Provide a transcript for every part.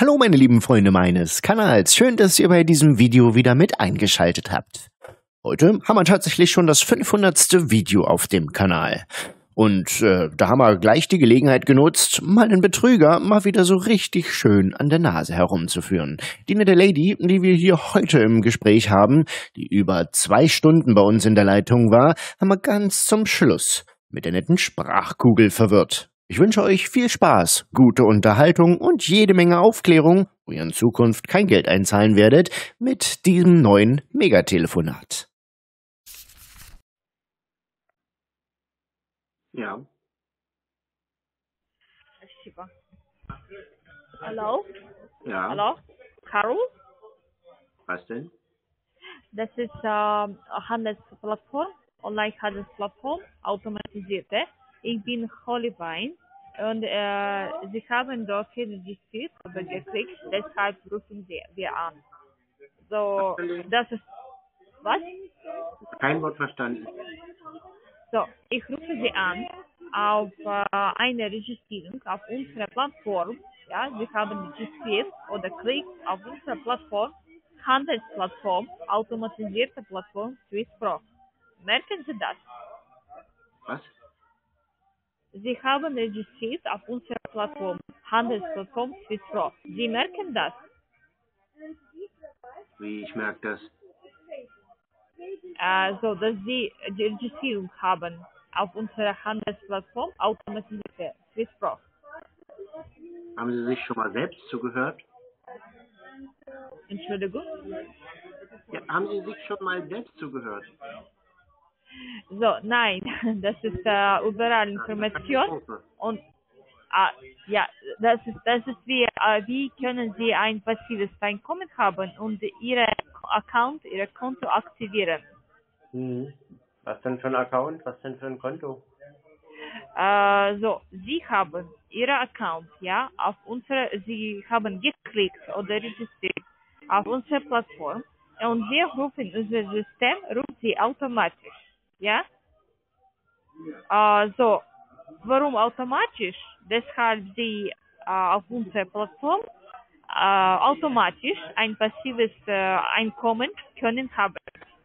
Hallo meine lieben Freunde meines Kanals, schön, dass ihr bei diesem Video wieder mit eingeschaltet habt. Heute haben wir tatsächlich schon das 500. Video auf dem Kanal. Und äh, da haben wir gleich die Gelegenheit genutzt, mal einen Betrüger mal wieder so richtig schön an der Nase herumzuführen. Die nette Lady, die wir hier heute im Gespräch haben, die über zwei Stunden bei uns in der Leitung war, haben wir ganz zum Schluss mit der netten Sprachkugel verwirrt. Ich wünsche euch viel Spaß, gute Unterhaltung und jede Menge Aufklärung, wo ihr in Zukunft kein Geld einzahlen werdet, mit diesem neuen Megatelefonat. Ja. Hallo? Ja. Hallo? Caro? Was denn? Das ist ähm, eine Handelsplattform, Online-Handelsplattform, automatisierte. Ich bin Holly Wein und äh, Sie haben dort registriert oder geklickt, deshalb rufen wir, wir an. So, das ist, was? Kein Wort verstanden. So, ich rufe Sie an auf äh, eine Registrierung auf unserer Plattform. Ja, Sie haben registriert oder klickt auf unsere Plattform, Handelsplattform, automatisierte Plattform Swisspro. Merken Sie das? Was? Sie haben registriert auf unserer Plattform, Handelsplattform Swisspro. Sie merken das? Wie, ich merke das. Also, dass Sie die Registrierung haben auf unserer Handelsplattform, automatisierte Swisspro. Haben Sie sich schon mal selbst zugehört? Entschuldigung? Ja, haben Sie sich schon mal selbst zugehört? So, nein, das ist äh, überall Information und äh, ja, das ist das ist wie äh, wie können Sie ein passives Einkommen haben und Ihre Account, Ihr Konto aktivieren. Mhm. Was denn für ein Account? Was denn für ein Konto? Äh, so, Sie haben Ihre Account, ja, auf unsere, Sie haben geklickt oder registriert auf unsere Plattform und wir rufen unser System ruft Sie automatisch, ja. Äh, so, warum automatisch? Deshalb Sie äh, auf unserer Plattform äh, automatisch ein passives äh, Einkommen können haben.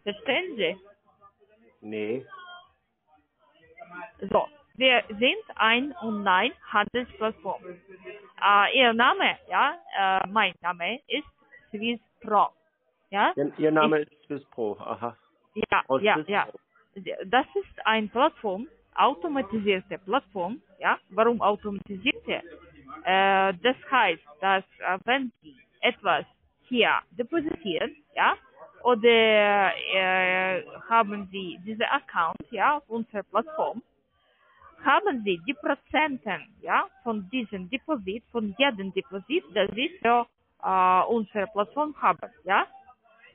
Verstehen Sie? Nee. So, wir sind ein Online-Handelsplattform. Ihr Name, ja, äh, mein Name ist Swiss Pro. Ja, Ihr, Name ist Swisspro. Aha. ja, Aus ja, Swiss ja. Pro. Das ist eine Plattform, automatisierte Plattform. Ja, warum automatisierte? Äh, das heißt, dass äh, wenn Sie etwas hier depositieren, ja, oder äh, haben Sie diese Account, ja, auf unserer Plattform, haben Sie die Prozenten, ja, von diesem Deposit, von jedem Deposit, das Sie für äh, unsere Plattform haben, ja,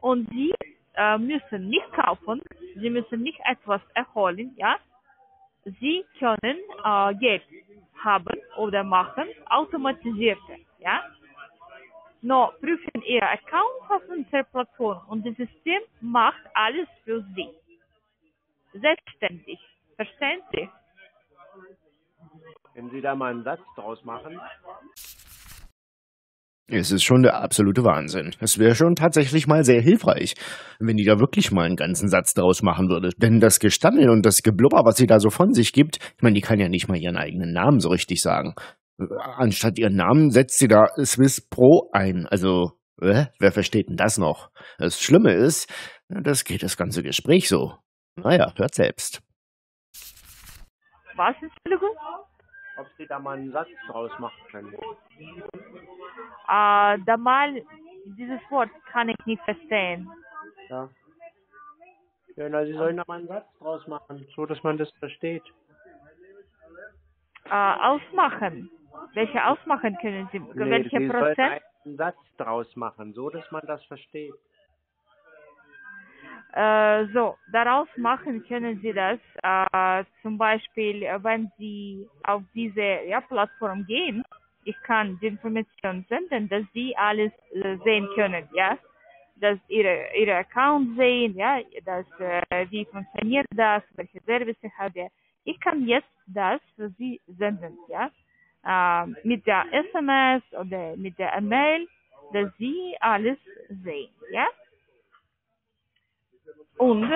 und Sie äh, müssen nicht kaufen, Sie müssen nicht etwas erholen, ja, Sie können äh, Geld haben oder machen, automatisierte, ja. Nur prüfen Ihr Account auf unserer Plattform und das System macht alles für Sie. Selbstständig. Verstehen Sie? Wenn Sie da mal einen Satz draus machen. Es ist schon der absolute Wahnsinn. Es wäre schon tatsächlich mal sehr hilfreich, wenn die da wirklich mal einen ganzen Satz draus machen würde. Denn das Gestammel und das Geblubber, was sie da so von sich gibt, ich meine, die kann ja nicht mal ihren eigenen Namen so richtig sagen. Anstatt ihren Namen setzt sie da Swiss Pro ein. Also, äh, wer versteht denn das noch? Das Schlimme ist, das geht das ganze Gespräch so. Naja, hört selbst. Was, Entschuldigung? Ob Sie da mal einen Satz draus machen können. Äh, da mal, dieses Wort kann ich nicht verstehen. Ja. Ja, na, Sie sollen da mal einen Satz draus machen, so dass man das versteht. Äh, ausmachen. Welche ausmachen können Sie? Nee, Welche Sie sollen Prozent? einen Satz draus machen, so dass man das versteht. Äh, so, daraus machen können Sie das äh, zum Beispiel, wenn Sie auf diese ja, Plattform gehen. Ich kann die Information senden, dass Sie alles äh, sehen können, ja, dass Ihre Ihre Account sehen, ja, dass äh, wie funktioniert das, welche Service hat er. Ich kann jetzt das für Sie senden, ja. äh, mit der SMS oder mit der E-Mail, dass Sie alles sehen, ja? Und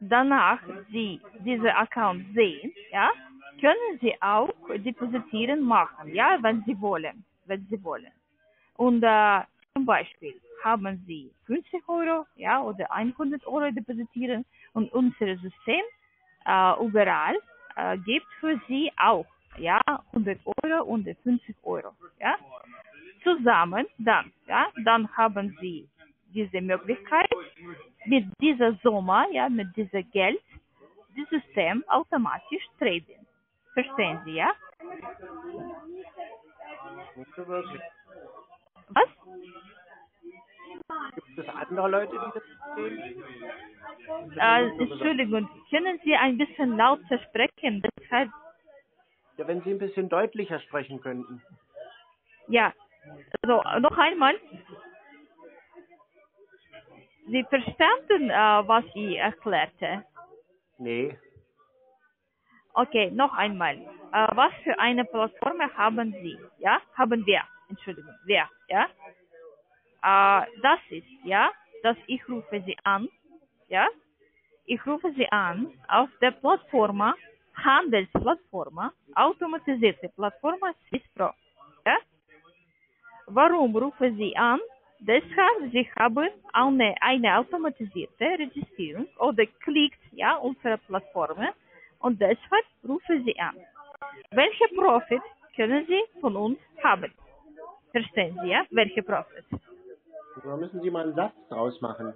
danach Sie diese Account sehen, ja, können Sie auch Depositieren machen, ja, wenn Sie wollen, wenn Sie wollen. Und äh, zum Beispiel haben Sie 50 Euro, ja, oder 100 Euro depositieren und unser System äh, überall äh, gibt für Sie auch, ja, 100 Euro und 50 Euro, ja. Zusammen dann, ja, dann haben Sie diese Möglichkeit, mit dieser Summe, ja, mit diesem Geld, das System automatisch traden. Verstehen Sie, ja? Nicht so wirklich. Was? Gibt es andere Leute, die das sehen? Äh, Entschuldigung, können Sie ein bisschen lauter sprechen? Deshalb, Ja, wenn Sie ein bisschen deutlicher sprechen könnten. ja. So, noch einmal. Sie verstanden, äh, was ich erklärte? Nee. Okay, noch einmal. Äh, was für eine Plattform haben Sie? Ja, haben wir. Entschuldigung, wir, ja? Äh, das ist, ja, dass ich rufe Sie an, ja? Ich rufe Sie an auf der Plattform, Handelsplattform, automatisierte Plattform Swiss ja? Warum rufe Sie an? Deshalb, Sie haben eine, eine automatisierte Registrierung oder klickt, ja, unsere Plattform und deshalb rufen Sie an. Welche Profit können Sie von uns haben? Verstehen Sie, ja? Welche Profit? Da müssen Sie mal einen Satz draus machen.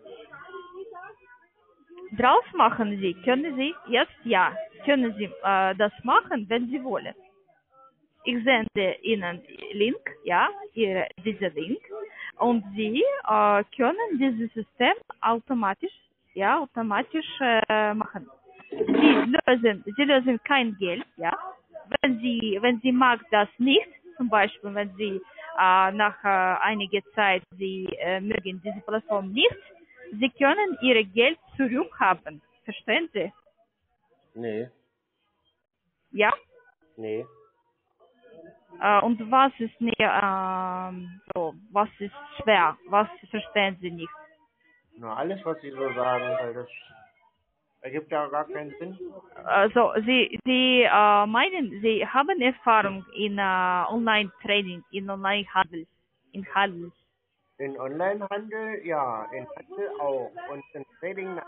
Draus machen Sie, können Sie jetzt ja, können Sie äh, das machen, wenn Sie wollen. Ich sende Ihnen Link, ja, Ihre, diese Link, und Sie äh, können dieses System automatisch, ja, automatisch äh, machen. Sie lösen, Sie lösen kein Geld, ja. Wenn Sie, wenn Sie mag das nicht, zum Beispiel, wenn Sie äh, nach äh, einiger Zeit Sie äh, mögen diese Plattform nicht, Sie können Ihr Geld zurückhaben. Verstehen Sie? Nee. Ja? Nee. Äh, und was ist ähm, so, was ist schwer? Was verstehen Sie nicht? Nur alles, was Sie so sagen, weil das ergibt ja gar keinen Sinn. Also Sie, Sie äh, meinen, Sie haben Erfahrung in äh, Online-Trading, in Online-Handel, in Handel. In Onlinehandel, ja. In Handel auch. Und in Trading, na-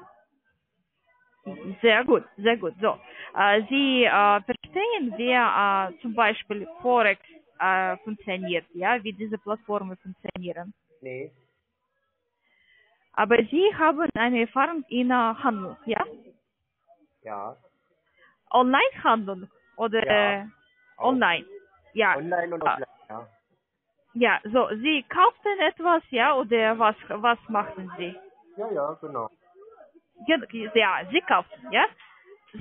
Sehr gut, sehr gut. So, äh, Sie äh, verstehen, wie äh, zum Beispiel Forex äh, funktioniert, ja, wie diese Plattformen funktionieren. nee. Aber Sie haben eine Erfahrung in Handel, ja? Ja. Online-Handel oder Ja, äh, online? Ja. Online und Ah. offline, ja. Ja, so, Sie kauften etwas, ja, oder was, was machten Sie? Ja, ja, genau. Ge- Ja, Sie kauften, ja?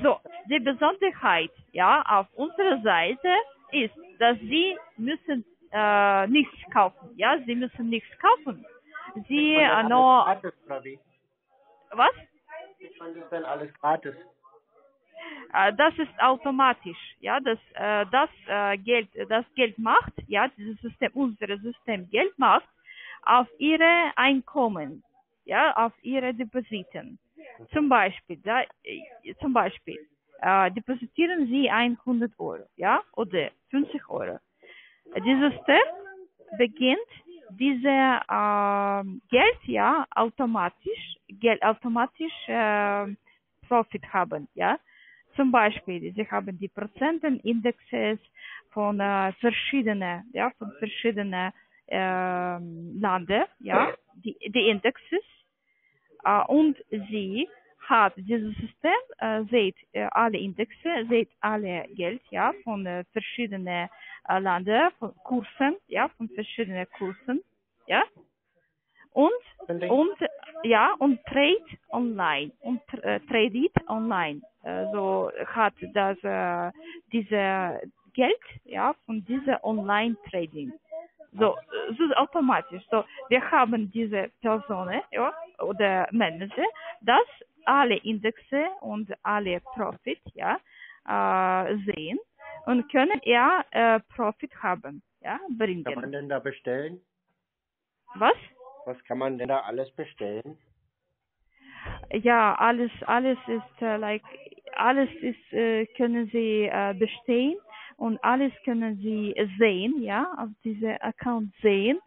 So, die Besonderheit, ja, auf unserer Seite ist, dass Sie müssen äh, nichts kaufen, ja, Sie müssen nichts kaufen. Sie man äh, gratis, oder wie? was? Kriegt das dann alles gratis? Äh, das ist automatisch, ja, das, äh, das äh, Geld, das Geld macht, ja, dieses System, unser System Geld macht auf ihre Einkommen, ja, auf ihre Depositen. Zum Beispiel, da, zum Beispiel, äh, depositieren Sie 100 Euro, ja, oder 50 Euro. Dieses System beginnt diese ähm, Geld ja automatisch Geld automatisch äh, Profit haben, ja. Zum Beispiel, Sie haben die Prozentenindexes von äh, verschiedenen, ja, von verschiedenen ähm, Länder, ja, die, die Indexes. Äh, und Sie hat dieses System, äh, seht äh, alle Indexe, seht alle Geld, ja, von äh, verschiedenen äh, Ländern, von Kursen, ja, von verschiedenen Kursen, ja. Und und ja und trade online und äh, tradet online. Äh, so hat das äh, diese Geld ja von dieser online trading. So so automatisch. So wir haben diese Personen ja oder Manager das alle Indexe und alle Profit ja äh, sehen und können ja äh, Profit haben, ja, bringen. Was kann man denn da bestellen? Was? Was kann man denn da alles bestellen? Ja, alles, alles ist äh, like alles ist äh, können Sie äh, bestehen und alles können Sie sehen, ja, auf diese Account sehen.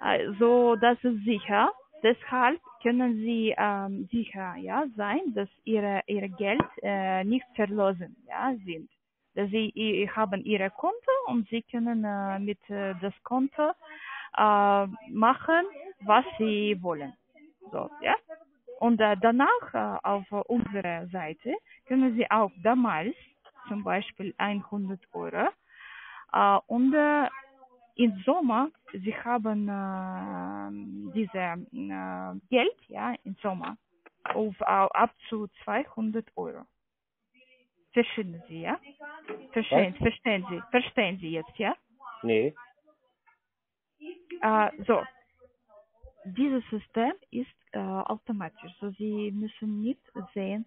Also das ist sicher. Deshalb können Sie ähm, sicher ja sein, dass Ihre Ihre Geld äh, nicht verloren ja sind. Sie i- haben Ihre Konto und Sie können äh, mit äh, das Konto äh, machen, was Sie wollen. So, ja. Und äh, danach äh, auf unserer Seite können Sie auch damals zum Beispiel 100 Euro äh, und äh, im Sommer Sie haben äh, diese äh, Geld ja im Sommer auf äh, ab zu 200 Euro. Verstehen Sie ja? Verstehen, verstehen Sie, verstehen Sie jetzt ja? Nee. Äh, so, dieses System ist äh, automatisch. So, Sie müssen nicht sehen,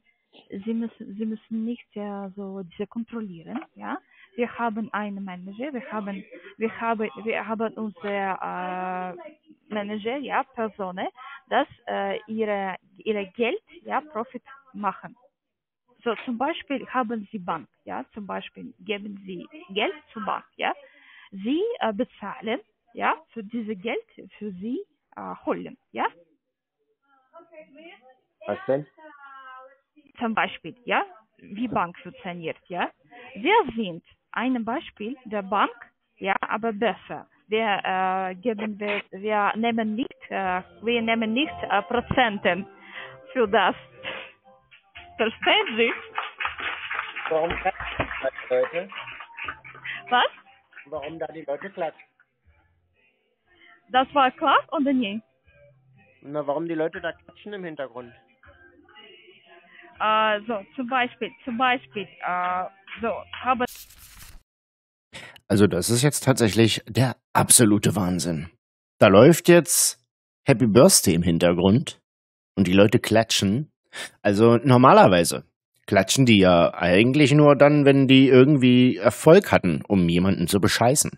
Sie müssen, Sie müssen nicht äh, so diese kontrollieren. Ja, wir haben einen Manager, wir haben, wir haben, wir haben unsere äh, Manager, ja, Personen, dass äh, ihre ihre Geld, ja, Profit machen. So zum Beispiel haben Sie Bank, ja, zum Beispiel geben Sie Geld zur Bank, ja, Sie äh, bezahlen, ja, für diese Geld für Sie äh, holen, ja, Was denn? zum Beispiel, ja, wie Bank funktioniert, ja. Wir sind ein Beispiel der Bank, ja, aber besser. Wir äh, geben wir, wir nehmen nicht, äh, wir nehmen nicht äh, Prozenten für das. Verstehen Sie? Warum klatschen die Leute? Was? Warum da die Leute klatschen? Das war klar oder nicht? Na, warum die Leute da klatschen im Hintergrund? Äh, so, zum Beispiel, zum Beispiel, äh, so, haben Also das ist jetzt tatsächlich der absolute Wahnsinn. Da läuft jetzt Happy Birthday im Hintergrund und die Leute klatschen. Also normalerweise klatschen die ja eigentlich nur dann, wenn die irgendwie Erfolg hatten, um jemanden zu bescheißen.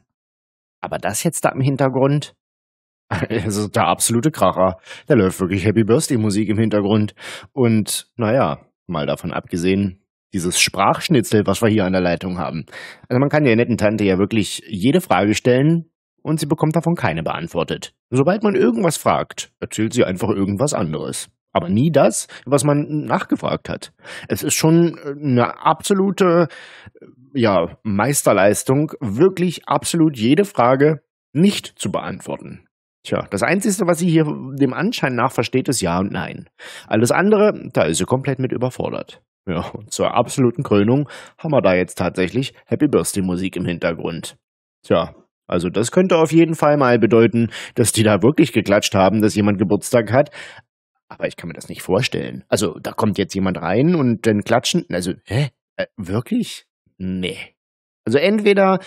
Aber das jetzt da im Hintergrund, also der absolute Kracher. Da läuft wirklich Happy Birthday Musik im Hintergrund. Und naja, mal davon abgesehen, dieses Sprachschnitzel, was wir hier an der Leitung haben. Also man kann der netten Tante ja wirklich jede Frage stellen und sie bekommt davon keine beantwortet. Sobald man irgendwas fragt, erzählt sie einfach irgendwas anderes. Aber nie das, was man nachgefragt hat. Es ist schon eine absolute ja, Meisterleistung, wirklich absolut jede Frage nicht zu beantworten. Tja, das Einzige, was sie hier dem Anschein nach versteht, ist Ja und Nein. Alles andere, da ist sie komplett mit überfordert. Ja, und zur absoluten Krönung haben wir da jetzt tatsächlich Happy Birthday Musik im Hintergrund. Tja, also das könnte auf jeden Fall mal bedeuten, dass die da wirklich geklatscht haben, dass jemand Geburtstag hat. Aber ich kann mir das nicht vorstellen. Also da kommt jetzt jemand rein und dann klatschen. Also, hä? Äh, wirklich? Nee. Also entweder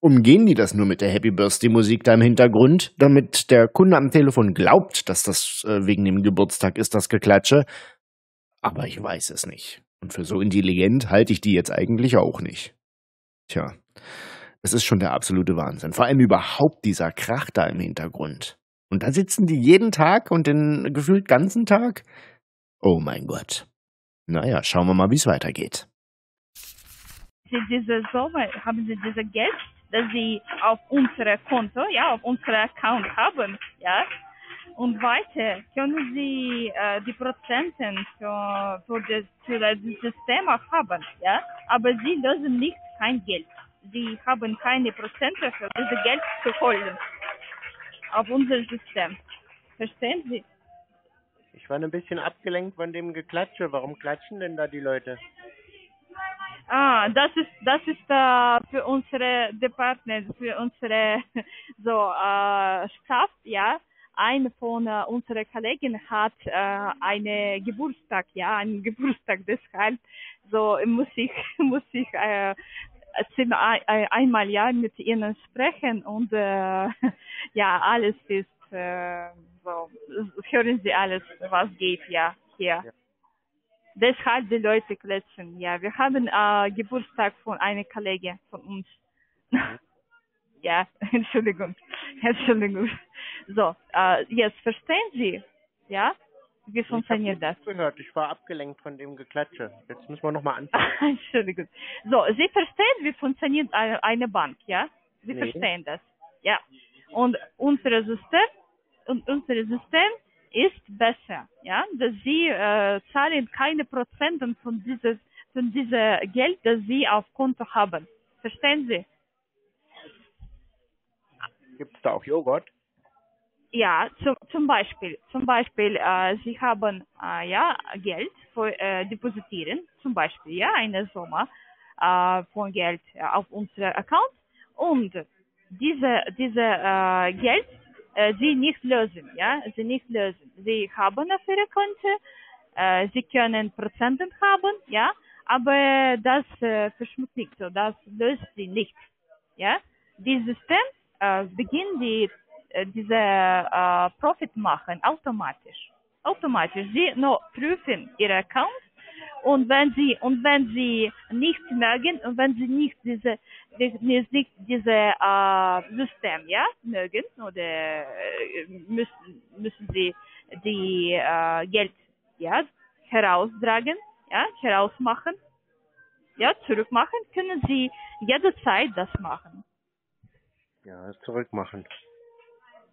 umgehen die das nur mit der Happy Birthday Musik da im Hintergrund, damit der Kunde am Telefon glaubt, dass das äh, wegen dem Geburtstag ist, das Geklatsche. Aber ich weiß es nicht. Und für so intelligent halte ich die jetzt eigentlich auch nicht. Tja, es ist schon der absolute Wahnsinn. Vor allem überhaupt dieser Krach da im Hintergrund. Und da sitzen die jeden Tag und den gefühlt ganzen Tag. Oh mein Gott. Naja, schauen wir mal, wie es weitergeht. Sie diese Sommer, haben Sie diese Geld, das Sie auf unsere Konto, ja, auf unsere Account haben, ja. Und weiter können Sie äh, die Prozenten für, für, das, für das System haben, ja. Aber Sie lösen nicht kein Geld. Sie haben keine Prozente für dieses Geld zu holen auf unser System. Verstehen Sie? Ich war ein bisschen abgelenkt von dem Geklatsche. Warum klatschen denn da die Leute? Ah, das ist das ist äh, für unsere Department, für unsere so äh, Staff, ja. Eine von äh, unseren Kollegen hat äh, eine Geburtstag, ja, einen Geburtstag. Deshalb so muss ich muss ich äh, einmal ja mit ihnen sprechen und äh, ja alles ist äh, so hören Sie alles was geht ja hier. Ja. Deshalb die Leute klatschen. Ja, wir haben äh, Geburtstag von einer Kollege von uns. Ja, Entschuldigung, Entschuldigung. So, äh, jetzt verstehen Sie, ja, wie funktioniert das? Gehört. Ich war abgelenkt von dem Geklatsche. Jetzt müssen wir nochmal anfangen. Entschuldigung. So, Sie verstehen, wie funktioniert eine, Bank, ja? Sie Nee. verstehen das, ja. Und unser System, und unser System ist besser, ja, dass Sie äh, zahlen keine Prozenten von dieses, von dieser Geld, das Sie auf Konto haben. Verstehen Sie? Gibt es da auch Joghurt? Ja, zum, zum Beispiel, zum Beispiel, äh, Sie haben äh, ja Geld für äh, depositieren, zum Beispiel ja eine Summe äh, von Geld äh, auf unser Account und diese diese äh, Geld äh, Sie nicht lösen, ja, Sie nicht lösen. Sie haben auf Ihre Konto, äh, Sie können Prozenten haben, ja, aber das äh, verschmutzt nicht, so das löst Sie nicht, ja. Dieses System äh, beginnt die äh, diese äh, Profit machen automatisch. Automatisch. Sie nur prüfen Ihre Account und wenn Sie und wenn Sie nicht mögen und wenn Sie nicht diese die- nicht nicht diese äh, System ja mögen oder äh, müssen müssen Sie die äh, Geld ja heraustragen ja herausmachen ja zurückmachen können Sie jederzeit das machen. Ja, zurückmachen.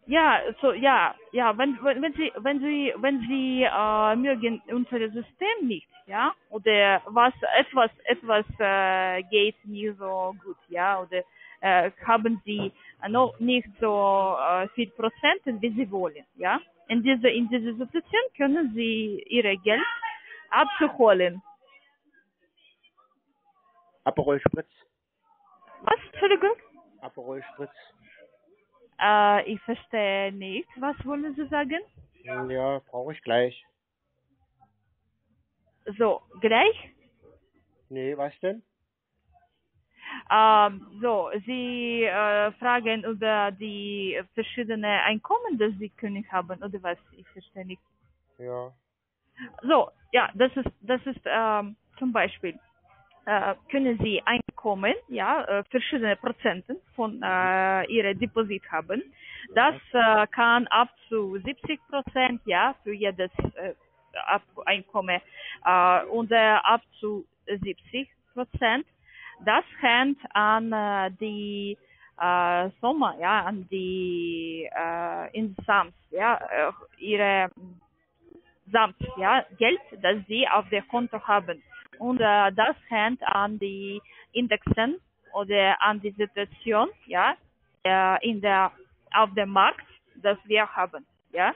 Ja, so ja, ja, wenn wenn, wenn Sie wenn Sie wenn Sie äh, mögen unser System nicht, ja, oder was etwas etwas äh, geht nicht so gut, ja, oder äh, haben Sie noch nicht so äh, viel Prozent, wie Sie wollen, ja. In dieser in dieser Situation können Sie Ihre Geld abzuholen. Aperol Spritz. Was? Entschuldigung? Aperol Spritz. Äh, ich verstehe nicht. Was wollen Sie sagen? Hm, Ja, brauche ich gleich. So, gleich? Nee, was denn? Ähm, so, Sie äh, fragen über die verschiedenen Einkommen, das Sie können haben, oder was? Ich verstehe nicht. Ja. So, ja, das ist, das ist ähm, zum Beispiel, äh, können Sie Einkommen, ja, äh, verschiedene Prozenten von äh, Ihrem Deposit haben. Das äh, kann ab zu 70 Prozent, ja, für jedes äh, Ab Einkommen äh, und äh, ab zu 70 Prozent. Das hängt an äh, die äh, Summe, ja, an die äh, insgesamt, ja, äh, ihre samt ja, Geld, das sie auf der Konto haben. Und äh, das hängt an die Indexen oder an die Situation, ja, äh, in der auf dem Markt, das wir haben, ja.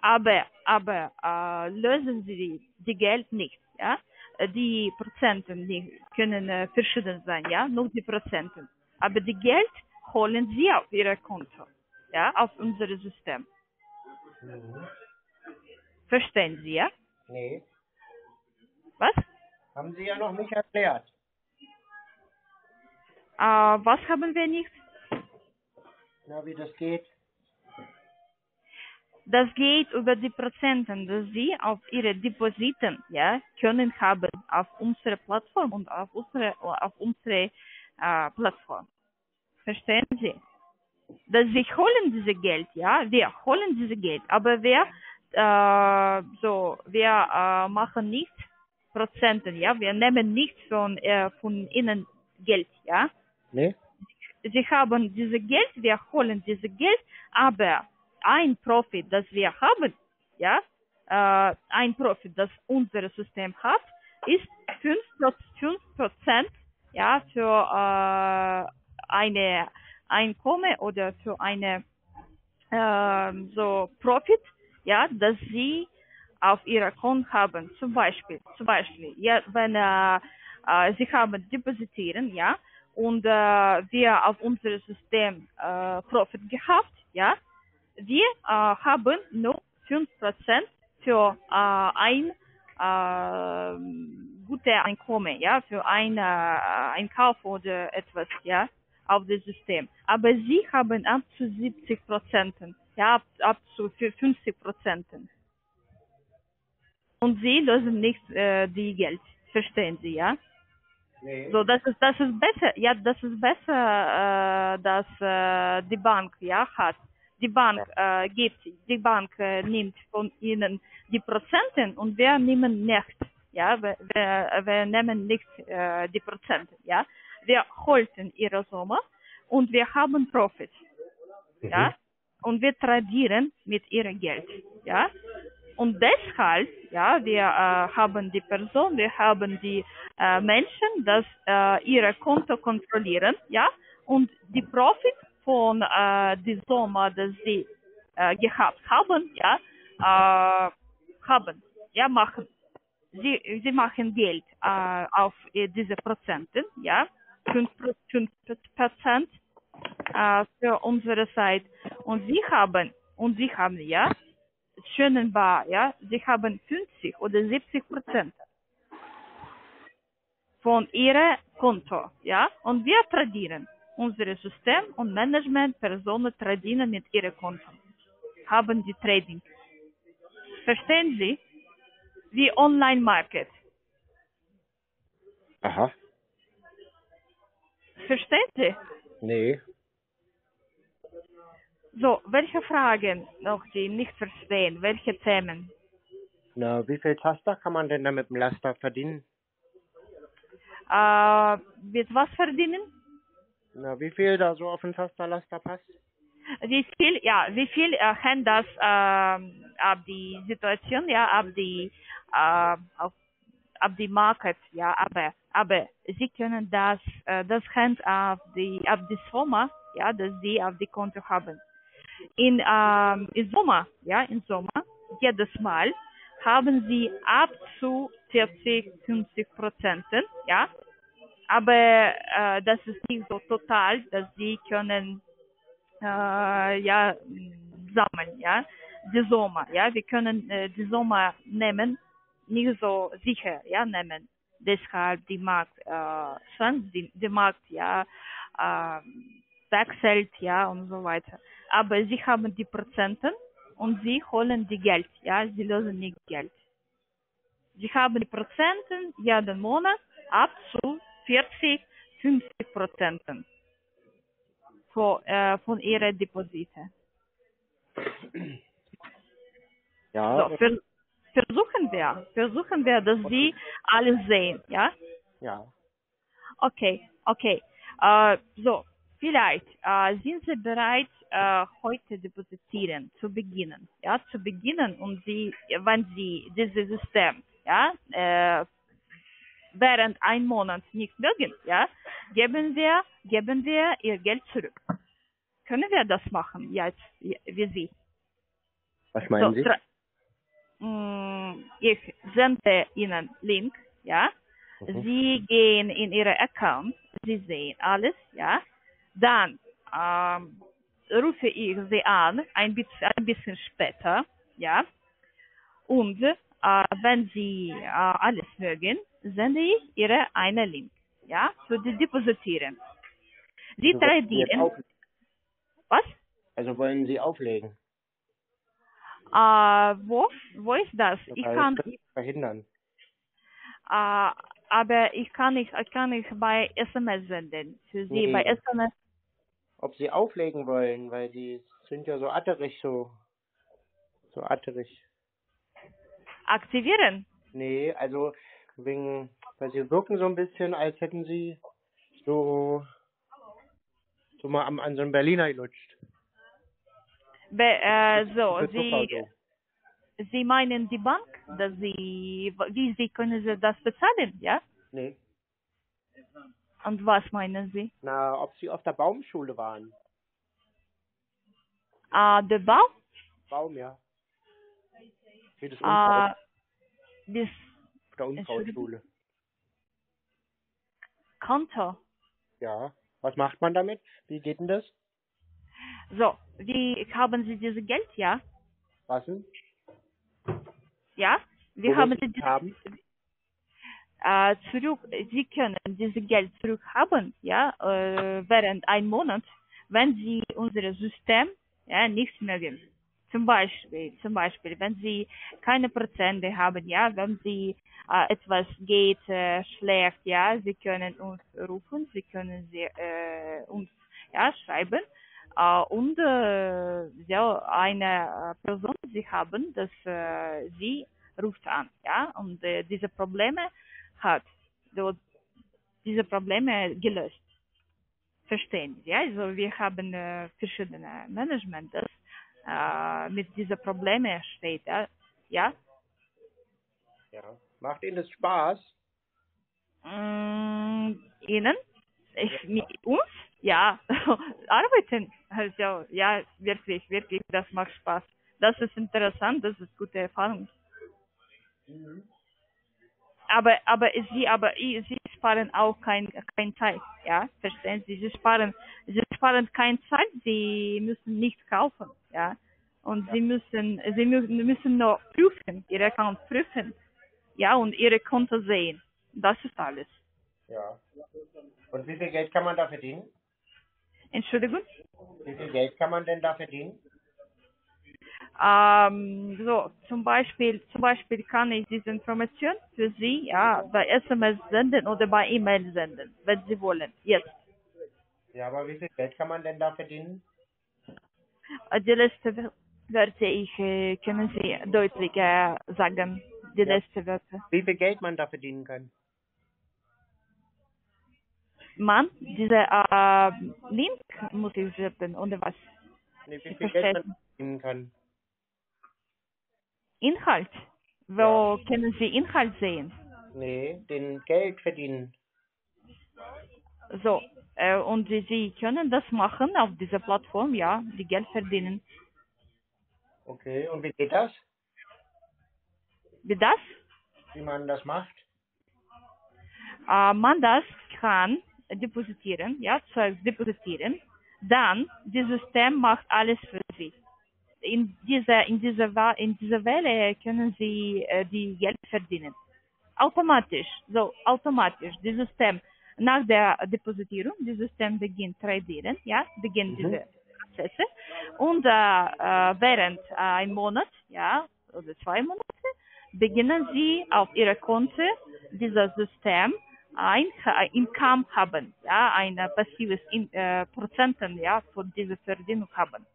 Aber aber äh, lösen sie die, die Geld nicht, ja. Äh, Die Prozenten die können äh, verschieden sein, ja, nur die Prozenten. Aber die Geld holen sie auf ihr Konto, ja, auf unser System. Verstehen Sie, ja? Nee. Was? Haben Sie ja noch nicht erklärt. Äh, was haben wir nicht? Na, wie das geht? Das geht über die Prozenten, die Sie auf Ihre Depositen ja, können haben auf unserer Plattform und auf unsere, auf unsere äh, Plattform. Verstehen Sie? Dass Sie holen diese Geld, ja, wir holen diese Geld, aber wir, äh, so, wir äh, machen nicht Prozenten, ja, wir nehmen nicht von, äh, von Ihnen Geld, ja. Nee? Sie haben diese Geld, wir holen diese Geld, aber ein Profit, das wir haben, ja, äh, ein Profit, das unser System hat, ist 5%, 5% ja, für äh, eine Einkommen oder für eine ähm, so Profit, ja, dass sie auf ihrer Konto haben. Zum Beispiel, zum Beispiel, ja, wenn äh, äh, sie haben depositieren, ja, und äh, wir auf unser System äh, Profit gehabt, ja, wir äh, haben nur 5% für äh, ein äh, gute Einkommen, ja, für ein äh, Einkauf oder etwas, ja, auf das System. Aber sie haben ab zu 70 Prozent, ja, ab, ab zu 50 Prozent. Und Sie lösen nicht äh, die Geld. Verstehen Sie, ja? Nee. So, das ist, das ist besser, ja, das ist besser, äh, dass äh, die Bank, ja, hat. Die Bank äh, gibt, die Bank äh, nimmt von Ihnen die Prozente und wir nehmen nicht, ja, wir, wir, wir nehmen nicht äh, die Prozente, ja. Wir holten Ihre Summe und wir haben Profit, ja, und wir tradieren mit Ihrem Geld, ja. Und deshalb, ja, wir äh, haben die Person, wir haben die äh, Menschen, das äh, ihre Konto kontrollieren, ja, und die Profit von äh, die Summe, das sie äh, gehabt haben, ja, äh, haben, ja, machen. Sie, sie machen Geld äh, auf äh, diese Prozente, ja, 5 Prozent äh, für unsere Seite. Und sie haben, und sie haben, ja, schönen Bar, ja, sie haben 50 oder 70 Prozent von ihrem Konto, ja, und wir tradieren. Unser System und Management Personen tradieren mit ihrem Konto, haben die Trading. Verstehen Sie? Wie Online-Market. Aha. Verstehen Sie? Nee. So, welche Fragen noch Sie nicht verstehen? Welche Themen? Na, wie viel Taster kann man denn da mit dem Laster verdienen? Äh, mit was verdienen? Na, wie viel da so auf den Tasterlaster passt? Wie viel, ja, wie viel äh, hängt das ähm, ab die Situation, ja, ab die, äh, auf, ab die Market, ja, aber, aber Sie können das, äh, das hängt auf die, ab die Summe, ja, dass Sie auf die Konto haben. In, ähm, in Sommer, ja, in Sommer, jedes Mal haben Sie ab zu 40, 50 Prozenten, ja, aber äh, das ist nicht so total, dass Sie können äh, ja sammeln, ja, die Sommer, ja, wir können äh, die Sommer nehmen, nicht so sicher, ja, nehmen. Deshalb die Markt äh, die, die Markt, ja, äh, wechselt, ja, und so weiter. Aber sie haben die Prozenten und sie holen die Geld, ja, sie lösen nicht Geld. Sie haben die Prozenten jeden Monat ab zu 40, 50 Prozenten von, äh, von ihren Deposite. Ja, So, vers versuchen wir, versuchen wir, dass Sie alles sehen, ja? ja. Okay, okay. Äh, so, vielleicht äh, sind Sie bereit, äh, heute depositieren, zu beginnen, ja, zu beginnen und Sie, wenn Sie dieses System, ja, äh, während ein Monat nicht mögen, ja, geben wir, geben wir Ihr Geld zurück. Können wir das machen, jetzt, wie Sie? Was meinen Sie? tra- Mm, ich sende Ihnen Link, ja. Mhm. Sie gehen in Ihre Account, Sie sehen alles, ja. Dann ähm, rufe ich Sie an, ein bisschen, ein bisschen später, ja. Und äh, wenn Sie äh, alles mögen, sende ich Ihre einen Link, ja, für die Depositieren. Sie Also tradieren, was? Also wollen Sie auflegen? Äh, wo, wo ist das? Ich Weil kann, das verhindern. Äh, aber ich kann nicht, ich kann nicht bei SMS senden. Für Sie Nee. bei SMS. Ob Sie auflegen wollen, weil Sie sind ja so atterig, so, so atterig. aktivieren. Nee, also wegen, weil Sie wirken so ein bisschen, als hätten Sie so, so mal am, an so einem Berliner gelutscht. Be, äh, so, Sie. Sie meinen die Bank, dass Sie, wie Sie können Sie das bezahlen, ja? Nee. Und was meinen Sie? Na, ob Sie auf der Baumschule waren. Äh, der Bau, Baum, ja. Wie das äh, Unkraut das auf der Unkrautschule. Konto. Ja. Was macht man damit? Wie geht denn das? So, wie haben Sie dieses Geld, ja? Was denn? Ja? Wie Wo haben Sie es dieses haben? Äh, zurück, Sie können dieses Geld zurückhaben, ja, äh, während ein Monat, wenn Sie unser System ja, nicht mögen. Zum Beispiel, zum Beispiel, wenn Sie keine Prozente haben, ja, wenn Sie äh, etwas geht äh, schlecht, ja, Sie können uns rufen, Sie können Sie, äh, uns ja, schreiben äh, und äh, so eine Person Sie haben, dass äh, Sie ruft an, ja, und äh, diese Probleme hat, so, diese Probleme gelöst. Verstehen Sie, ja? Also wir haben äh, verschiedene Management, das äh, mit diesen Problemen steht, ja? ja? Ja. Macht Ihnen das Spaß? Mm, Ihnen? Ich, mit uns? Ja, arbeiten. Also, ja, wirklich, wirklich, das macht Spaß. Das ist interessant, das ist gute Erfahrung. Aber, aber sie, aber sie sparen auch kein, kein Zeit, ja, verstehen Sie? Sie sparen, sie sparen keine Zeit, sie müssen nichts kaufen, ja. Und sie müssen, sie mü müssen nur prüfen, ihre Account prüfen, ja, und ihre Konto sehen. Das ist alles. Ja. Und wie viel Geld kann man da verdienen? Entschuldigung? Wie viel Geld kann man denn da verdienen? Ähm, so, zum Beispiel, zum Beispiel kann ich diese Information für Sie, ja, bei SMS senden oder bei E-Mail senden, wenn Sie wollen. Jetzt. Ja, aber wie viel Geld kann man denn da verdienen? Äh, Die letzte Wörter, ich, äh, können Sie deutlicher sagen, die Ja. letzte Wörter. Wie viel Geld man da verdienen kann? Man, diese äh, Link muss ich senden, oder was? Nee, wie viel. Geld man verdienen kann? Inhalt. Wo können Sie Inhalt sehen? Nee, den Geld verdienen. So, äh, und Sie, Sie können das machen auf dieser Plattform, ja, die Geld verdienen. Okay, und wie geht das? Wie das? Wie man das macht? äh, man das kann depositieren, ja, zuerst depositieren, dann das System macht alles für Sie. In dieser, in dieser, in dieser Welle können Sie äh, die Geld verdienen. Automatisch, so automatisch. Das System nach der Depositierung, das System beginnt tradieren, ja, beginnt Mhm. diese Prozesse und äh, äh, während äh, ein Monat, ja, oder zwei Monate beginnen Sie auf Ihre Konto dieses System ein äh, Income haben, ja, ein passives in, äh, Prozenten, ja, von dieser Verdienung haben.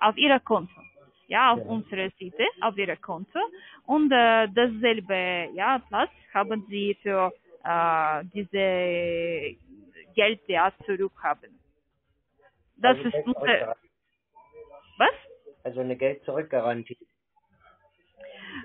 Auf Ihrer Konto, ja, auf Ja. unserer Seite, auf Ihrer Konto. Und äh, dasselbe, ja, Platz haben Sie für äh, diese Geld, ja, zurückhaben. Das also ist Geld unser, zurückgarantie. was? Also eine Geld-Zurück-Garantie.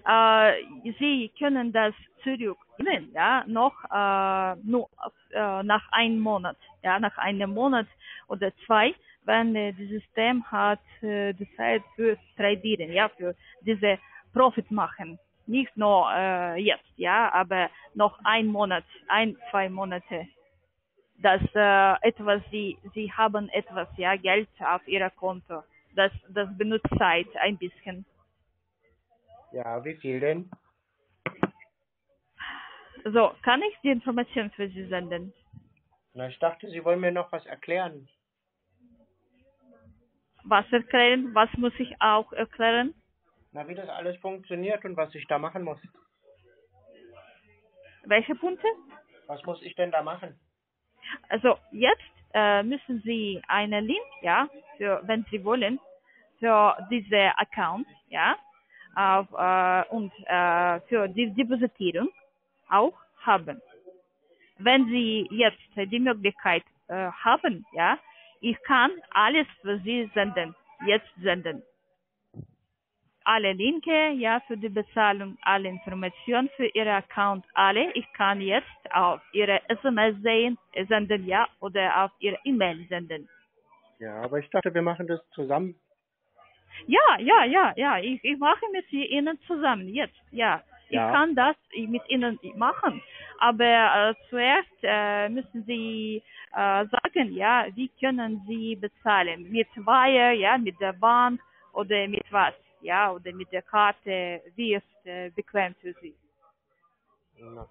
äh, Sie können das zurücknehmen, ja, noch äh, nur äh, nach einem Monat, ja, nach einem Monat oder zwei, wenn äh, das System hat äh, die Zeit für Tradieren, ja, für diese Profit machen. Nicht nur äh, jetzt, ja, aber noch ein Monat, ein, zwei Monate. Dass äh, etwas, sie, sie haben etwas, ja, Geld auf ihrer Konto. Das, das benutzt Zeit ein bisschen. Ja, wie viel denn? So, kann ich die Information für Sie senden? Na, ich dachte, Sie wollen mir noch was erklären. Was erklären? Was muss ich auch erklären? Na, wie das alles funktioniert und was ich da machen muss. Welche Punkte? Was muss ich denn da machen? Also jetzt äh, müssen Sie einen Link, ja, für, wenn Sie wollen, für diese Account, ja, auf, äh, und äh, für die Depositierung auch haben. Wenn Sie jetzt die Möglichkeit äh, haben, ja, ich kann alles für Sie senden, jetzt senden. Alle Linke, ja, für die Bezahlung, alle Informationen für Ihre Account, alle. Ich kann jetzt auf Ihre SMS sehen, senden, ja, oder auf Ihre E-Mail senden. Ja, aber ich dachte, wir machen das zusammen. Ja, ja, ja, ja, ich, ich mache mit Ihnen zusammen, jetzt, ja. Ich Ja. kann das mit Ihnen machen, aber äh, zuerst äh, müssen Sie äh, sagen, ja, wie können Sie bezahlen? Mit Wire, ja, mit der Bank oder mit was, ja, oder mit der Karte, wie ist äh, bequem für Sie? Na,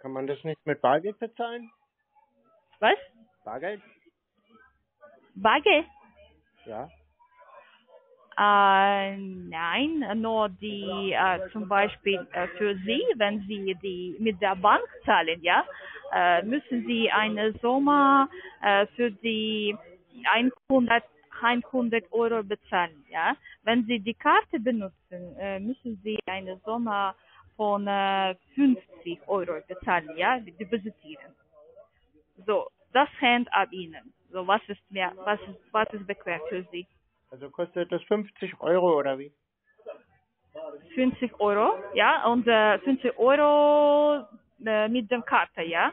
kann man das nicht mit Bargeld bezahlen? Was? Bargeld? Bagge? Ja. Äh, nein, nur die äh, zum Beispiel äh, für Sie, wenn Sie die mit der Bank zahlen, ja, äh, müssen Sie eine Summe äh, für die 100, 100 Euro bezahlen, ja. Wenn Sie die Karte benutzen, äh, müssen Sie eine Summe von äh, 50 Euro bezahlen, ja, depositieren. So, das hängt ab Ihnen. So, was ist mehr, was ist, was ist bequem für Sie? Also kostet das 50 Euro oder wie? 50 Euro, ja, und äh, 50 Euro äh, mit der Karte, ja.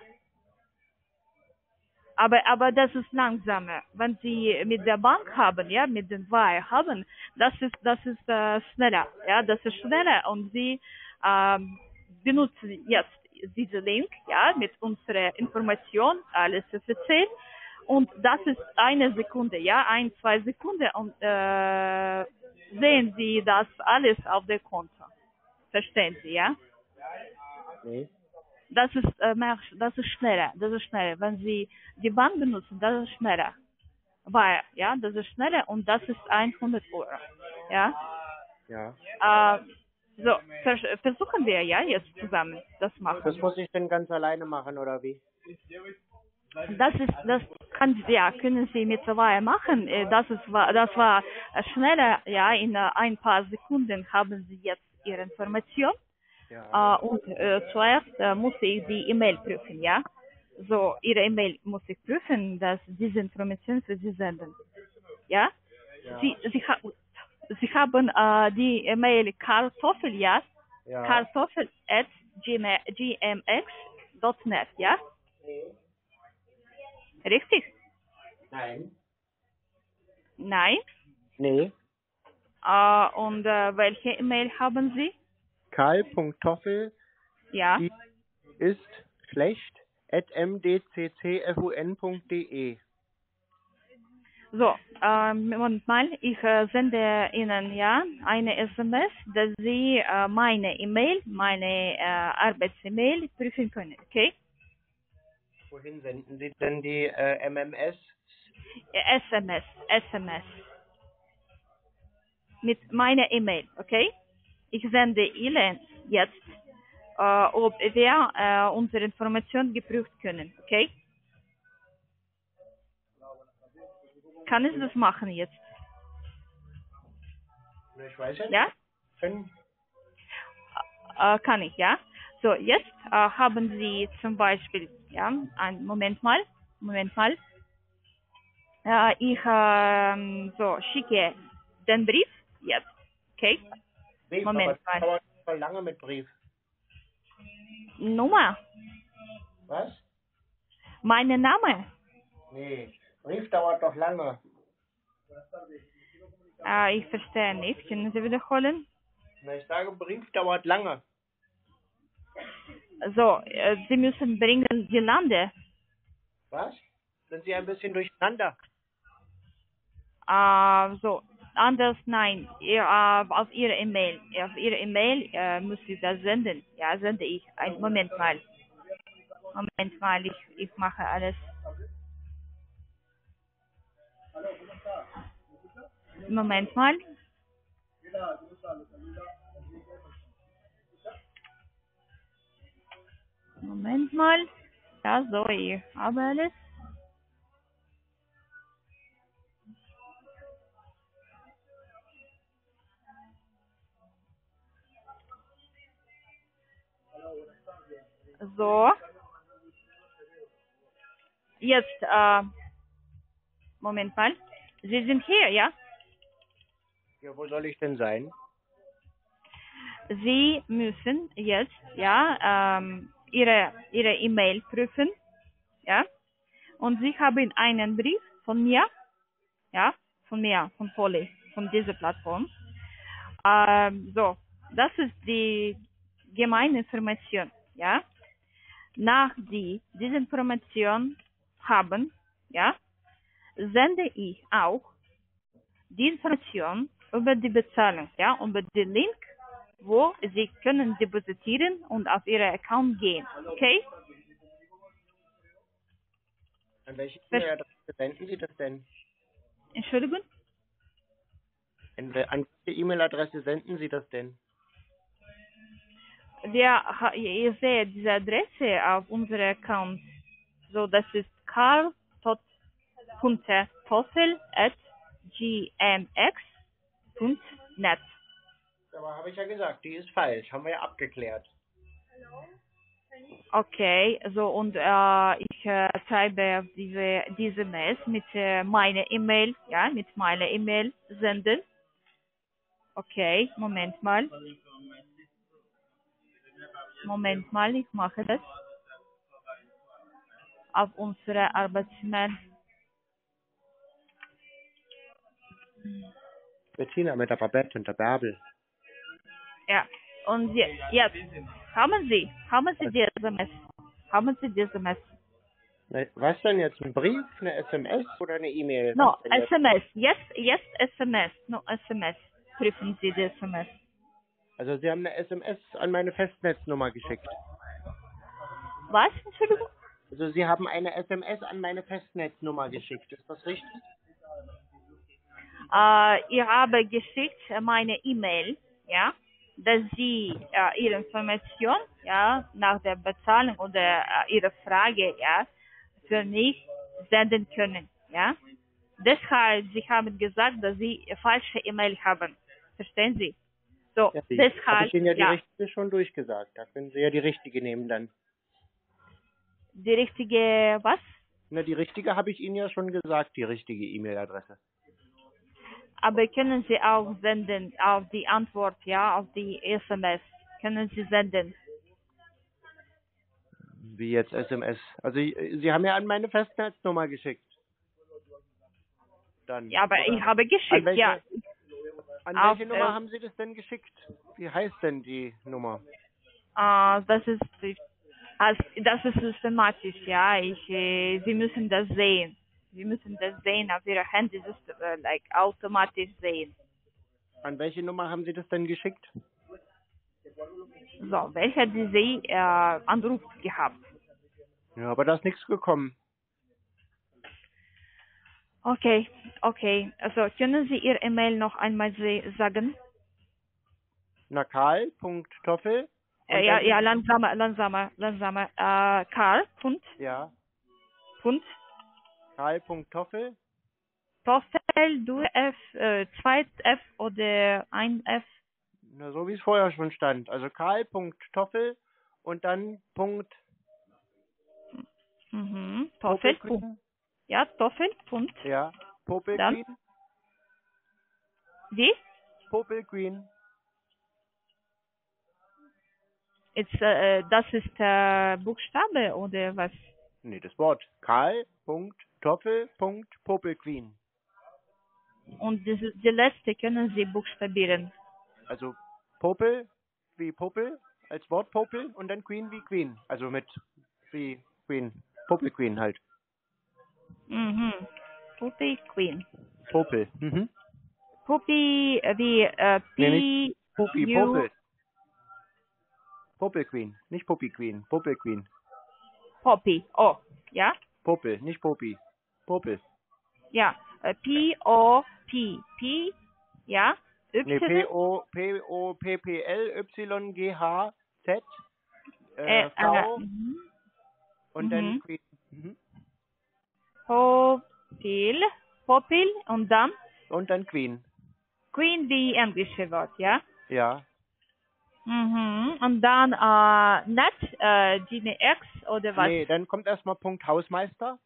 Aber, aber das ist langsamer. Wenn Sie mit der Bank haben, ja, mit den Wire haben, das ist, das ist äh, schneller, ja, das ist schneller und Sie ähm, benutzen jetzt diesen Link, ja, mit unserer Information, alles offiziell. Und das ist eine Sekunde, ja, ein, zwei Sekunden und äh, sehen Sie das alles auf der Konto. Verstehen Sie, ja? Nee. Das ist, äh, mehr, das ist schneller, das ist schneller. Wenn Sie die Bank benutzen, das ist schneller. Weil, ja, das ist schneller und das ist 100 Euro, ja. Ja. Äh, so, vers versuchen wir ja jetzt zusammen das machen. Das muss ich denn ganz alleine machen oder wie? Das ist, das kann, ja, können Sie mittlerweile machen. Äh, Das ist, war, das war schneller, ja, in äh, ein paar Sekunden haben Sie jetzt Ihre Information. Ja. Äh, und äh, zuerst äh, muss ich die E-Mail prüfen, ja. So, Ihre E-Mail muss ich prüfen, dass diese Information für Sie senden. Ja? Ja. Sie, Sie, ha Sie haben äh, die E-Mail Kartoffel, ja? Ja. Kartoffel at gmx.net, ja? Richtig? Nein. Nein. Nee. Äh, und äh, welche E-Mail haben Sie? Karl.toffel Ja. Ist schlecht at mdccfun.de. So, ähm, Moment mal, ich äh, sende Ihnen ja eine SMS, dass Sie äh, meine E-Mail, meine äh, Arbeits-E-Mail prüfen können, okay? Wohin senden Sie denn die äh, MMS? Äh, SMS, SMS. Mit meiner E-Mail, okay? Ich sende Ihnen jetzt, äh, ob wir äh, unsere Informationen geprüft können, okay? Kann ich das machen jetzt? Ich weiß ja. Ja? Können, äh, kann ich, ja. So, jetzt äh, haben Sie zum Beispiel, ja, Moment mal, Moment mal. Äh, ich ähm, so schicke den Brief jetzt, okay? Brief, Moment mal. dauert voll lange mit Brief. Nummer, Was? mein Name. Nee. Brief dauert doch lange. Äh, ich verstehe nicht. Können Sie wiederholen? Na, ich sage, Brief dauert lange. So, äh, Sie müssen bringen die Lande. Was? Sind Sie ein bisschen durcheinander? Äh, so, anders nein. Ihr, äh, auf Ihre E-Mail. Auf Ihre E-Mail äh, muss ich das senden. Ja, sende ich. Ein Moment mal. Moment mal, ich, ich mache alles. Moment mal. Moment mal. Ja, so, ich habe alles. So. Jetzt, äh, Moment mal. Sie sind hier, ja? Ja, wo soll ich denn sein? Sie müssen jetzt, ja, ähm, Ihre, Ihre E-Mail prüfen, ja? Und Sie haben einen Brief von mir, ja, von mir, von Polly, von dieser Plattform. Ähm, so, das ist die gemeine Information, ja? Nach die diese Information haben, ja, sende ich auch die Information über die Bezahlung, ja, über den Link, wo Sie können depositieren und auf Ihre Account gehen, okay? An welche E-Mail-Adresse senden Sie das denn? Entschuldigung? An wel- an welche E-Mail-Adresse senden Sie das denn? Wir, ihr seht diese Adresse auf unserem Account. So, das ist karl.toffel at gmx.net. Aber habe ich ja gesagt, die ist falsch. Haben wir ja abgeklärt. Okay, so und äh, ich äh, schreibe diese diese Mails mit äh, meiner E-Mail, ja, mit meiner E-Mail senden. Okay, Moment mal. Moment mal, ich mache das. Auf unsere Arbeitsmail. Bettina mit der Babette und der Bärbel. Ja. Und je- jetzt haben Sie, haben Sie die SMS? Haben Sie die SMS? Ne, Was denn jetzt? Ein Brief, eine SMS oder eine E-Mail? No? SMS. Jetzt, jetzt SMS. No, SMS. Prüfen Sie die SMS. Also Sie haben eine SMS an meine Festnetznummer geschickt. Was? Entschuldigung? Also Sie haben eine SMS an meine Festnetznummer geschickt. Ist das richtig? Äh, ich habe geschickt meine E-Mail, ja, dass Sie äh, Ihre Information, ja, nach der Bezahlung oder äh, Ihre Frage, ja, für mich senden können, ja. Deshalb, Sie haben gesagt, dass Sie falsche E-Mail haben. Verstehen Sie? So, Ja, habe deshalb, ich Ihnen ja die ja, richtige schon durchgesagt. Da können Sie ja die richtige nehmen dann. die richtige, was? Na, die richtige habe ich Ihnen ja schon gesagt, die richtige E-Mail-Adresse. Aber können Sie auch senden auf die Antwort, ja, auf die SMS? Können Sie senden? Wie jetzt SMS. Also Sie haben ja an meine Festnetznummer geschickt. Dann. Ja, aber ich habe An geschickt, welche, ja. an Auf, welche Nummer äh, haben Sie das denn geschickt? Wie heißt denn die Nummer? Äh, das ist, also, das ist systematisch, ja. Ich, äh, Sie müssen das sehen. Sie müssen das sehen auf Ihrer Handy, das ist, äh, like, automatisch sehen. An welche Nummer haben Sie das denn geschickt? So, welche hat Sie äh, Anruf gehabt? Ja, aber da ist nichts gekommen. Okay, okay. Also können Sie Ihr E-Mail noch einmal sagen? Na, Karl.toffel. Äh, ja, ja, langsamer, langsamer, langsamer. Äh, Karl, Punkt, Ja, Punkt, Karl.toffel. Toffel, du F, äh, zweit F oder ein F? Na, so wie es vorher schon stand. Also Karl.toffel und dann Punkt Mhm, Toffel, Punkt. Ja, Toffel, Punkt. Ja, Popelqueen. Wie? Popelqueen. Ist, äh, das ist äh, Buchstabe oder was? Nee, das Wort. Karl.toffel.popelqueen. Und das ist die letzte können Sie buchstabieren. Also Popel wie Popel als Wort Popel und dann Queen wie Queen. Also mit wie Queen. Popelqueen halt. Mhm. Puppy Queen. Popel. Mhm. Puppy äh, wie äh, Nee, P Pupi, U- Popel. Popelqueen. Nicht Poppy Queen. Popelqueen. Poppy. Oh, ja? Popel, nicht Poppy. Popel. Ja. Äh, P O P P ja? Y Nee, P-O, P-O-P-P-L, Y, G, H, Z, äh, äh, V äh, mhm. und dann mhm. Queen. Mhm. Popil, Popil und dann Und dann Queen. Queen wie englische Wort, ja? Ja. Mhm. Und dann äh, Net, äh, GMX oder was? Nee, dann kommt erstmal Punkt Hausmeister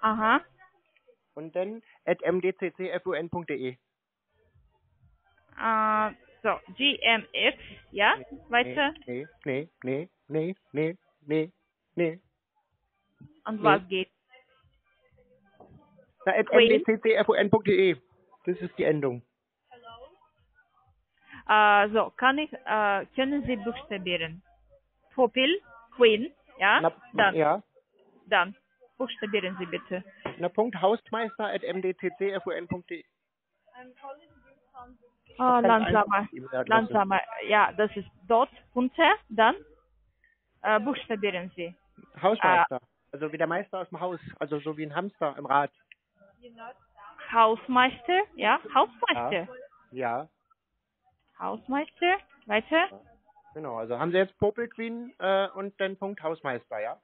Aha. und dann at mdccfun.de. Äh, so, GMX, ja? Weiter. Nee, nee, nee, nee, nee, nee, nee. Und nee. was geht? Na, at mdccfun.de. Das ist die Endung. Äh, so, kann ich, äh, können Sie buchstabieren? Popil, Queen, ja? Na, dann, Ja. dann, buchstabieren Sie bitte. Na, Punkt Hausmeister at mdccfun.de. Oh, Ganz langsamer, langsamer. Ja, das ist dort, Punte, dann, äh, buchstabieren Sie. Hausmeister. Also wie der Meister aus dem Haus. Also so wie ein Hamster im Rad. Hausmeister, ja, Hausmeister, Ja, Hausmeister, weiter, genau. Also haben Sie jetzt Popel Queen äh, und dann Punkt Hausmeister, ja?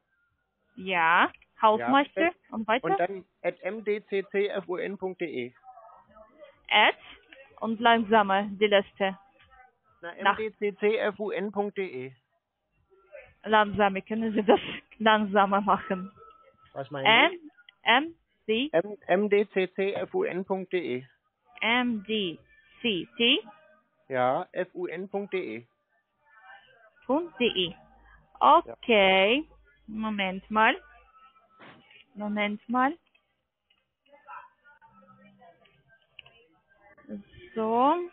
ja, Hausmeister Ja, und weiter, Und dann at mdccfun.de. at und langsamer die letzte, Na, mdccfun.de. langsamer, können Sie das langsamer machen? Was meinen Sie? M, C, M mdccfun.de. M, D, C, T, Ja, fun.de. .de. Okay, Moment mal. Moment mal. So.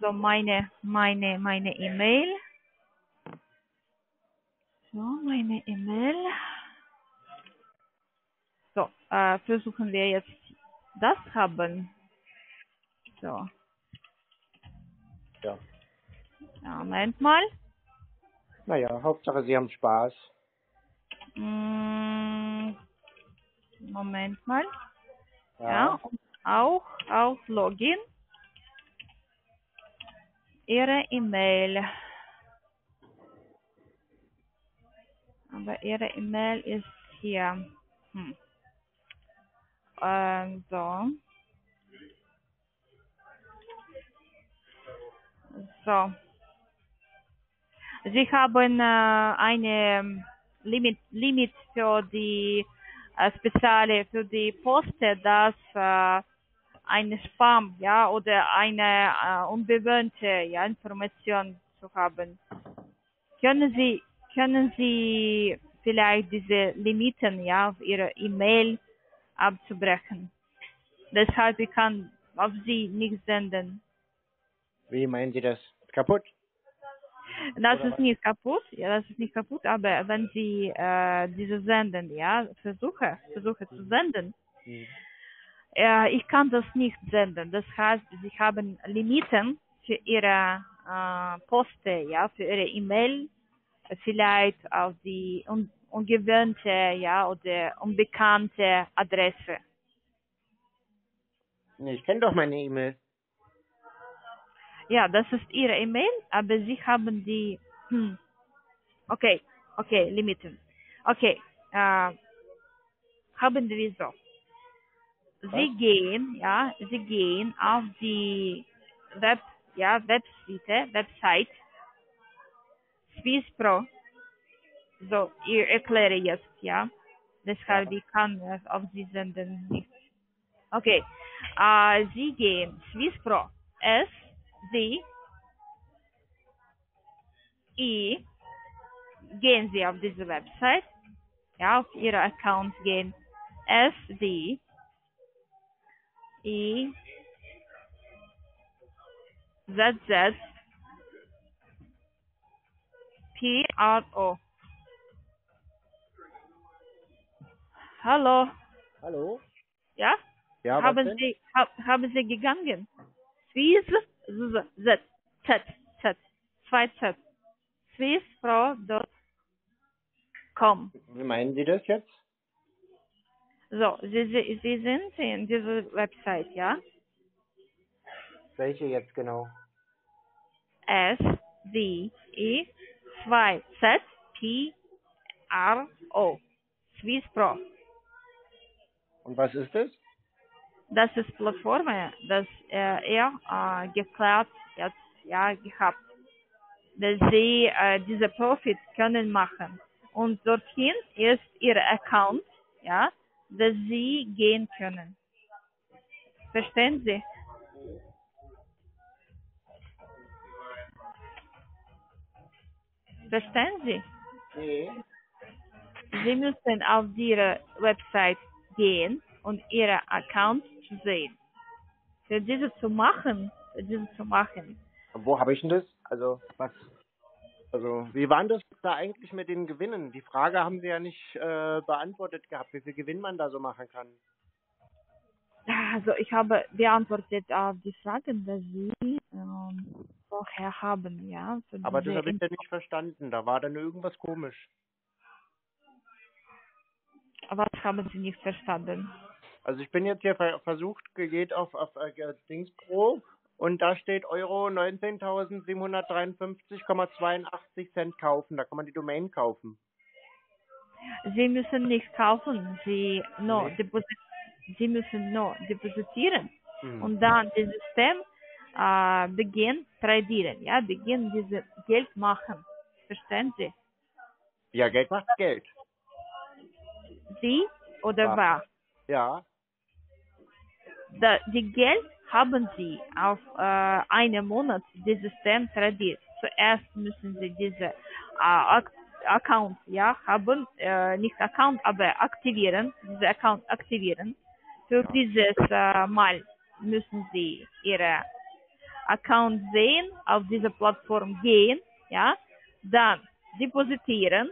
So, meine, meine, meine E-Mail. So, meine E-Mail. So, äh, versuchen wir jetzt das haben. So, Ja. ja, Moment mal. Naja, Hauptsache Sie haben Spaß. Mm, Moment mal. Ja, Ja. und auch auf Login. Ihre E-Mail. Aber Ihre E-Mail ist hier. Hm. Ähm, so. So. Sie haben äh, eine Limit, Limit für die Speziale, für die Poste, dass äh, eine Spam, ja, oder eine äh, unbewöhnte ja, Information zu haben. Können Sie, können Sie vielleicht diese Limiten, ja, auf Ihre E-Mail abzubrechen? Deshalb ich kann auf Sie nicht senden. Wie meinen Sie das? Kaputt? Das Oder ist nicht kaputt, ja, das ist nicht kaputt, aber wenn Sie äh, diese senden, ja, versuche, versuche zu senden, Hm. äh, ich kann das nicht senden. Das heißt, Sie haben Limiten für Ihre äh, Poste, ja, für Ihre E-Mail, vielleicht auf die un ungewöhnte, ja, oder unbekannte Adresse. Ich kenne doch meine E-Mail. Ja, das ist Ihre E-Mail, aber Sie haben die, hm, okay, okay, Limiten. Okay, äh, haben wir so. Sie Was? gehen, ja, Sie gehen auf die Web, ja, Webseite, Website, Swiss Pro. So, ich erkläre jetzt, ja. Deshalb, Ja. ich kann es auf Sie senden nicht. Okay, äh, Sie gehen, Swiss Pro, S, D, I, gehen Sie auf diese Website, ja, auf Ihre Account gehen, S, D, I, Z, Z, P, R, O. Hallo, Hallo? ja? Ja, haben? Sie, hab, haben Sie gegangen? Swiss, Z, Z, Z, Z, zwei Z, swisspro.com. Wie meinen Sie das jetzt? So, Sie, Sie, Sie sind in dieser Website, ja? Welche jetzt genau? S, D, E, 2, Z, P, R, O. Swiss Pro. Und was ist das? Das ist Plattform, das äh, er äh, geklärt jetzt ja gehabt, dass sie äh, diese Profit können machen und dorthin ist ihr Account, ja, dass sie gehen können. Verstehen Sie? Verstehen Sie? Nee. Sie müssen auf Ihre Website gehen und Ihre Account zu sehen. Für diese zu machen, für diese zu machen, wo habe ich denn das? Also, was? Also, wie waren das da eigentlich mit den Gewinnen? Die Frage haben Sie ja nicht äh, beantwortet gehabt, wie viel Gewinn man da so machen kann. Also ich habe beantwortet auf die Fragen, die Sie ähm, vorher haben, ja. Aber das habe ich ja nicht verstanden. Da war dann irgendwas komisch. Was haben Sie nicht verstanden? Also ich bin jetzt hier ver versucht, geht auf, auf äh, Dings Pro und da steht Euro 19.753,82 Cent kaufen. Da kann man die Domain kaufen. Sie müssen nicht kaufen, Sie nur Nee. Sie müssen nur depositieren Mhm. und dann das System äh, beginnt tradieren, ja, beginnt diese Geld machen. Verstehen Sie? Ja, Geld macht Geld. Sie oder Ja. wer? Ja. Da, die Geld haben Sie auf äh, einen Monat das System tradiert. Zuerst müssen Sie diese äh, Ak Account ja haben, äh, nicht Account, aber aktivieren, diese Account aktivieren. Für dieses äh, Mal müssen Sie Ihre Account sehen, auf diese Plattform gehen, ja, dann depositieren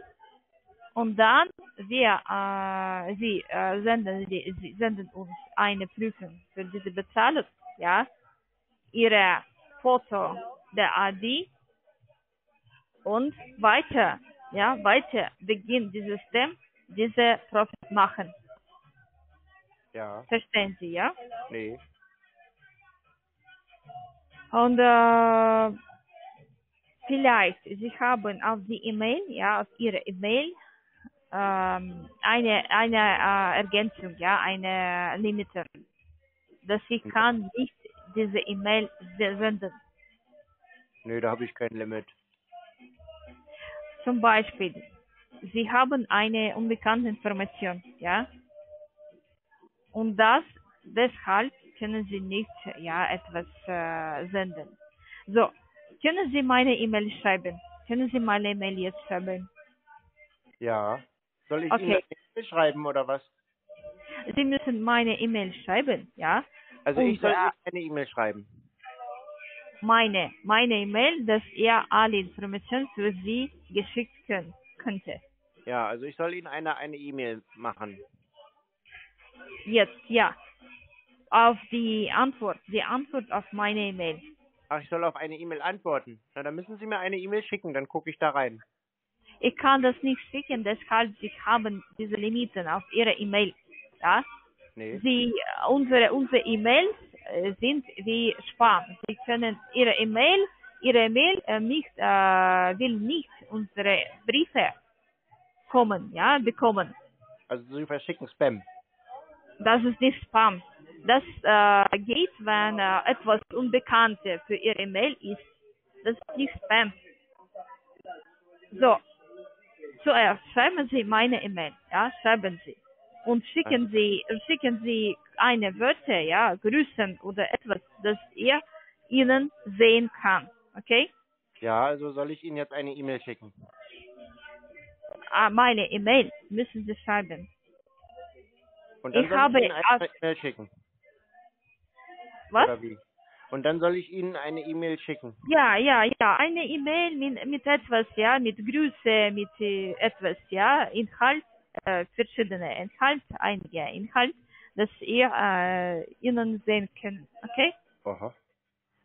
und dann wir, äh, Sie, äh, senden, Sie, Sie senden uns eine Prüfung für diese Bezahlung, ja, Ihre Foto der AD und weiter, ja, weiter beginnt dieses System diese Profit machen. Ja. Verstehen Sie, ja? Nee. Und äh, vielleicht Sie haben auf die E-Mail, ja, auf Ihre E-Mail ähm, eine eine äh, Ergänzung, ja, eine Limiter, dass ich kann nicht diese E-Mail se- senden. Nee, da habe ich kein Limit. Zum Beispiel, Sie haben eine unbekannte Information, ja, und das deshalb können Sie nicht, ja, etwas äh, senden. So, können Sie meine E-Mail schreiben? Können Sie meine E-Mail jetzt schreiben? Ja. Soll ich Okay. Ihnen das nicht schreiben oder was? Sie müssen meine E-Mail schreiben, ja. Also Und, ich soll Ihnen eine E-Mail schreiben. Meine, meine E-Mail, dass ihr alle Informationen für Sie geschickt können, könnte. Ja, also ich soll Ihnen eine eine E-Mail machen. Jetzt, ja. Auf die Antwort, die Antwort auf meine E-Mail. Ach, ich soll auf eine E-Mail antworten. Na, dann müssen Sie mir eine E-Mail schicken, dann gucke ich da rein. Ich kann das nicht schicken, deshalb Sie haben diese Limiten auf Ihre E-Mail. Ja? Nee. Sie, unsere, unsere E-Mails äh, sind wie Spam. Sie können Ihre E-Mail, Ihre E-Mail äh, nicht, äh, will nicht unsere Briefe kommen, ja, bekommen. Also Sie verschicken Spam. Das ist nicht Spam. Das äh, geht, wenn äh, etwas Unbekannte für Ihre E-Mail ist. Das ist nicht Spam. So, zuerst schreiben Sie meine E-Mail, ja, schreiben Sie. Und schicken Sie, schicken Sie eine Wörter, ja, Grüßen oder etwas, das ihr Ihnen sehen kann. Okay? Ja, also soll ich Ihnen jetzt eine E-Mail schicken? Ah, meine E-Mail müssen Sie schreiben. Und dann Ich soll habe ich Ihnen eine E-Mail schicken. Was? Oder wie? Und dann soll ich Ihnen eine E-Mail schicken. Ja, ja, ja, eine E-Mail mit, mit etwas, ja, mit Grüße, mit äh, etwas, ja, Inhalt, äh, verschiedene Inhalt, einige Inhalt, dass ihr äh, Ihnen sehen könnt, okay? Aha.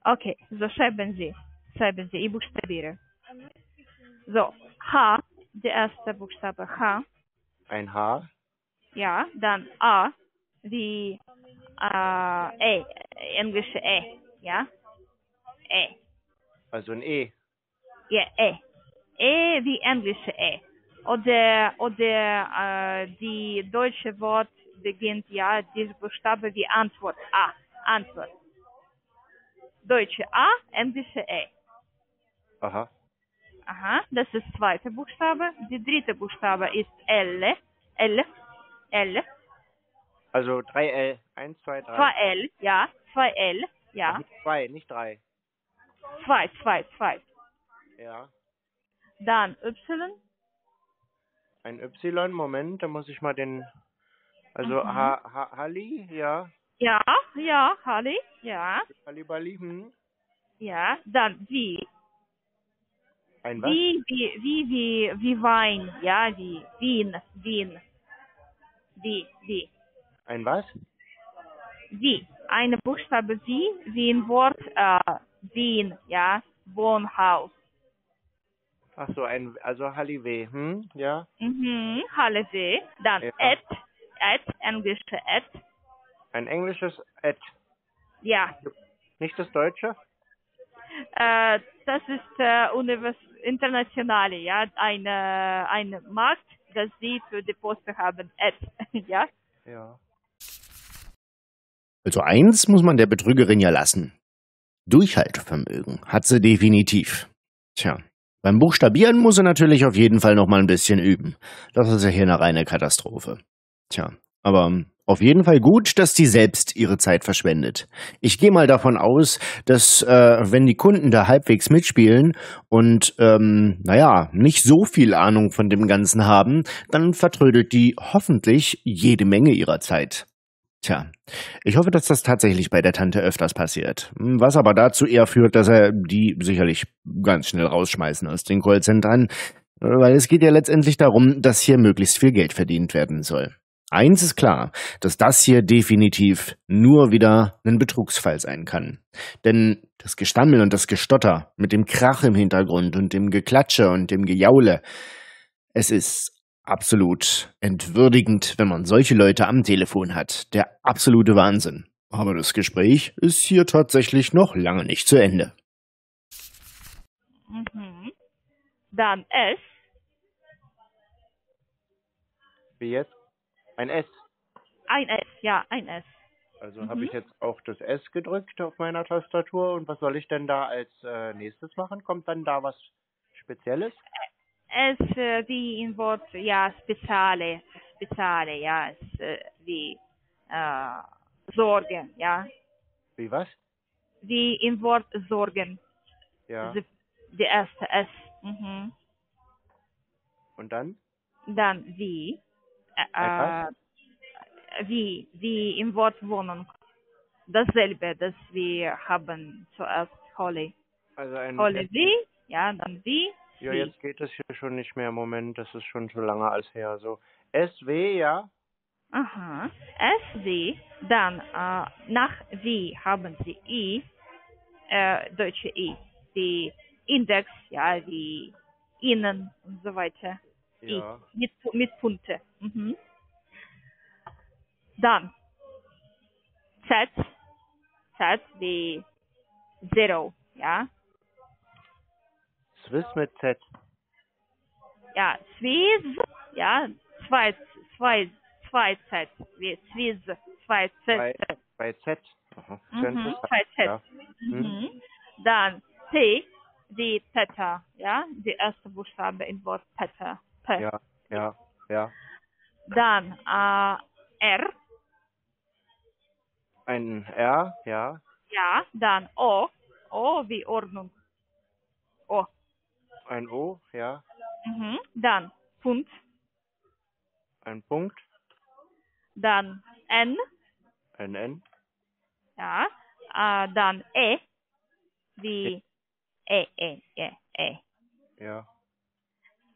Okay, so schreiben Sie, schreiben Sie, ich buchstabiere. So, H, der erste Buchstabe H, Ein H. ja, dann A, wie äh, E, englische E, ja, E. Also ein E. Ja, E. E wie englische E. Oder, oder äh, die deutsche Wort beginnt ja, dieses Buchstabe wie Antwort. A. Antwort. Deutsche A, englische E. Aha. Aha, das ist zweite Buchstabe. Die dritte Buchstabe ist L. L. L. Also drei L. Eins, zwei, drei. Zwei L, ja. Zwei L, Ach, ja. nicht zwei, nicht drei. Zwei, zwei, zwei. Ja. Dann Y. Ein Y, Moment, da muss ich mal den. Also Mhm. ha, ha, Halli, ja. Ja, ja, Halli, ja. Halliballi, hm. Ja, dann wie, Ein was? wie, wie, wie, wie, wie Wein, ja, wie, Wien, Wien, wie, wie, Ein was? wie, eine Buchstabe wie, wie ein Wort, äh, Wien, ja, Wohnhaus. Ach so, ein, also Halliweh, hm, ja. Mhm, Halle W, dann Ja. at, at, englische at, Ein englisches Ad, Ja, nicht das deutsche? äh, das ist äh, univers internationale, ja, eine, ein Markt, das sie für die Post haben, Ad, ja. Ja. Also eins muss man der Betrügerin ja lassen. Durchhaltevermögen hat sie definitiv. Tja, beim Buchstabieren muss sie natürlich auf jeden Fall noch mal ein bisschen üben. Das ist ja hier eine reine Katastrophe. Tja, aber auf jeden Fall gut, dass die selbst ihre Zeit verschwendet. Ich gehe mal davon aus, dass äh, wenn die Kunden da halbwegs mitspielen und ähm, naja, nicht so viel Ahnung von dem Ganzen haben, dann vertrödelt die hoffentlich jede Menge ihrer Zeit. Tja, ich hoffe, dass das tatsächlich bei der Tante öfters passiert. Was aber dazu eher führt, dass er die sicherlich ganz schnell rausschmeißen aus den Callcentern, weil es geht ja letztendlich darum, dass hier möglichst viel Geld verdient werden soll. Eins ist klar, dass das hier definitiv nur wieder ein Betrugsfall sein kann. Denn das Gestammel und das Gestotter mit dem Krach im Hintergrund und dem Geklatsche und dem Gejaule, es ist absolut entwürdigend, wenn man solche Leute am Telefon hat. Der absolute Wahnsinn. Aber das Gespräch ist hier tatsächlich noch lange nicht zu Ende. Mhm. Dann S, Wie jetzt? Ein S. ein S, ja, ein S. Also Mhm. habe ich jetzt auch das S gedrückt auf meiner Tastatur und was soll ich denn da als äh, nächstes machen? Kommt dann da was Spezielles? S äh, wie im Wort, ja, Speziale, Speziale, ja, es, äh, wie äh, Sorgen, ja, Wie was? wie im Wort Sorgen, Ja. die, die erste S. Mhm. Und dann? Dann wie, äh, äh, wie, wie im Wort Wohnung. Dasselbe, das wir haben zuerst Holly. Also ein Holly wie, ja, dann wie, Ja, jetzt geht es hier schon nicht mehr. Moment, das ist schon zu lange als her. So SW, ja. Aha. S wie, dann äh, nach wie haben Sie I, äh, deutsche I, die Index, ja, wie Innen und so weiter. I, Ja. mit, mit Punkte. Mhm. Dann Z, Z wie Zero, ja. Swiss mit Z. Ja, Swiss, ja, zwei, zwei, zwei Z, Swiss, zwei Z. Bei, bei Z. Aha, Mhm, zwei Z. Ja. Mhm. Dann T, wie Peter, ja, die erste Buchstabe im Wort Peter. P. ja, ja, ja. Dann äh, R, Ein R, ja. ja, dann O, O wie Ordnung. Ein O, ja. Mhm. Dann Punkt, Ein Punkt. dann N, Ein N. ja, äh, dann E, wie E, E, E, E. Ja.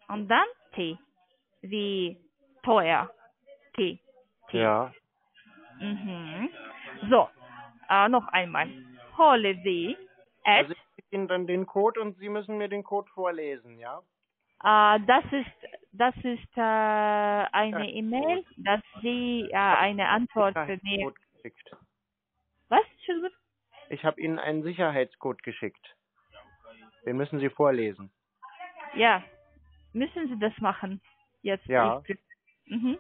Und dann T, wie teuer. T, T. Ja. Mhm. So, äh, noch einmal. Hole Sie es. Ihnen dann den Code und Sie müssen mir den Code vorlesen, ja? Äh, das ist, das ist äh, eine. E-Mail, dass Sie äh, eine Antwort für mich. Sicherheitscode geschickt. Was? Ich habe Ihnen einen Sicherheitscode geschickt. Den müssen Sie vorlesen. Ja. Müssen Sie das machen? Jetzt. Ja. Mhm.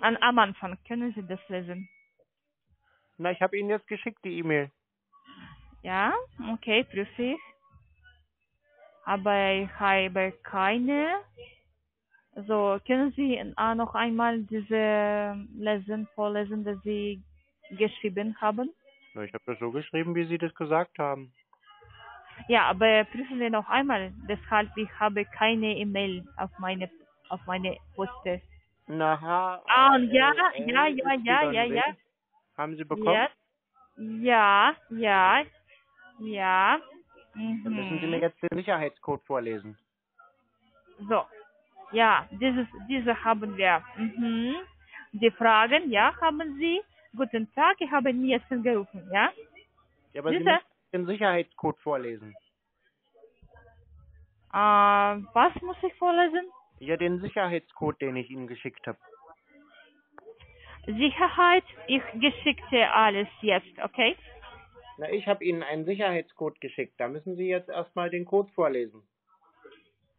An, am Anfang können Sie das lesen. Na, ich habe Ihnen jetzt geschickt, die E-Mail. Ja, okay, prüfe ich. Aber ich habe keine. So, können Sie äh, noch einmal diese lesen, vorlesen, die Sie geschrieben haben? Ich habe das so geschrieben, wie Sie das gesagt haben. Ja, aber prüfen wir noch einmal. Deshalb, ich habe keine E-Mail auf meine, auf meine Poste. Na, H Ah, ja, L, ja, ja, ja, ja, W. ja. Haben Sie bekommen? Ja, ja, ja, ja. Dann müssen Sie Mhm. mir jetzt den Sicherheitscode vorlesen. So, ja, dieses, diese haben wir. Mhm. Die Fragen, ja, haben Sie. Guten Tag, ich habe ihn jetzt gerufen, ja? Ja, aber Sie Bitte? müssen den Sicherheitscode vorlesen. Äh, was muss ich vorlesen? Ja, den Sicherheitscode, den ich Ihnen geschickt habe. Sicherheit, ich geschickte alles jetzt, okay? Na, ich habe Ihnen einen Sicherheitscode geschickt. Da müssen Sie jetzt erstmal den Code vorlesen.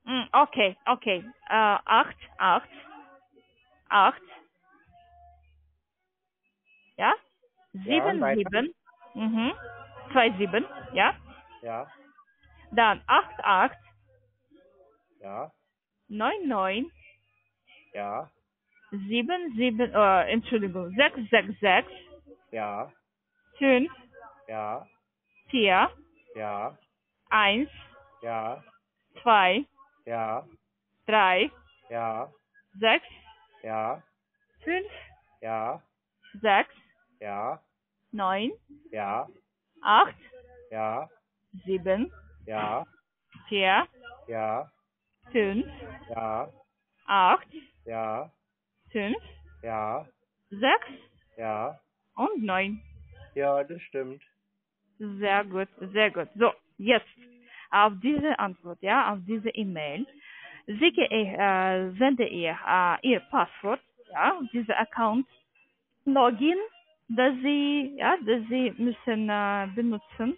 Mm, okay, okay. Äh, 8, 8, 8. Ja? 7, weiter. 7. Mhm. 2, 7. Ja? Ja, Dann 8, 8, ja, 9, 9, ja, 7, 7, äh, Entschuldigung, 6, 6, 6, ja, 5, ja, 4, ja, 1, ja, 2, ja, 3, ja, 6, ja, 5, ja, 6, ja, 9, ja, 8, ja, 7, ja, 4, ja, 5, ja, 8, ja, 5, ja, 6 ja, und 9. ja, das stimmt. Sehr gut, sehr gut. So, jetzt auf diese Antwort, ja, auf diese E-Mail, schicke ich, äh, sende ich äh, Ihr Passwort, ja, diese Account, Login, das Sie, ja, das Sie müssen äh, benutzen,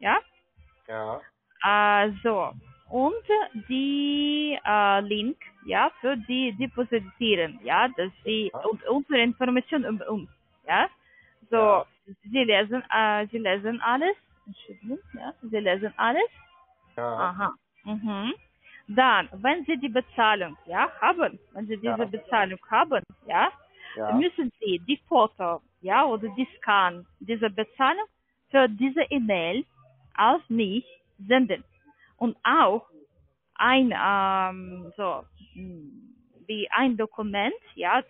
ja. Ja, Äh, so, und die äh, Link, ja, für die Depositieren, ja, dass Sie Ja. und unsere Informationen über uns, ja. So, Ja. Sie lesen, äh, Sie lesen alles, Entschuldigung, ja, Sie lesen alles, ja, aha, mhm. Dann, wenn Sie die Bezahlung, ja, haben, wenn Sie diese Ja. Bezahlung haben, ja, ja, müssen Sie die Foto, ja, oder die Scan dieser Bezahlung für diese E-Mail auf mich senden. Und auch ein, ähm, so, hm, wie ein Dokument, ja,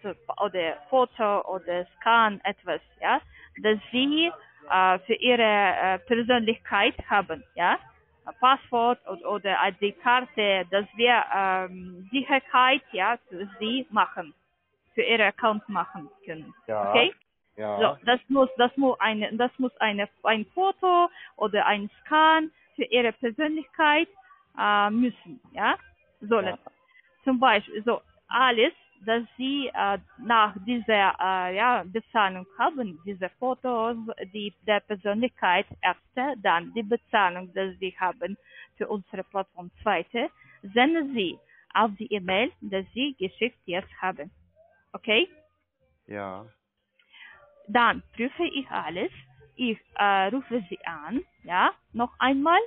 oder Foto oder Scan, etwas, ja, das Sie äh, für Ihre äh, Persönlichkeit haben, ja. Passwort oder, oder ID-Karte, dass wir ähm, Sicherheit, ja, für Sie machen, für Ihre Account machen können. ja, Okay? ja, So, das muss, das muss eine, das muss eine, ein Foto oder ein Scan für ihre Persönlichkeit äh, müssen, ja, sollen. Ja. Zum Beispiel, so alles, dass sie äh, nach dieser äh, ja, Bezahlung haben, diese Fotos, die der Persönlichkeit erste, dann die Bezahlung, dass sie haben für unsere Plattform zweite, senden sie auf die E-Mail, dass sie geschickt jetzt haben. Okay? ja, Dann prüfe ich alles. Ich äh, rufe Sie an, ja, noch einmal.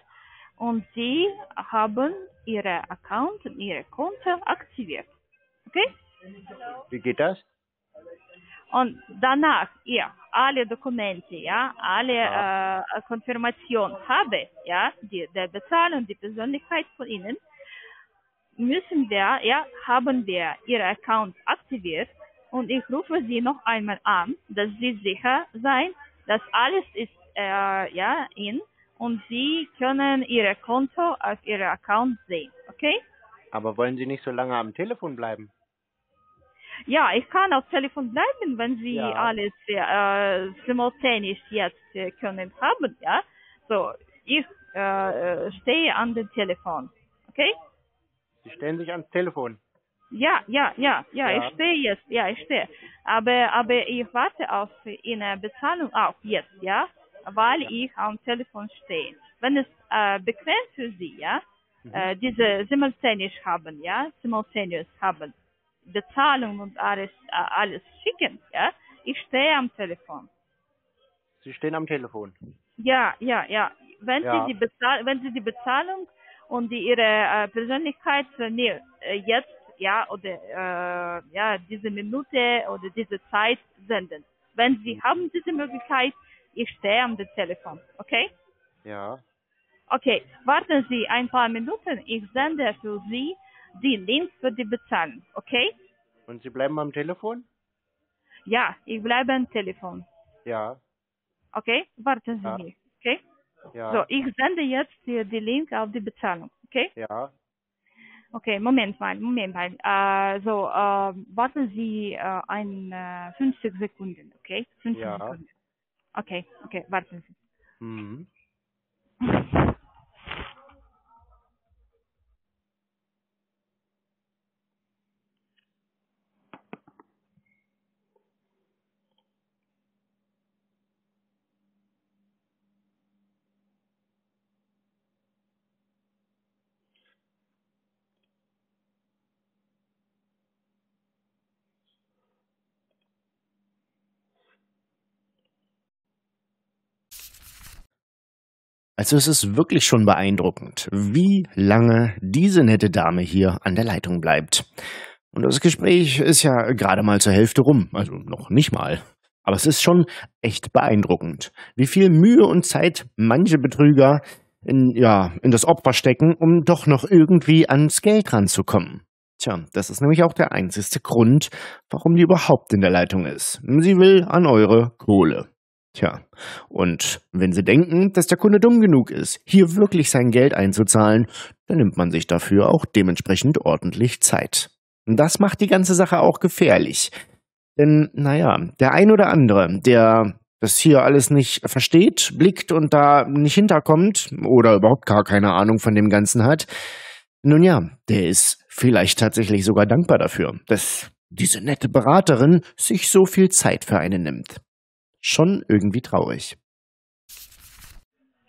Und Sie haben Ihre Account und Ihre Konto aktiviert. Okay? Wie geht das? Und danach, ihr alle Dokumente, ja, alle Ja. äh, Konfirmation habe, ja, die, der Bezahlung, die Persönlichkeit von Ihnen, müssen wir, ja, haben wir Ihre Account aktiviert und ich rufe Sie noch einmal an, dass Sie sicher sein, dass alles ist, äh, ja, in und Sie können Ihre Konto auf Ihre Account sehen, okay? Aber wollen Sie nicht so lange am Telefon bleiben? Ja, ich kann auf Telefon bleiben, wenn Sie Ja. alles äh, simultanisch jetzt äh, können haben, ja. So, ich äh, äh, stehe an dem Telefon, okay? Sie stellen sich ans Telefon. Ja, ja, ja, ja, Ja. ich stehe jetzt, ja, ich stehe. Aber, aber ich warte auf Ihre Bezahlung auch jetzt, ja, weil ich am Telefon stehe. Wenn es äh, bequem für Sie, ja, Mhm. äh, diese simultanisch haben, ja, simultaneous haben, Bezahlung und alles, äh, alles schicken, ja, ich stehe am Telefon. Sie stehen am Telefon. Ja, ja, ja. Wenn Ja. Sie die Bezahl wenn Sie die Bezahlung und die Ihre äh, Persönlichkeit äh, nee, jetzt ja oder äh, ja diese Minute oder diese Zeit senden. Wenn Sie haben diese Möglichkeit, ich stehe am Telefon, okay? Ja, Okay, warten Sie ein paar Minuten. Ich sende für Sie für die Bezahlung, okay? und Sie bleiben am Telefon? Ja, ich bleibe am Telefon, Ja, okay? Warten Sie Ja. hier, okay? ja, So, ich sende jetzt die, die Link auf die Bezahlung, okay? ja, Okay, Moment mal, Moment mal. Äh, so, äh, warten Sie äh, ein äh, 50 Sekunden, okay? 50 Ja. Sekunden. Okay, okay, warten Sie. mhm. Also es ist wirklich schon beeindruckend, wie lange diese nette Dame hier an der Leitung bleibt. Und das Gespräch ist ja gerade mal zur Hälfte rum, also noch nicht mal. Aber es ist schon echt beeindruckend, wie viel Mühe und Zeit manche Betrüger in, ja, in das Opfer stecken, um doch noch irgendwie ans Geld ranzukommen. Tja, das ist nämlich auch der einzigste Grund, warum die überhaupt in der Leitung ist. Sie will an eure Kohle. Tja, und wenn Sie denken, dass der Kunde dumm genug ist, hier wirklich sein Geld einzuzahlen, dann nimmt man sich dafür auch dementsprechend ordentlich Zeit. Das macht die ganze Sache auch gefährlich. Denn, naja, der ein oder andere, der das hier alles nicht versteht, blickt und da nicht hinterkommt oder überhaupt gar keine Ahnung von dem Ganzen hat, nun ja, der ist vielleicht tatsächlich sogar dankbar dafür, dass diese nette Beraterin sich so viel Zeit für einen nimmt. Schon irgendwie traurig.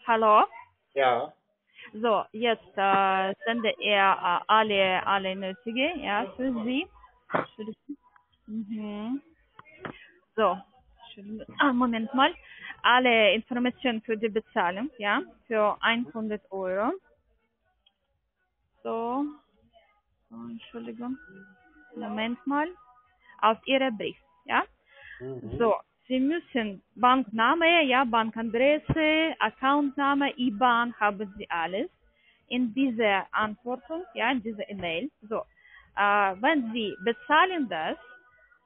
Hallo? Ja. So, jetzt äh, sende er äh, alle, alle nötige, ja, für Sie. Mhm. So, ah, Moment mal. Alle Informationen für die Bezahlung, ja, für 100 Euro. So, Entschuldigung. Moment mal. Auf Ihrem Brief, ja. Mhm. So, Sie müssen Bankname, ja, Bankadresse, Accountname, IBAN, haben Sie alles in dieser Antwortung, ja, in dieser E-Mail. So, äh, wenn Sie bezahlen das,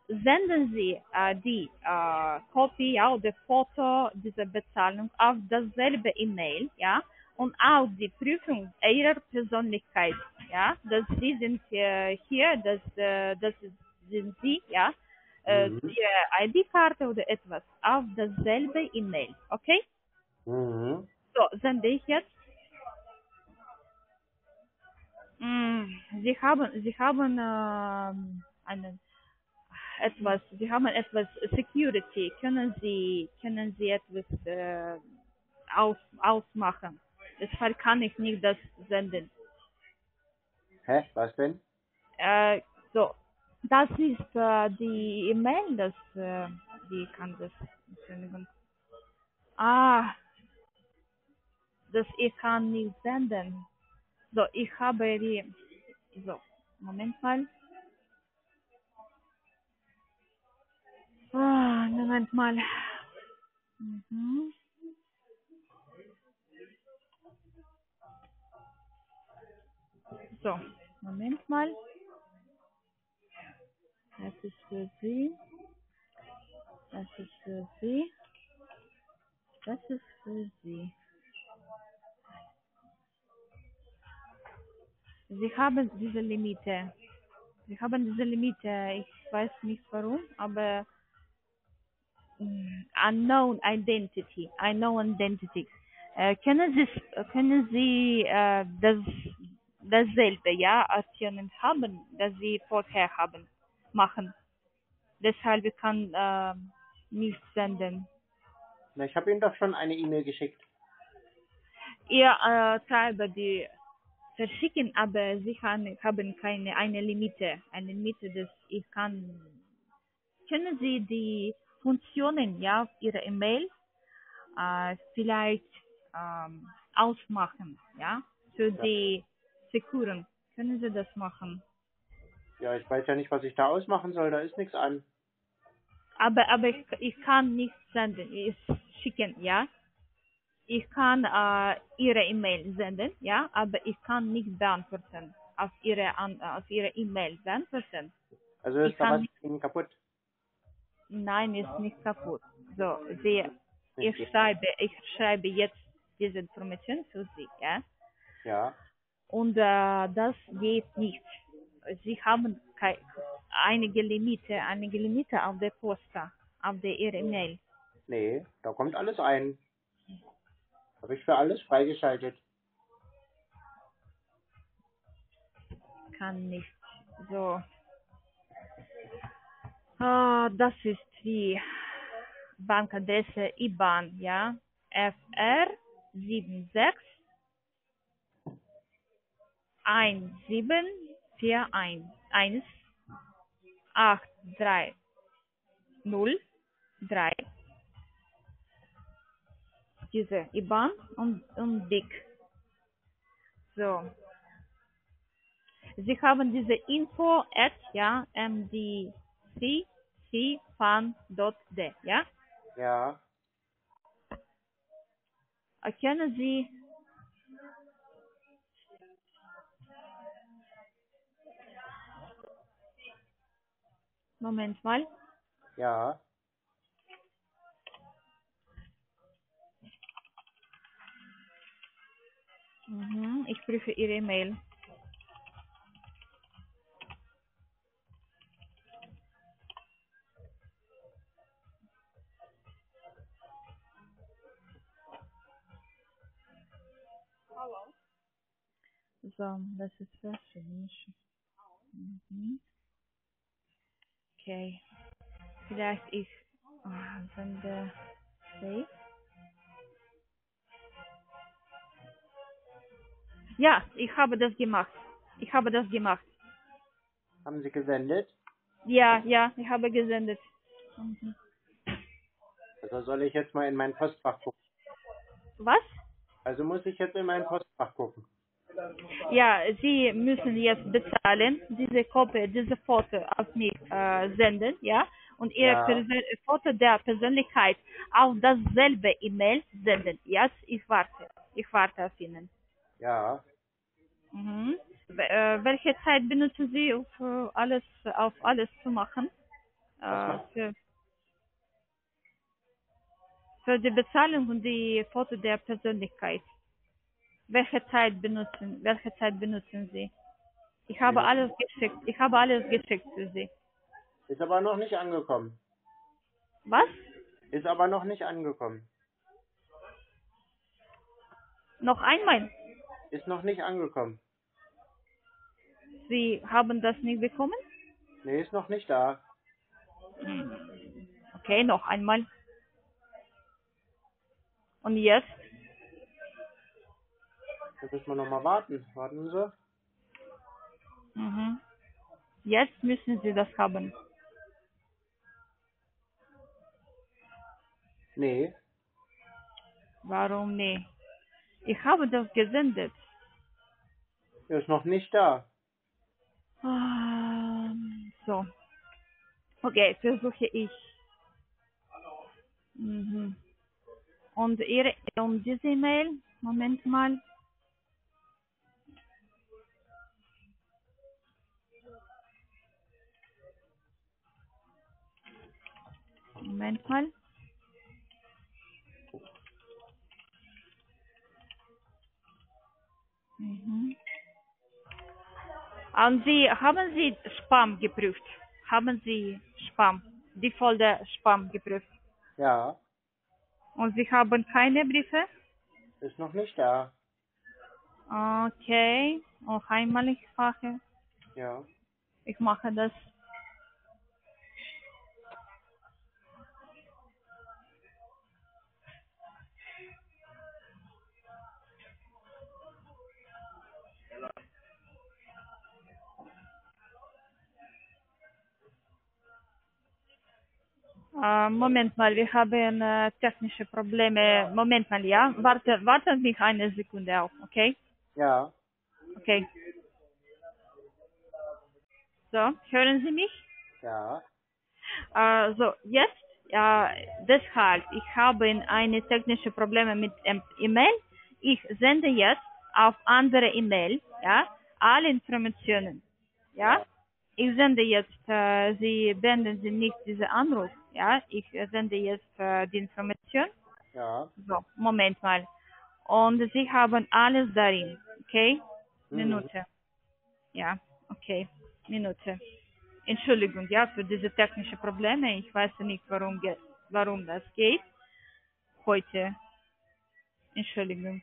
senden Sie äh, die äh, Kopie, ja, oder Foto dieser Bezahlung auf dasselbe E-Mail, ja, und auch die Prüfung Ihrer Persönlichkeit, ja, dass Sie sind äh, hier, dass, äh, das sind Sie, ja, äh, Mhm. Ihre ID-Karte oder etwas auf dasselbe E-Mail, okay? Mhm. So, sende ich jetzt. Mm, Sie haben, Sie haben ähm, einen etwas, Sie haben etwas Security. Können Sie, können Sie etwas äh, aus, ausmachen? Deshalb kann ich nicht das senden. Hä? Was denn? Äh, so, das ist äh, die E-Mail, das, äh, die kann das, Entschuldigung. Ah, das ich kann nicht senden. So, ich habe die, so, Moment mal. Ah, Moment mal. Mhm. So, Moment mal. Das ist für Sie. Das ist für Sie. Das ist für Sie. Sie haben diese Limite. Sie haben diese Limite. Ich weiß nicht warum, aber mm, unknown identity, unknown identity. Äh, können Sie können Sie äh, das dasselbe ja Aktionen haben, das Sie vorher haben machen? Deshalb ich kann äh, nicht senden. Na, ich habe Ihnen doch schon eine E-Mail geschickt. Ihr äh, Treiber die verschicken, aber sie kann, haben keine eine Limite, eine Limite, dass ich kann. Können Sie die Funktionen ja auf Ihrer E-Mail äh, vielleicht ähm, ausmachen, ja, für Ja. die Sekuren? Können Sie das machen? Ja, ich weiß ja nicht, was ich da ausmachen soll. Da ist nichts an. Aber aber ich, ich kann nicht senden, ich schicken, ja. Ich kann äh, Ihre E-Mail senden, ja, aber ich kann nicht beantworten auf Ihre An auf Ihre E-Mail beantworten. Also Ich ist da kann was nicht- kaputt. Nein, ist nicht kaputt. So, Sie, ich schreibe, ich schreibe jetzt diese Information für Sie, ja. Ja. Und äh, das geht nicht. Sie haben einige Limite, einige Limite auf der Posta, auf der Ihre E-Mail. Nee, da kommt alles ein. Habe ich für alles freigeschaltet. kann nicht. So. Ah, das ist die Bankadresse IBAN, ja. FR 76 1741 1 830 3 diese IBAN und, und BIC. So. Sie haben diese Info at ja, mdccfan.de, ja? Ja. Erkennen Sie Moment mal. Ja. Mhm, ich prüfe Ihre E-Mail. So, das ist verschieden. Mhm. Okay. Vielleicht ich ah, sende Save. Ja, ich habe das gemacht. Ich habe das gemacht. Haben Sie gesendet? Ja, ja, ich habe gesendet. Mhm. Also soll ich jetzt mal in mein Postfach gucken? Was? Also muss ich jetzt in mein Postfach gucken. Ja, Sie müssen jetzt bezahlen, diese Kopie, diese Foto auf mich äh, senden, ja, und Ihr Ja. Foto der Persönlichkeit auf dasselbe E-Mail senden. Jetzt, ich warte, ich warte auf Ihnen. Ja. Mhm. Äh, welche Zeit benutzen Sie, auf äh, alles, auf alles zu machen? Äh, für, für die Bezahlung und die Foto der Persönlichkeit. Welche Zeit benutzen, welche Zeit benutzen Sie? Ich habe alles geschickt. Ich habe alles geschickt für Sie. Ist aber noch nicht angekommen. Was? Ist aber noch nicht angekommen. Noch einmal. Ist noch nicht angekommen. Sie haben das nicht bekommen? Nee, ist noch nicht da. Okay, noch einmal. Und jetzt? Da müssen wir noch mal warten. Warten Sie. Mhm. Jetzt müssen Sie das haben. Nee. Warum nee? Ich habe das gesendet. Ist noch nicht da. Ähm, So. Okay, versuche ich. Mhm. Und Ihre und diese E-Mail, Moment mal. Moment mal. Mhm. Und Sie, haben Sie Spam geprüft? Haben Sie Spam, die Folder Spam geprüft? Ja. Und Sie haben keine Briefe? Ist noch nicht da. Okay, noch einmal ich frage. Ja. Ich mache das. Äh, Moment mal, wir haben äh, technische Probleme. Moment mal, ja? Warte, warten mich eine Sekunde auf, okay? Ja. Okay. So, hören Sie mich? Ja. Äh, so, jetzt, äh, deshalb, ich habe eine technische Probleme mit dem E-Mail. Ich sende jetzt auf andere E-Mail, ja, alle Informationen, ja. Ja. Ich sende jetzt, äh, Sie beenden Sie nicht diesen Anruf, ja. Ich sende jetzt äh, die Information. Ja. So, Moment mal. Und Sie haben alles darin, okay? Mhm. Minute. Ja, okay. Minute. Entschuldigung, ja, für diese technischen Probleme. Ich weiß nicht, warum, warum das geht. Heute. Entschuldigung.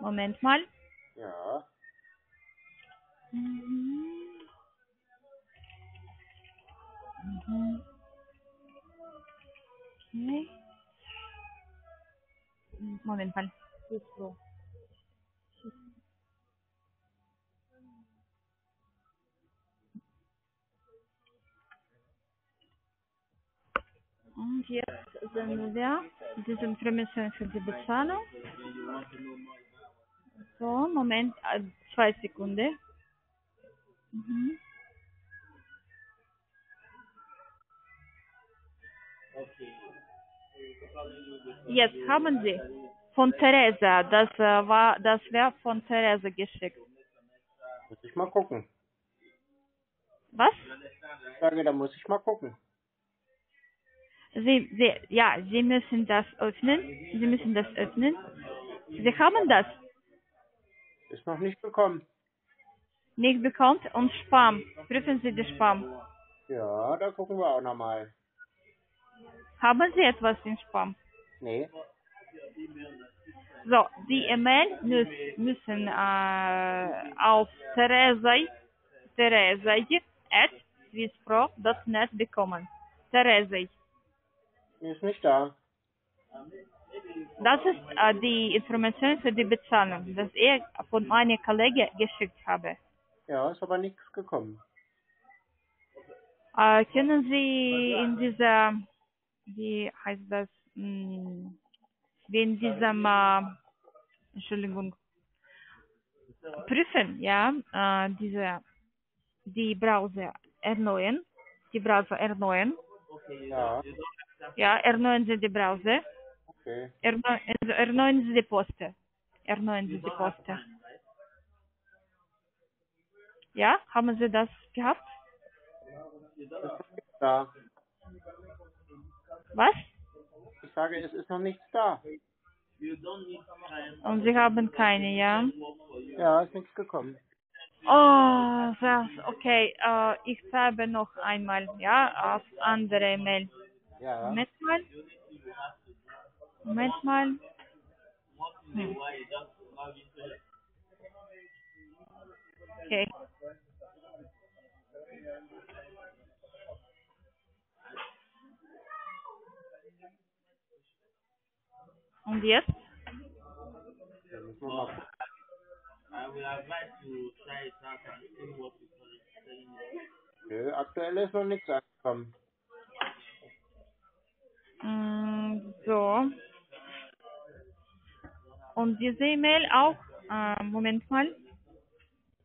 Moment mal. Ja. Mhm. Mhm. Okay. Moment mal. Cisco. Und jetzt senden wir diese Information für die Bezahlung. So, Moment, äh, zwei Sekunden. Mhm. Jetzt haben Sie von Theresa, das äh, war, das wäre von Theresa geschickt. Muss ich mal gucken. Was? Ich sage, da muss ich mal gucken. Sie, Sie, ja, Sie müssen das öffnen. Sie müssen das öffnen. Sie haben das Ist noch nicht gekommen. nicht bekommen und Spam. Prüfen Sie die Spam. Ja, da gucken wir auch nochmal. Haben Sie etwas in Spam? Nee. So, die E-Mail müssen äh, auf Theresa, Theresa at swisspro.net bekommen. Theresa. Die ist nicht da. Das ist äh, die Information für die Bezahlung, das ich von meiner Kollege geschickt habe. Ja, ist aber nichts gekommen. Äh, können Sie in dieser, wie heißt das, mh, wie in diesem, äh, Entschuldigung, prüfen, ja, äh, diese, die Browser erneuern, die Browser erneuern, Ja, ja, erneuern Sie die Browser, okay. erneu, also erneuern Sie die Poste, erneuern Sie die Poste. Ja, haben Sie das gehabt? Da. Was? Ich sage, es ist noch nichts da. Und Sie haben keine, ja? Ja, ist nichts gekommen. Oh, das, okay. Äh, ich schreibe noch einmal, ja, auf andere Mail. Ja. Moment mal. Moment mal. Hm. Okay. Und jetzt? Nö, aktuell ist noch nichts angekommen. Mm, so. Und diese E-Mail auch? Äh, Moment mal.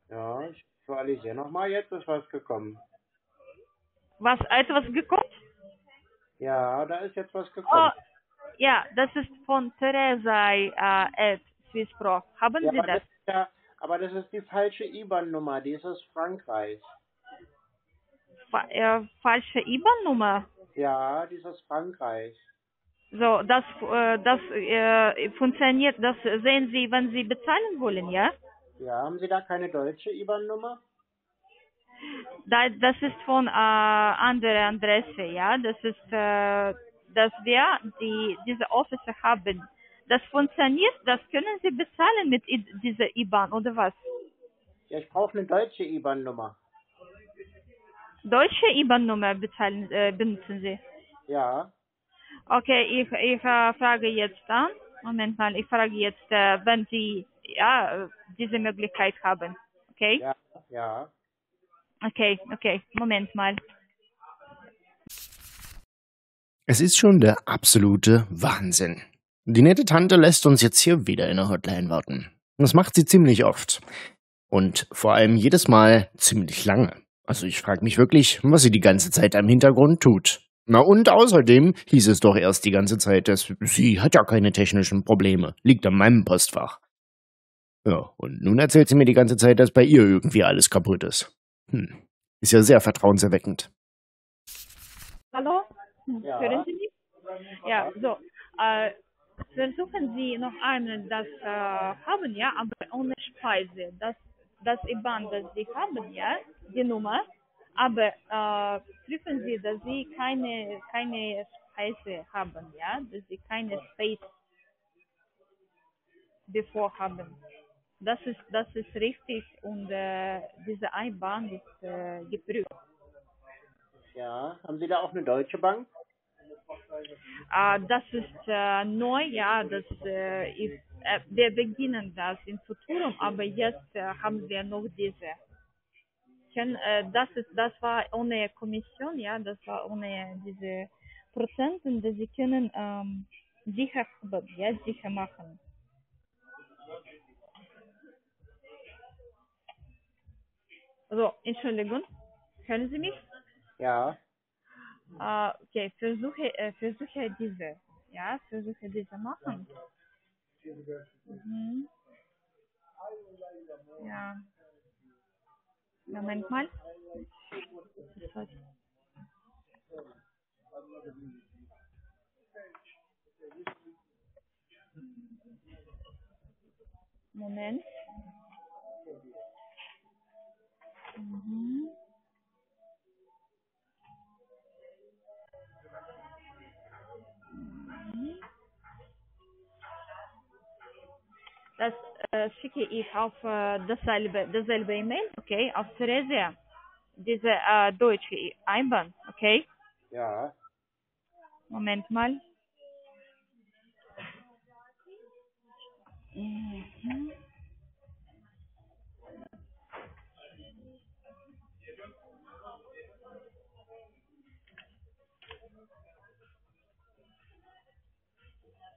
Ja, ich aktualisiere nochmal. Jetzt ist was gekommen. Was, etwas gekommen? Ja, da ist jetzt was Oh, gekommen. Ja, das ist von Theresa äh, at Swisspro. Haben ja, Sie das? das ja, aber das ist die falsche IBAN-Nummer. Die ist aus Frankreich. Fa äh, falsche IBAN-Nummer? Ja, die ist aus Frankreich. So, das, äh, das äh, funktioniert, das sehen Sie, wenn Sie bezahlen wollen, ja? Ja, haben Sie da keine deutsche IBAN-Nummer? Da, das ist von äh, anderer Adresse, ja? Das ist, äh, dass wir die, diese Office haben. Das funktioniert, das können Sie bezahlen mit I dieser IBAN, oder was? Ja, ich brauche eine deutsche IBAN-Nummer. Deutsche IBAN-Nummer bezahlen, äh, benutzen Sie? Ja, Okay, ich, ich äh, frage jetzt an. Moment mal, ich frage jetzt, äh, wenn Sie ja, diese Möglichkeit haben. Okay? ja, ja. Okay, okay, Moment mal. Es ist schon der absolute Wahnsinn. Die nette Tante lässt uns jetzt hier wieder in der Hotline warten. Das macht sie ziemlich oft. Und vor allem jedes Mal ziemlich lange. Also ich frage mich wirklich, was sie die ganze Zeit am Hintergrund tut. Na und außerdem hieß es doch erst die ganze Zeit, dass sie hat ja keine technischen Probleme. Liegt an meinem Postfach. Ja, und nun erzählt sie mir die ganze Zeit, dass bei ihr irgendwie alles kaputt ist. Hm. Ist ja sehr vertrauenserweckend. Hallo? Ja. Hören Sie mich? Ja, so. Äh, versuchen Sie noch einmal das äh, haben, ja, aber ohne Speise. Das, das IBAN, das Sie haben, ja, die Nummer. Aber äh, prüfen Sie, dass Sie keine, keine Speise haben, ja, dass Sie keine Space bevor haben. Das ist, das ist richtig und äh, diese IBAN ist äh, geprüft. Ja, haben Sie da auch eine deutsche Bank? Äh, das ist äh, neu, ja, das äh, ist, äh, wir beginnen das in Futurum, aber jetzt äh, haben wir noch diese. Äh, das ist, das war ohne Kommission, ja, das war ohne diese Prozent und Sie können ähm, sicher ja, sicher machen. So, Entschuldigung, hören Sie mich? Ja. Äh, okay, versuche, äh, versuche diese, ja, versuche diese machen. Mhm. Ja. Moment mal. Moment. Mhm. Das äh, schicke ich auf äh, dasselbe, dasselbe E-Mail, okay, auf Therese, diese äh, deutsche Einbahn, okay? Ja. Moment mal. Mhm.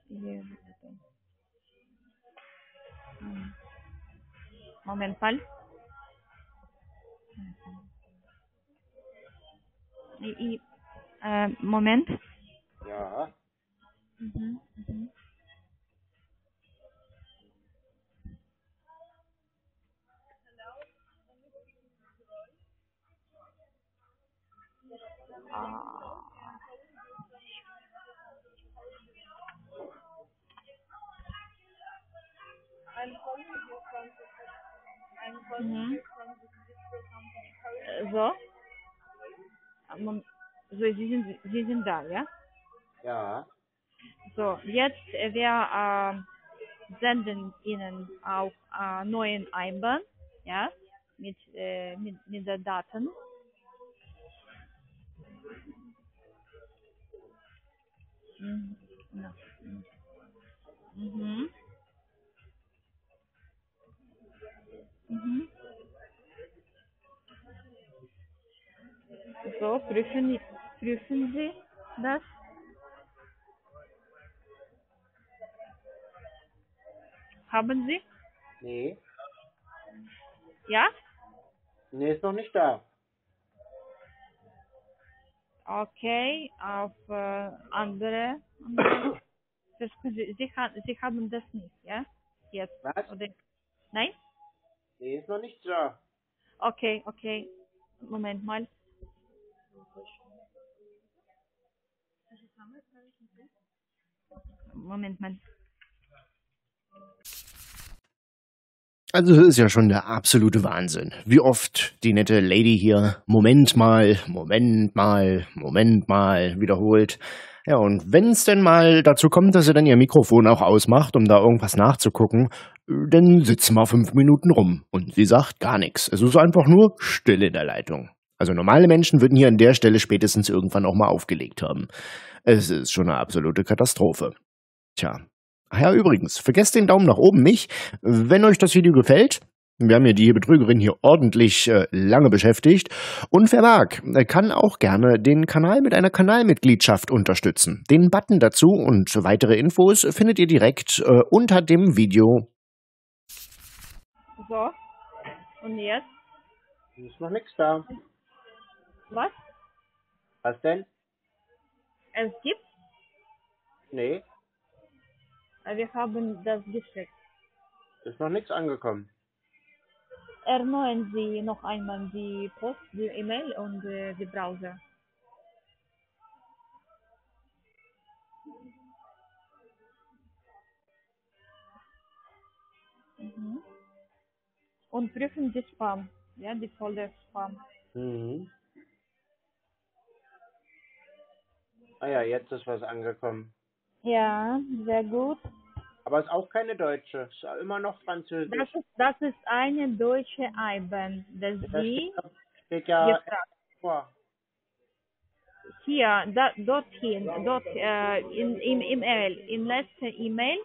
Hier, I, I, äh, Moment. Ja. Mhm. Mhm. Ah. Mhm. Äh, So. Äh, So, Sie sind, Sie sind da, ja? Ja. So, jetzt äh, wir ähm, senden Ihnen auch äh, neuen Einbahn, ja, mit, äh, mit, mit den Daten. Mhm. Ja. Mhm. Mhm. So, prüfen, prüfen Sie das? Haben Sie? Nee. Ja? Nee, ist noch nicht da. Okay, auf äh, andere. andere. Sie, Sie, Sie haben das nicht, ja? Jetzt. Was? Oder? Nein? Nee, ist noch nicht da. Okay, okay. Moment mal. Moment mal. Also das ist ja schon der absolute Wahnsinn. Wie oft die nette Lady hier Moment mal, Moment mal, Moment mal wiederholt. Ja, und wenn es denn mal dazu kommt, dass sie dann ihr Mikrofon auch ausmacht, um da irgendwas nachzugucken, dann sitzen wir fünf Minuten rum und sie sagt gar nichts. Es ist einfach nur still in der Leitung. Also normale Menschen würden hier an der Stelle spätestens irgendwann auch mal aufgelegt haben. Es ist schon eine absolute Katastrophe. Tja. Ach ja, übrigens, vergesst den Daumen nach oben nicht. Wenn euch das Video gefällt, wir haben ja die Betrügerin hier ordentlich äh, lange beschäftigt. Und wer mag, äh, kann auch gerne den Kanal mit einer Kanalmitgliedschaft unterstützen. Den Button dazu und weitere Infos findet ihr direkt äh, unter dem Video. So. Und jetzt? Ist noch nichts da. Was? Was denn? Es gibt? Nee, Wir haben das geschickt. ist noch nichts angekommen. Erneuern Sie noch einmal die Post, die E-Mail und äh, die Browser. Mhm. Und prüfen die Spam, ja, die Folder Spam. Mhm. Ah ja, jetzt ist was angekommen. Ja, sehr gut. Aber ist auch keine deutsche. Ist ja immer noch französisch. Das ist, das ist eine deutsche IBAN, das Da Sie steht, steht ja vor. hier, da, dorthin, dort äh, in, im E-Mail, in letzter E-Mail,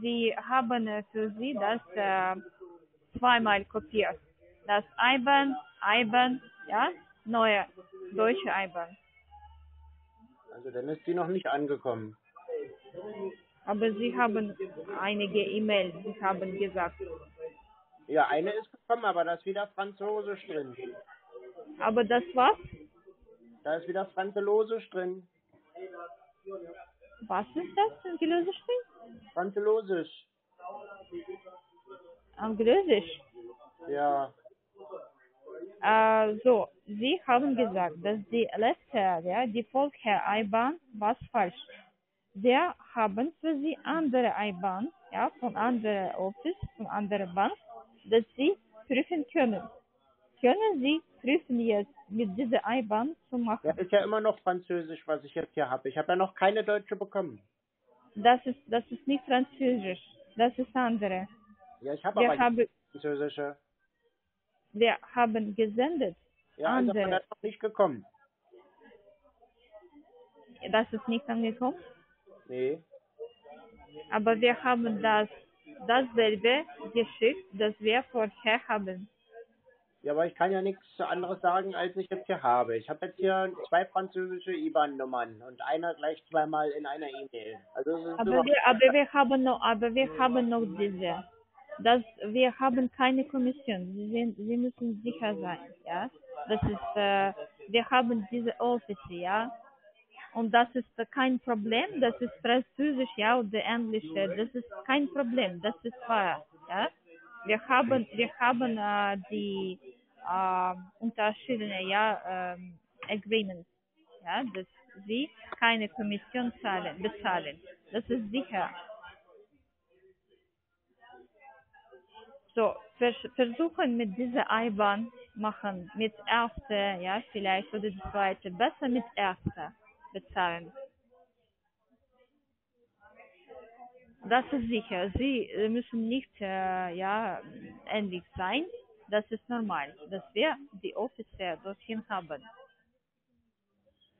Sie haben für Sie das äh, zweimal kopiert. Das IBAN, IBAN, ja, neue deutsche IBAN. Also dann ist die noch nicht angekommen. Aber Sie haben einige E-Mails, Sie haben gesagt. Ja, eine ist gekommen, aber da ist wieder Französisch drin. Aber das was? Da ist wieder Französisch drin. Was ist das? Französisch? Französisch. Französisch. Ja. Äh, so, Sie haben gesagt, dass die letzte, ja, die Volksherr IBAN was falsch. Wir haben für Sie andere IBAN, ja, von anderen Office, von anderen Bank, dass Sie prüfen können. Können Sie prüfen jetzt mit dieser IBAN zu machen? Ja, ist ja immer noch Französisch, was ich jetzt hier habe. Ich habe ja noch keine deutsche bekommen. Das ist, das ist nicht Französisch, das ist andere. Ja, ich habe aber haben, französische. wir haben gesendet. Ja, also andere. aber das ist noch nicht gekommen. Das ist nicht angekommen. Nee. Aber wir haben das dasselbe geschickt, das wir vorher haben. Ja, aber ich kann ja nichts anderes sagen, als ich jetzt hier habe. Ich habe jetzt hier zwei französische IBAN-Nummern und einer gleich zweimal in einer E-Mail. Also Aber wir, aber wir haben noch, aber wir haben noch diese. Das, wir haben keine Kommission. Sie, sind, Sie müssen sicher sein, ja. Das ist, äh, wir haben diese Office, ja. Und das ist äh, kein Problem. Das ist Französisch, ja, oder Englisch. äh, Das ist kein Problem. Das ist wahr, ja. Wir haben, wir haben äh, die äh, unterschiedliche, ja, ähm, Agreements, ja, dass Sie keine Kommission zahlen, bezahlen. Das ist sicher. So, vers versuchen mit dieser IBAN machen, mit erste, ja, vielleicht, oder zweite, besser mit erster bezahlen. Das ist sicher. Sie äh, müssen nicht, äh, ja, ähnlich sein. Das ist normal, dass wir die Officer dorthin haben.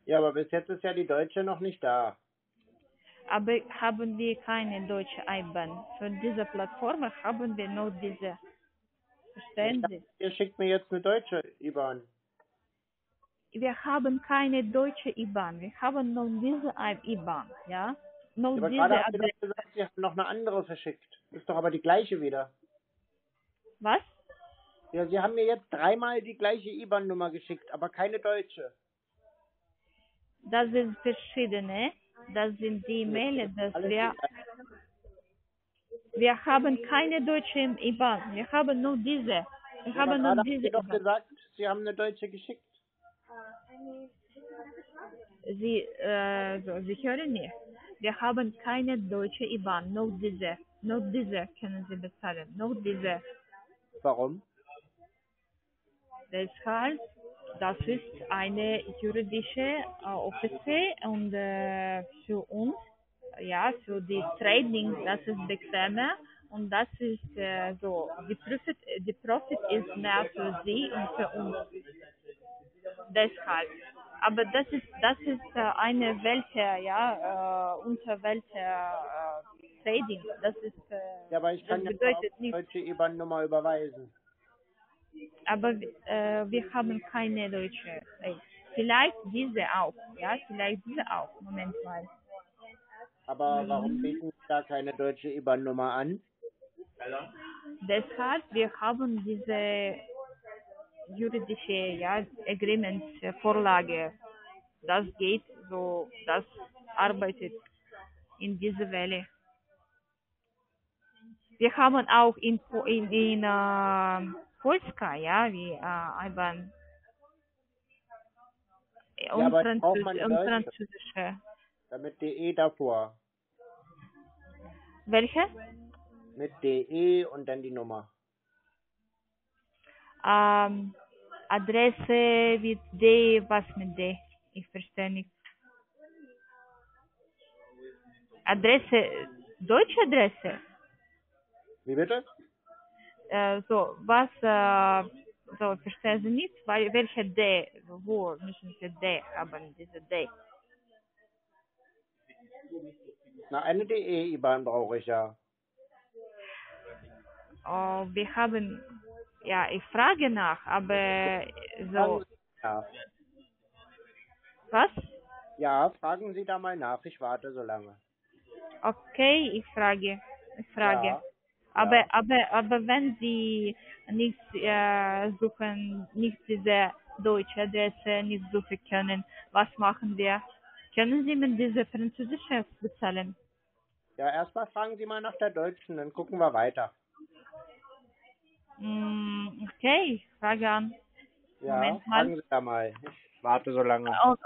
ja, aber bis jetzt ist ja die Deutsche noch nicht da. Aber haben wir keine deutsche IBAN. Für diese Plattform haben wir nur diese. Verstehen Sie? Ihr schickt mir jetzt eine deutsche IBAN. Wir haben keine deutsche IBAN. Wir haben nur diese IBAN, ja? Nur Aber diese gerade Adresse. doch gesagt, Sie haben noch eine andere verschickt. Ist doch aber die gleiche wieder. Was? Ja, Sie haben mir jetzt dreimal die gleiche IBAN-Nummer geschickt, aber keine deutsche. Das sind verschiedene. Das sind die Mails, dass wir, wir haben keine deutsche IBAN. Wir haben nur diese. Wir aber haben nur diese Sie doch gesagt, Sie haben eine deutsche geschickt. Sie, äh, so, Sie hören nicht. Wir haben keine deutsche IBAN, nur diese. Nur diese können Sie bezahlen. Nur diese. Warum? Deshalb, das ist eine juristische äh, Office und äh, für uns, ja, für die Trading, das ist bequemer und das ist äh, so, die Profit, die Profit ist mehr für Sie und für uns. Deshalb. Aber das ist, das ist äh, eine welche, ja, äh, unter welcher äh, Trading. Das ist, äh, Ja, aber ich das kann ja bedeutet nicht deutsche IBAN-Nummer überweisen. aber äh, wir haben keine deutsche. Vielleicht diese auch, ja, vielleicht diese auch. Moment mal. Aber warum bieten Sie da keine deutsche IBAN-Nummer an? Deshalb, wir haben diese juridische ja, Agreement äh, Vorlage. Das geht so, das arbeitet in dieser Welle. Wir haben auch in in, in äh, Polska, ja, wie äh, IBAN und, aber Französ und französische. Damit DE davor. Welche? Mit DE und dann die Nummer. Ähm, Adresse mit D, was mit D? Ich verstehe nicht. Adresse, deutsche Adresse. Wie bitte? Äh, so, was, äh, so, verstehe Sie nicht, weil, welche D, wo müssen Sie D haben, diese D? Na, eine DE-IBAN brauche ich ja. Oh, wir haben, ja, ich frage nach, aber so, Ja. was? Ja, fragen Sie da mal nach. Ich warte so lange. Okay, ich frage. Ich frage. Ja. Aber, ja. aber, aber wenn Sie nicht äh, suchen, nicht diese deutsche Adresse nicht suchen können, was machen wir? Können Sie mit dieser französischen bezahlen? Ja, erstmal fragen Sie mal nach der deutschen, dann gucken wir weiter. Mm, okay, frage an. Ja, Moment mal. Sie mal. Ich warte so lange. Und,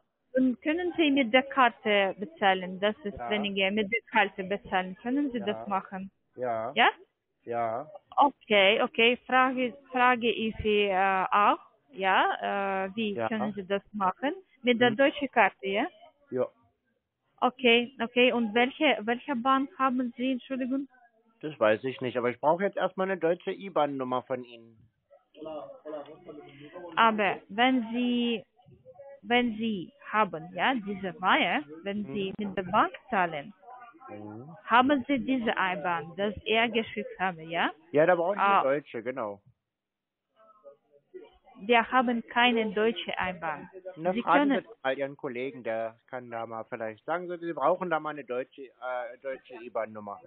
können Sie mit der Karte bezahlen? Das ist Ja. weniger. Mit der Karte bezahlen. Können Sie Ja. das machen? Ja, Ja? ja. Okay, okay. Frage, frage ich Sie äh, auch. Ja, äh, wie Ja. können Sie das machen? Mit der Mhm. deutschen Karte, ja? Ja, Okay, okay. Und welche, welche Bank haben Sie? Entschuldigung? Das weiß ich nicht, aber ich brauche jetzt erstmal eine deutsche IBAN-Nummer von Ihnen. Aber wenn Sie, wenn Sie haben, ja, diese Ware, wenn Mhm. Sie mit der Bank zahlen, Mhm. haben Sie diese IBAN, das er geschickt habe, ja? Ja, da brauche ich Ah. eine deutsche, genau. Wir haben keine deutsche IBAN. Na, Sie fragen können, Sie mal Ihren Kollegen, der kann da mal vielleicht sagen Sie, Sie brauchen da mal eine deutsche, äh, deutsche IBAN-Nummer.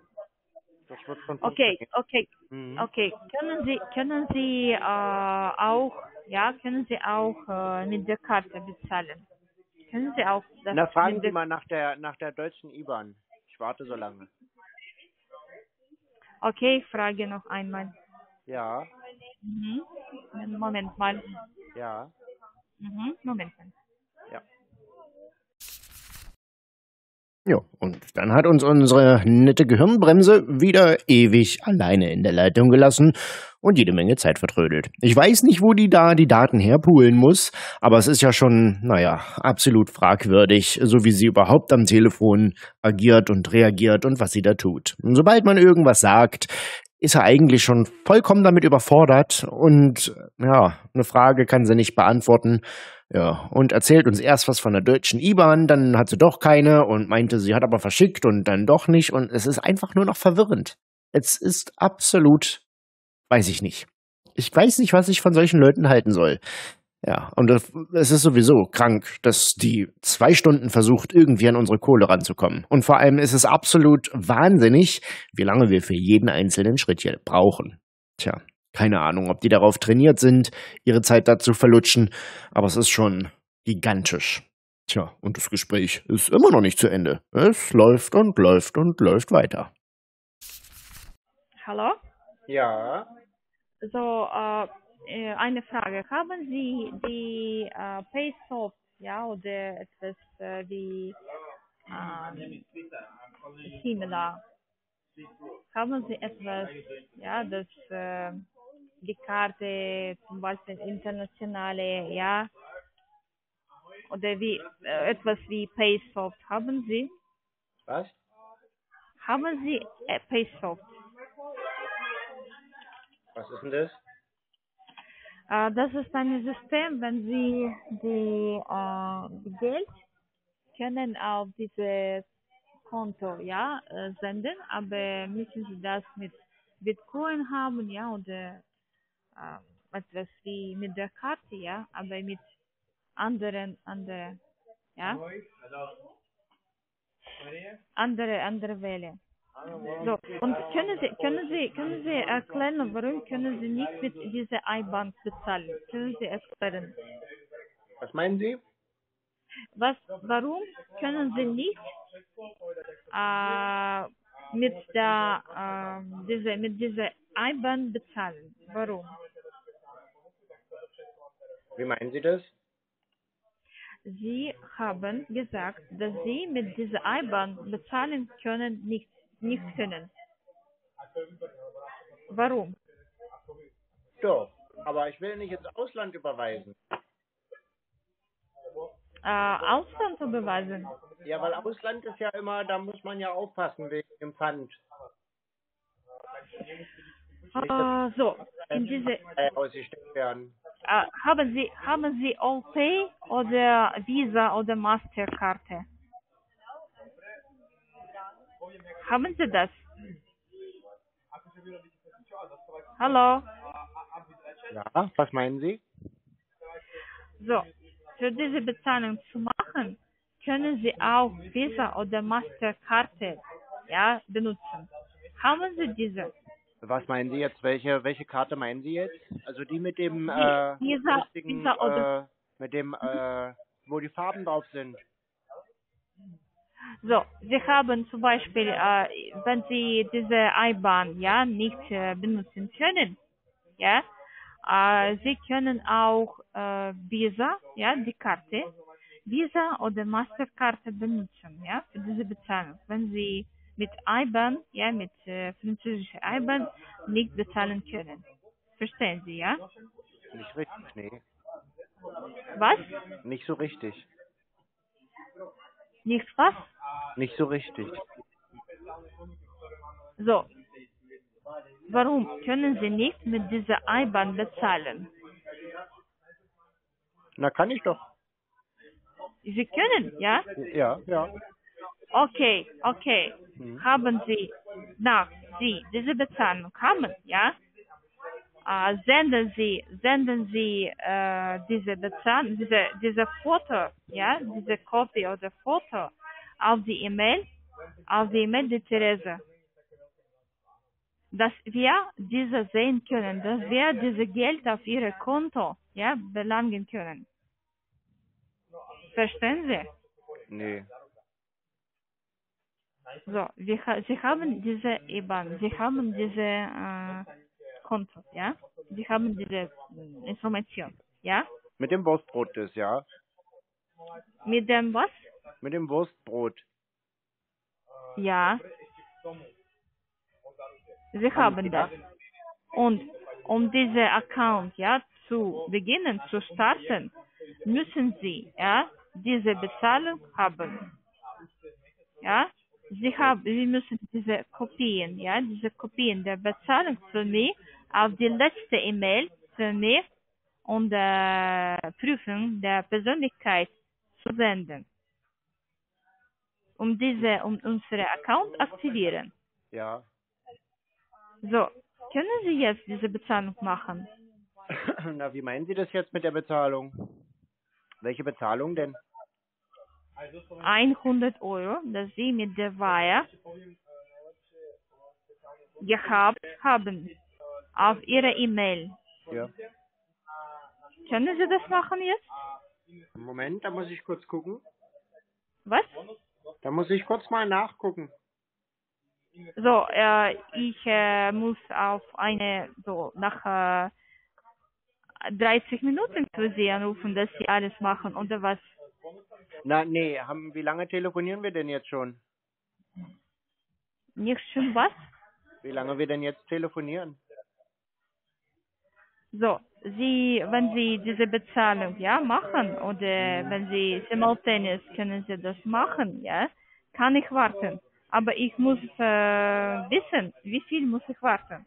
Das wird schon okay, okay, Mhm. okay. Können Sie, können Sie äh, auch, ja, können Sie auch äh, mit der Karte bezahlen? Können Sie auch das Na, fragen Sie mal nach der, nach der deutschen IBAN. Ich warte so lange. Okay, ich frage noch einmal. Ja, Mhm. Moment mal. ja, Mhm. Moment mal. Ja, und dann hat uns unsere nette Gehirnbremse wieder ewig alleine in der Leitung gelassen und jede Menge Zeit vertrödelt. Ich weiß nicht, wo die da die Daten herpulen muss, aber es ist ja schon, naja, absolut fragwürdig, so wie sie überhaupt am Telefon agiert und reagiert und was sie da tut. Und sobald man irgendwas sagt, ist er eigentlich schon vollkommen damit überfordert und ja, eine Frage kann sie nicht beantworten. Ja, und erzählt uns erst was von der deutschen IBAN, dann hat sie doch keine und meinte, sie hat aber verschickt und dann doch nicht und es ist einfach nur noch verwirrend. Es ist absolut, weiß ich nicht. Ich weiß nicht, was ich von solchen Leuten halten soll. Ja, und es ist sowieso krank, dass die zwei Stunden versucht, irgendwie an unsere Kohle ranzukommen. Und vor allem ist es absolut wahnsinnig, wie lange wir für jeden einzelnen Schritt hier brauchen. Tja, keine Ahnung, ob die darauf trainiert sind, ihre Zeit dazu verlutschen, aber es ist schon gigantisch. Tja, und das Gespräch ist immer noch nicht zu Ende. Es läuft und läuft und läuft weiter. Hallo? Ja, So, äh, äh, eine Frage. Haben Sie die äh, Paysoft, ja, oder etwas äh, wie ähm, similar? Haben Sie etwas, ja, das äh, die Karte zum Beispiel internationale, ja, oder wie äh, etwas wie Paysoft? Haben Sie? was? Haben Sie äh, Paysoft? Was ist denn das? Äh, das ist ein System, wenn Sie die, äh, die Geld können auf dieses Konto ja äh, senden, aber müssen Sie das mit Bitcoin haben, ja oder äh, etwas wie mit der Karte, ja, aber mit anderen andere, ja, andere andere Wähle. So, und können Sie, können Sie, können Sie erklären, warum können Sie nicht mit dieser IBAN bezahlen? Können Sie erklären? Was meinen Sie? Was, warum können Sie nicht äh, mit der, äh, diese, mit dieser IBAN bezahlen? Warum? Wie meinen Sie das? Sie haben gesagt, dass Sie mit dieser IBAN bezahlen können, nicht, nicht können. Warum? Doch, aber ich will nicht ins Ausland überweisen. Äh, Ausland zu beweisen. Ja, weil Ausland ist ja immer, da muss man ja aufpassen wegen dem Pfand. Äh, so, in diese, Äh, ausgestellt werden. Äh, haben Sie, haben Sie Allpay oder Visa oder Masterkarte? Haben Sie das? Hallo? Ja, was meinen Sie? So, für diese Bezahlung zu machen, können Sie auch Visa oder Masterkarte ja, benutzen. Haben Sie diese? Was meinen Sie jetzt? Welche, welche Karte meinen Sie jetzt? Also die mit dem, äh, Visa, lustigen, oder äh, mit dem, äh, wo die Farben drauf sind. So, Sie haben zum Beispiel, äh, wenn Sie diese IBAN ja nicht äh, benutzen können, ja, äh, Sie können auch äh, Visa, ja, die Karte, Visa oder Masterkarte benutzen, ja, für diese Bezahlung. Wenn Sie mit IBAN, ja, mit äh, französischer IBAN nicht bezahlen können. Verstehen Sie, ja? Nicht richtig, nee. Was? Nicht so richtig. Nicht was? Nicht so richtig. So. Warum können Sie nicht mit dieser IBAN bezahlen? Na, kann ich doch. Sie können, ja? Ja, ja. Okay, okay. Mhm. Haben Sie nach Sie diese Bezahlung haben, ja? Äh, senden Sie, senden Sie äh, diese Bezahlung, diese, diese Foto, ja, diese Kopie oder Foto auf die E-Mail, auf die E-Mail der Therese. Dass wir diese sehen können, dass wir diese Geld auf Ihre Konto, ja, belangen können. Verstehen Sie? Nee. So, ha- Sie haben diese IBAN, Sie haben diese äh, Konto, ja? Sie haben diese mm, Information, ja? Mit dem Wurstbrot das, ja. Mit dem was? Mit dem Wurstbrot. Ja. Sie haben das. Und um diese Account, ja, zu beginnen, zu starten, müssen Sie, ja, diese Bezahlung haben. Ja? Sie haben, Sie müssen diese Kopien, ja, diese Kopien der Bezahlung für mich auf die letzte E-Mail für mich und äh, Prüfung der Persönlichkeit zu senden. Um diese, um unsere Account aktivieren. Ja. So, können Sie jetzt diese Bezahlung machen? Na, wie meinen Sie das jetzt mit der Bezahlung? Welche Bezahlung denn? 100 Euro, das Sie mit der Wire gehabt haben auf Ihre E-Mail. Ja. Können Sie das machen jetzt? Moment, da muss ich kurz gucken. Was? Da muss ich kurz mal nachgucken. So, äh, ich äh, muss auf eine, so, nach äh, 30 Minuten für Sie anrufen, dass Sie alles machen, oder was? Na, nee, haben, wie lange telefonieren wir denn jetzt schon? Nicht schon was? Wie lange wir denn jetzt telefonieren? So, Sie, wenn Sie diese Bezahlung, ja, machen, oder wenn Sie simultaneous können Sie das machen, ja, kann ich warten. Aber ich muss äh, wissen, wie viel muss ich warten.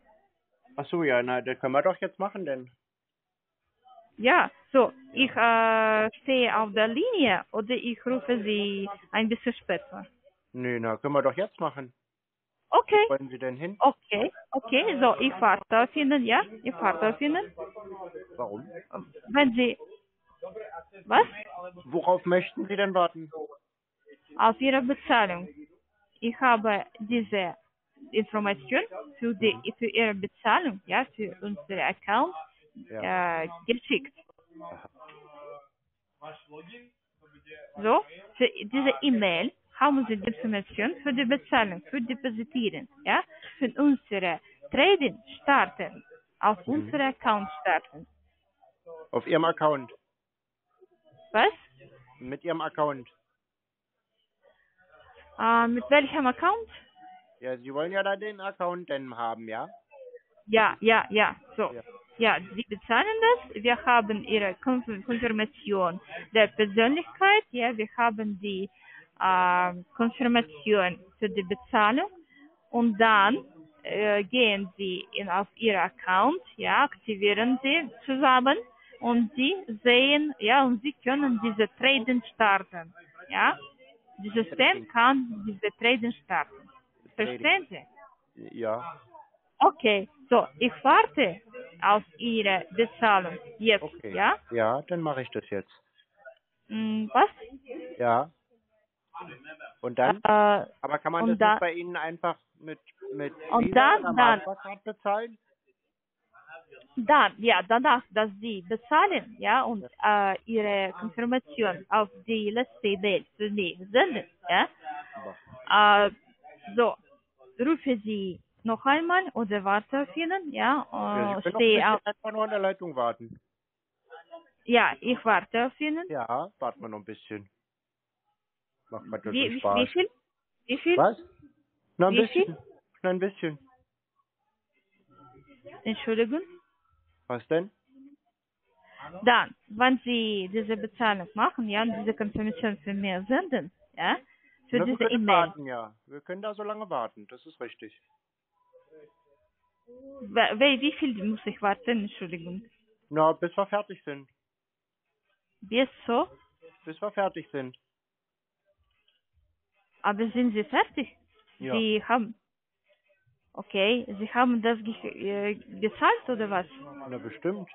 Ach so, ja, na, das können wir doch jetzt machen denn. Ja, so, ich äh, stehe auf der Linie oder ich rufe Sie ein bisschen später. Nee, na, können wir doch jetzt machen. Okay, Wo wollen Sie denn hin? okay, okay, so, ich warte auf Ihnen, ja, ich warte auf Ihnen. Warum? Wenn Sie, was? Worauf möchten Sie denn warten? Auf Ihre Bezahlung. Ich habe diese Information für, die, für Ihre Bezahlung, ja, für unsere Account Ja. äh, geschickt. So, für diese E-Mail haben Sie die Information für die Bezahlung, für Depositieren, ja, für unsere Trading starten, auf Mhm. unsere Account starten. Auf Ihrem Account. Was? Mit Ihrem Account. Äh, mit welchem Account? Ja, Sie wollen ja da den Account denn haben, ja? Ja, ja, ja, so. Ja. Ja, Sie bezahlen das. Wir haben Ihre Konf- Konfirmation der Persönlichkeit. Ja, wir haben die äh, Konfirmation für die Bezahlung. Und dann äh, gehen Sie in, auf Ihr Account, ja, aktivieren Sie zusammen und Sie sehen, ja, und Sie können diese Trading starten. Ja, das System kann diese Trading starten. Verstehen Sie? Ja. Okay, so, ich warte auf Ihre Bezahlung jetzt, Okay. ja? Ja, dann mache ich das jetzt. Hm, was? Ja. Und dann? Äh, Aber kann man das da- nicht bei Ihnen einfach mit mit Und Visa dann- dann- bezahlen? dann, ja, danach, dass sie bezahlen, ja, und äh, ihre Konfirmation auf die letzte E-Mail für mich senden, ja. Äh, so, rufe sie noch einmal oder warte auf ihnen, ja, Ja, äh, Sie können bitte einfach nur an der Leitung warten. ja, ich warte auf ihnen. Ja, warten wir noch ein bisschen. Macht das Wie, Spaß. wie viel? Wie viel? Was? Na, ein Wie bisschen. Na, ein bisschen. Entschuldigung. Was denn? Dann, wenn Sie diese Bezahlung machen, ja, und diese Konfirmation für mich senden, ja, für Na, wir diese können E-Mail, warten, ja. Wir können da so lange warten. Das ist richtig. Wie viel muss ich warten? Entschuldigung. Na, bis wir fertig sind. Bis so, Bis wir fertig sind. aber sind Sie fertig? Ja. Sie haben, okay, Sie haben das ge äh, gezahlt oder was? Na, bestimmt.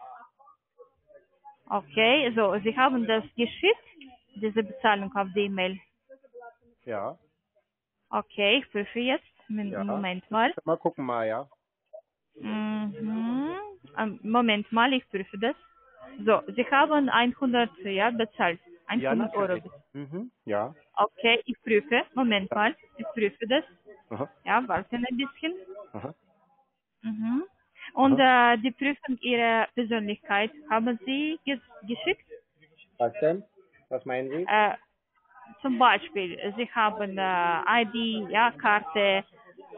Okay, so, Sie haben das geschickt, diese Bezahlung auf die E-Mail. Ja. Okay, ich prüfe jetzt. Min- Ja. Moment mal. Mal gucken mal, ja. Mhm. Ähm, Moment mal, ich prüfe das. So, Sie haben 100 ja, bezahlt. Ja, 100 Euro. natürlich. Mhm. Ja. Okay, ich prüfe. Moment mal, ich prüfe das. Aha. Ja, warten ein bisschen. Aha. Mhm. Und äh, die Prüfung Ihrer Persönlichkeit haben Sie ge geschickt? Was denn? Was meinen Sie? Äh, zum Beispiel, Sie haben äh, ID, ja, Karte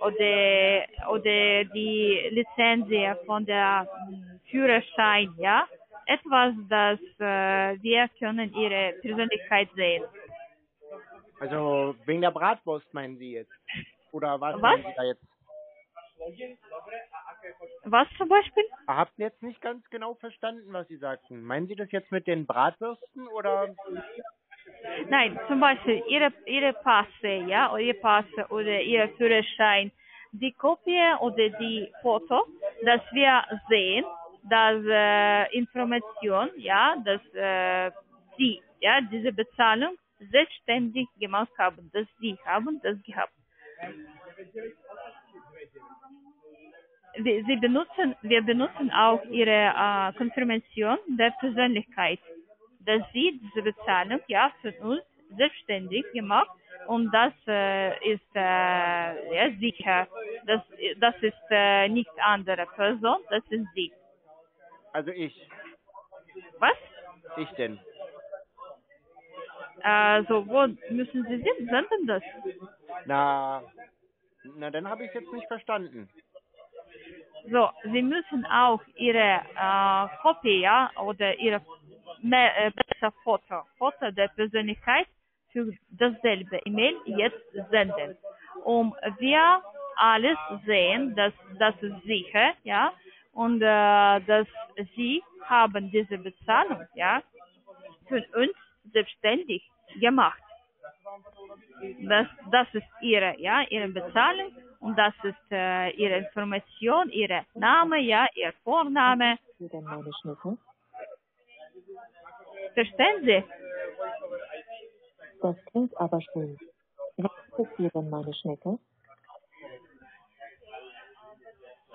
oder, oder die Lizenz von der mm, Führerschein, ja. Etwas, das äh, wir können Ihre Persönlichkeit sehen. Also wegen der Bratwurst meinen Sie jetzt? Oder was, Was? meinen Sie da jetzt? Was zum Beispiel? Habt jetzt nicht ganz genau verstanden, was Sie sagten. Meinen Sie das jetzt mit den Bratwürsten oder? Nein, zum Beispiel Ihre, Ihre Passe, ja, oder Ihr Pass oder Ihr Führerschein, die Kopie oder die Foto, dass wir sehen, dass äh, Information, ja, dass äh, Sie, ja, diese Bezahlung selbstständig gemacht haben, dass Sie haben das gehabt. Sie benutzen, wir benutzen auch Ihre äh, Konfirmation der Persönlichkeit dass sie diese Bezahlung ja für uns selbstständig gemacht und das äh, ist äh, ja, sicher. Das, das ist äh, nicht andere Person, das ist sie. Also ich. Was? Ich denn? Also wo müssen Sie sind, senden das? Na, na dann habe ich jetzt nicht verstanden. So, Sie müssen auch Ihre äh, Kopie ja, oder Ihre mehr, äh, besser Foto, Foto der Persönlichkeit für dasselbe E-Mail jetzt senden. Um wir alles sehen, dass das ist sicher, ja, und äh, dass Sie haben diese Bezahlung, ja, für uns selbstständig gemacht. Das, das ist ihre, ja, ihre Bezahlung und das ist äh, ihre Information, ihre Name, ja, ihr Vorname. Sie denn meine Schnitte? Verstehen Sie? Das klingt aber schön. Was ist hier denn meine Schnecke?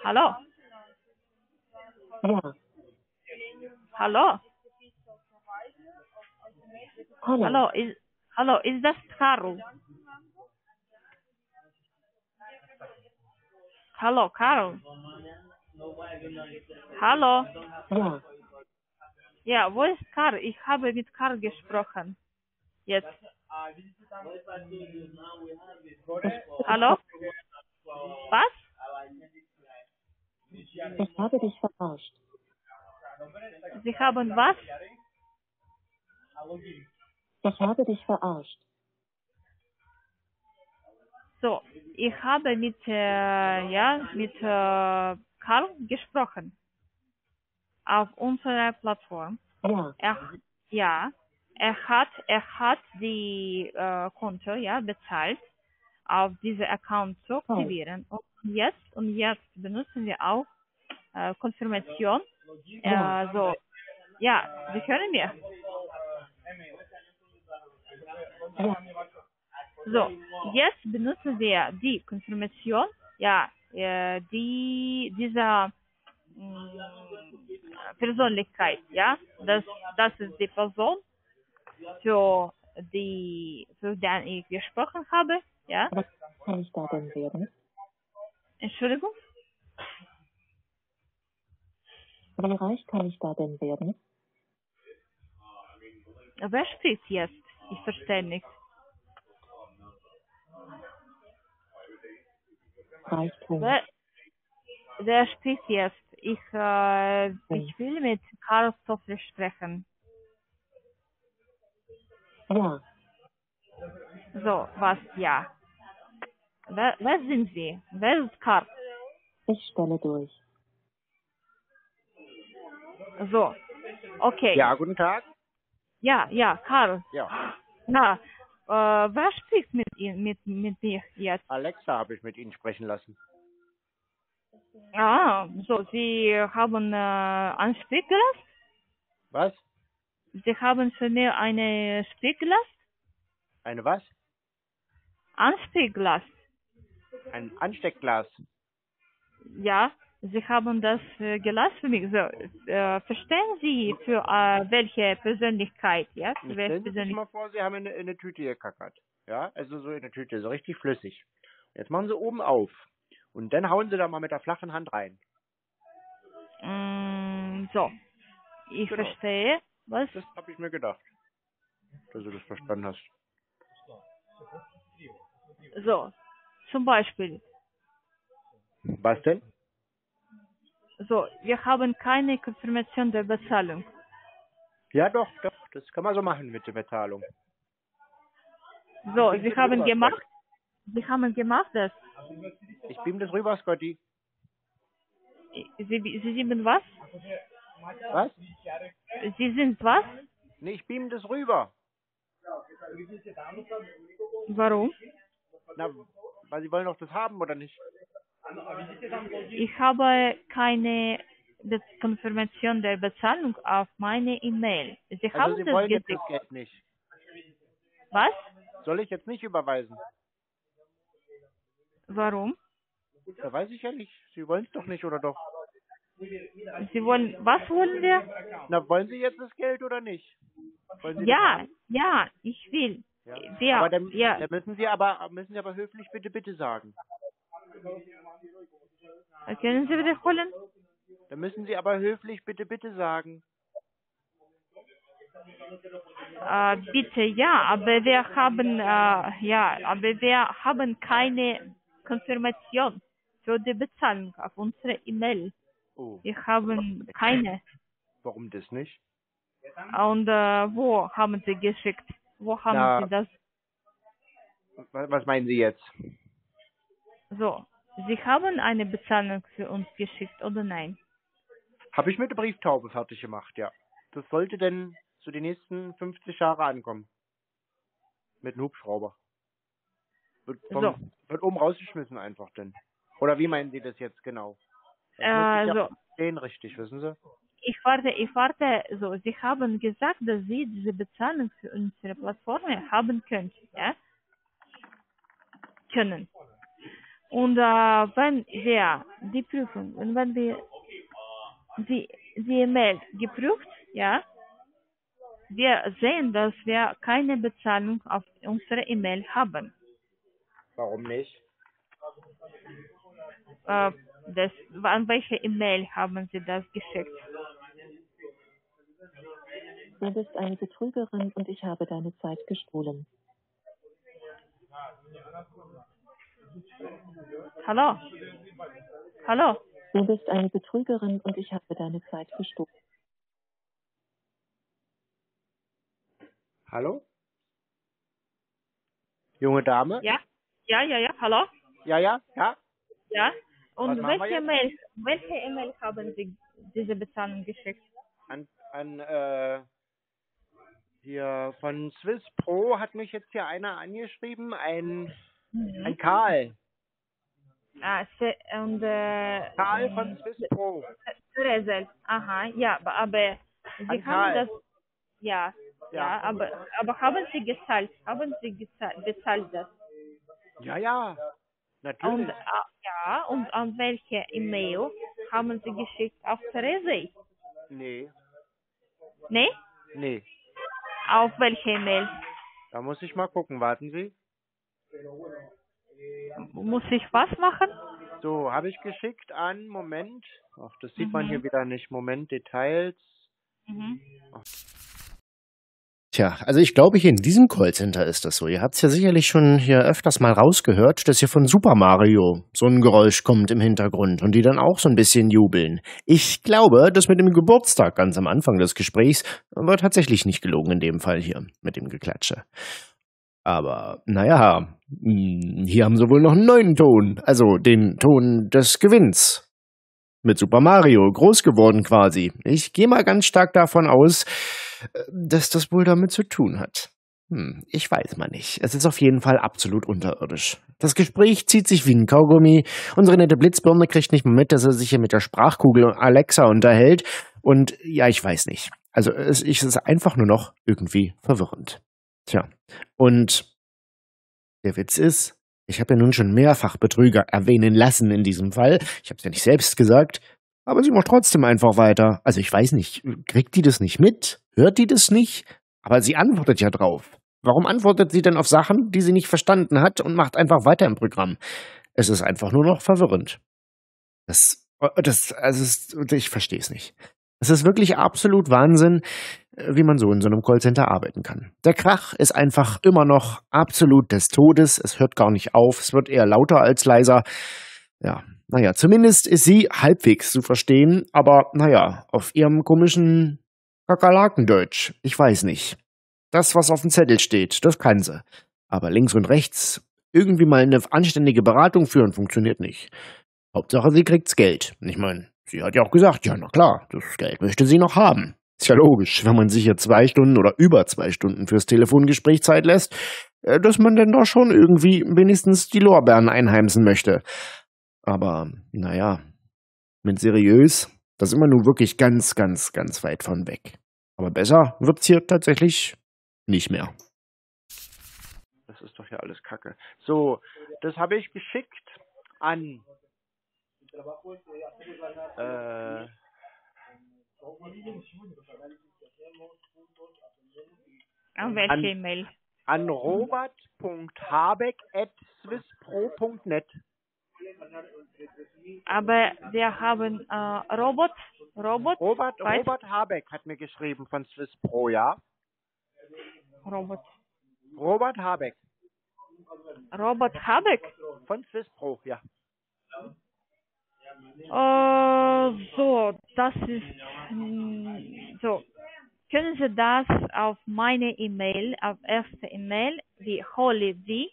Hallo? Ja. Hallo? Hallo. Hallo, ist, hallo, ist das Karl? Hallo, Karl? Hallo? Ja. Ja, wo ist Karl? Ich habe mit Karl gesprochen. Jetzt. Hallo? Was? Ich habe dich verarscht. Sie haben was? Ich habe dich verarscht. So, ich habe mit, äh, ja, mit äh, Karl gesprochen. Auf unserer Plattform. Ja. Er, ja, er hat, er hat die äh, Konto, ja, bezahlt, auf diese Account zu aktivieren. Und jetzt, und jetzt benutzen wir auch äh, Konfirmation. Ja. Äh, so, ja, Sie hören mir. Ja. So, jetzt benutzen wir die Konfirmation, ja, äh, die dieser Persönlichkeit, ja, das, das ist die Person, für die, für die ich gesprochen habe, ja, Was kann ich da denn werden? Entschuldigung, Wie reich kann ich da denn werden? wer spricht jetzt? Ich verstehe nicht. Reichtum. Wer, wer spricht jetzt? Ich, äh, ich will mit Karl Stoffel sprechen. Ja, So, was, ja. Wer, wer sind Sie? Wer ist Karl? ich stelle durch. So, okay. Ja, guten Tag. ja, ja, Karl. Ja, Na, äh, wer spricht mit Ihnen, mit, mit mir jetzt? Alexa habe ich mit Ihnen sprechen lassen. Ah, so, Sie haben äh, ein Sprechglas? Was? Sie haben für mir eine Sprechglas? Eine was? Ein Sprechglas. Ein Ansteckglas. Ja, Sie haben das äh, Glas für mich. So, äh, verstehen Sie für äh, welche Persönlichkeit, ja? Für Und welche Stellen Sie sich mal vor, Sie haben in eine, in eine Tüte gekackert. Ja, also so in eine Tüte, so richtig flüssig. Jetzt machen Sie oben auf. Und dann hauen Sie da mal mit der flachen Hand rein. Mm, so, ich Genau. verstehe. Was? Das habe ich mir gedacht, dass du das verstanden hast. So, zum Beispiel. Was denn? So, wir haben keine Konfirmation der Bezahlung. Ja, doch, doch. Das kann man so machen mit der Bezahlung. So, bin haben gemacht, Sie haben gemacht das. Ich beam das rüber, Scotty. Sie, Sie sind was? Was? Sie sind was? Nee, ich beam das rüber. Warum? Na, weil Sie wollen doch das haben, oder nicht? Ich habe keine Konfirmation der Bezahlung auf meine E-Mail. Sie haben Also Sie das wollen das Geld nicht. Was? Soll ich jetzt nicht überweisen? Warum? Da weiß ich ja nicht. Sie wollen es doch nicht, oder doch? Sie wollen, was wollen wir? Na, wollen Sie jetzt das Geld oder nicht? Ja, ja, ich will. Ja. Ja, aber dann, ja. dann müssen Sie aber müssen Sie aber höflich bitte bitte sagen. Können Sie wiederholen? Dann müssen Sie aber höflich bitte bitte sagen. Äh, bitte, ja, aber wir haben, äh, ja, aber wir haben keine Konfirmation für die Bezahlung auf unsere E-Mail. Oh, Wir haben keine. warum das nicht? Und äh, wo haben Sie geschickt? Wo haben Na. Sie das? Was, meinen Sie jetzt? So, Sie haben eine Bezahlung für uns geschickt oder nein? Habe ich mit der Brieftaube fertig gemacht, ja. Das sollte denn zu den nächsten 50 Jahre ankommen. Mit einem Hubschrauber. Wird, vom, So. wird oben rausgeschmissen einfach denn. Oder wie meinen Sie das jetzt genau? Das Äh, ich ja richtig, wissen Sie? ich warte, ich warte, so, Sie haben gesagt, dass Sie diese Bezahlung für unsere Plattform haben können, ja? Können. Und äh, wenn wir die Prüfung, und wenn wir die, die E-Mail geprüft, ja, wir sehen, dass wir keine Bezahlung auf unsere E-Mail haben. Warum nicht? Äh, das, an welche E-Mail haben Sie das geschickt? Du bist eine Betrügerin und ich habe deine Zeit gestohlen. Hallo? Hallo? Du bist eine Betrügerin und ich habe deine Zeit gestohlen. Hallo? Junge Dame? Ja? Ja, ja, ja, hallo? Ja, ja, ja. Ja? Und welche? E-Mail, welche E-Mail haben Sie diese Bezahlung geschickt? An, an äh, hier von Swiss Pro hat mich jetzt hier einer angeschrieben, ein, ein Karl. Ah, und äh, Karl von Swiss Pro. Resel. Aha, ja, aber- Sie An haben Karl. das, ja, Ja, aber, aber haben Sie gezahlt? Haben Sie gezahlt, bezahlt das? Ja, ja. Und, Natürlich. äh, ja, und an welche E-Mail haben Sie geschickt? Auf Therese? Nee, Nee? nee. Auf welche E-Mail? Da muss ich mal gucken. Warten Sie. Muss ich was machen? So, habe ich geschickt an, Moment. Ach, das sieht man Mhm. hier wieder nicht. Moment, Details. Mhm. Tja, also ich glaube, hier in diesem Callcenter ist das so. Ihr habt es ja sicherlich schon hier öfters mal rausgehört, dass hier von Super Mario so ein Geräusch kommt im Hintergrund und die dann auch so ein bisschen jubeln. Ich glaube, das mit dem Geburtstag ganz am Anfang des Gesprächs war tatsächlich nicht gelogen in dem Fall hier mit dem Geklatsche. Aber naja, hm, hier haben sie wohl noch einen neuen Ton, also den Ton des Gewinns. Mit Super Mario, groß geworden quasi. Ich gehe mal ganz stark davon aus, äh, dass das wohl damit zu tun hat. Hm, ich weiß mal nicht. Es ist auf jeden Fall absolut unterirdisch. Das Gespräch zieht sich wie ein Kaugummi. Unsere nette Blitzbirne kriegt nicht mal mit, dass er sich hier mit der Sprachkugel Alexa unterhält. Und ja, ich weiß nicht. Also es, es ist einfach nur noch irgendwie verwirrend. Tja, und der Witz ist, ich habe ja nun schon mehrfach Betrüger erwähnen lassen in diesem Fall. Ich habe es ja nicht selbst gesagt, aber sie macht trotzdem einfach weiter. Also ich weiß nicht, kriegt die das nicht mit? Hört die das nicht? Aber sie antwortet ja drauf. Warum antwortet sie denn auf Sachen, die sie nicht verstanden hat und macht einfach weiter im Programm? Es ist einfach nur noch verwirrend. Das, das, also ich verstehe es nicht. Es ist wirklich absolut Wahnsinn, äh, wie man so in so einem Callcenter arbeiten kann. Der Krach ist einfach immer noch absolut des Todes. Es hört gar nicht auf. Es wird eher lauter als leiser. Ja, naja, zumindest ist sie halbwegs zu verstehen, aber naja, auf ihrem komischen Kakerlakendeutsch. Ich weiß nicht. Das, was auf dem Zettel steht, das kann sie. Aber links und rechts irgendwie mal eine anständige Beratung führen funktioniert nicht. Hauptsache, sie kriegt's Geld. Ich meine, sie hat ja auch gesagt, ja, na klar, das Geld möchte sie noch haben. Ist ja logisch, wenn man sich hier zwei Stunden oder über zwei Stunden fürs Telefongespräch Zeit lässt, äh, dass man denn doch schon irgendwie wenigstens die Lorbeeren einheimsen möchte. Aber, naja, mit seriös, da sind wir nun wirklich ganz, ganz, ganz weit von weg. Aber besser wird's hier tatsächlich nicht mehr. Das ist doch ja alles Kacke. So, das habe ich geschickt an. Äh, An welche An- E-Mail? an robert.habeck.swisspro.net. Aber wir haben äh, Robot, Robert, Weiß- Robert Habeck hat mir geschrieben von SwissPro, ja? Robot, Robert Habeck Robot Habeck. von SwissPro, ja. Äh, so, das ist hm, so. Können Sie das auf meine E-Mail, auf erste E-Mail, die Holy V,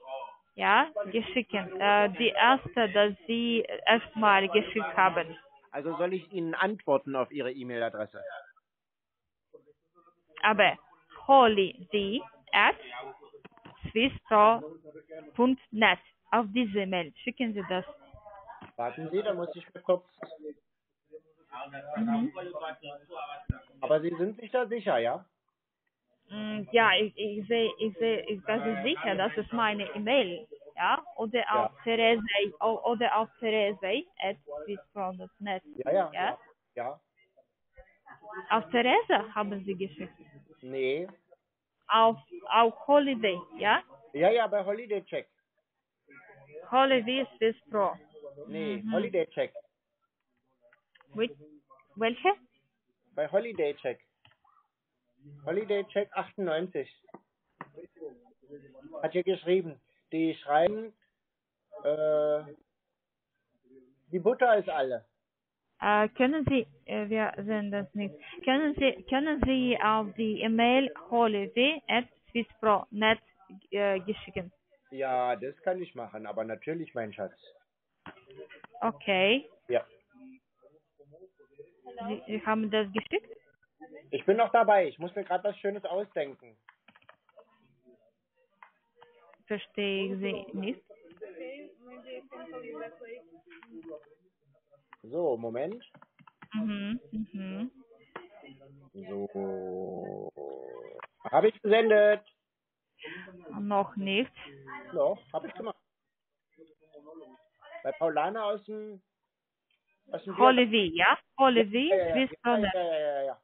ja, geschicken? Äh, die erste, dass Sie erstmal geschickt haben. Also soll ich Ihnen antworten auf Ihre E-Mail-Adresse? Aber Holy V at swisspro.net. Auf diese Mail schicken Sie das. Warten Sie, da muss ich mir kurz. Mhm. Aber Sie sind sich da sicher, ja? Mm, Ja, ich, ich sehe, ich sehe, ich bin sicher, das ist meine E-Mail, ja, oder auf Therese, o- oder auf Therese at swisspro.net, Ja, ja. ja. Ja. Auf Therese haben Sie geschickt, Nee. auf, auf Holiday, ja, Ja, ja, bei Holiday Check. Holiday Swiss Pro. Nee, Mhm. Holiday Check. Mit, welche? Bei Holiday Check. Holiday Check 98. Hat hier geschrieben. Die schreiben, äh, die Butter ist alle. Äh, können Sie, äh, wir sehen das nicht, können Sie, können Sie auf die E-Mail holiday at swisspro.net äh, geschicken? Ja, das kann ich machen, aber natürlich, mein Schatz. Okay. Ja. Sie, Sie haben das geschickt? Ich bin noch dabei. Ich muss mir gerade was Schönes ausdenken. Verstehe ich Sie nicht. So, Moment. Mhm, mhm. So. Habe ich gesendet. Noch nicht. Doch, habe ich gemacht. Bei Paulana aus dem aus dem Holiday, ja? Holiday, ja, ja, Swiss ja, ja, ja, ja, ja.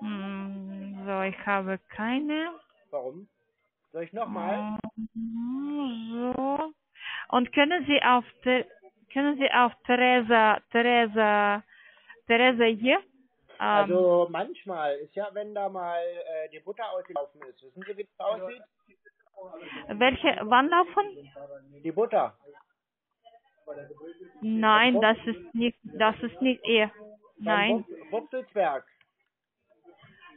Hm, So, ich habe keine. Warum? Soll ich nochmal? Mhm, So. Und können Sie auf können Sie auf Theresa Theresa Theresa hier? Ähm, Also manchmal ist ja, wenn da mal äh, die Butter ausgelaufen ist. Wissen Sie, wie das aussieht? welche wann laufen? Die Butter. Nein, das ist nicht das ist nicht er. Nein.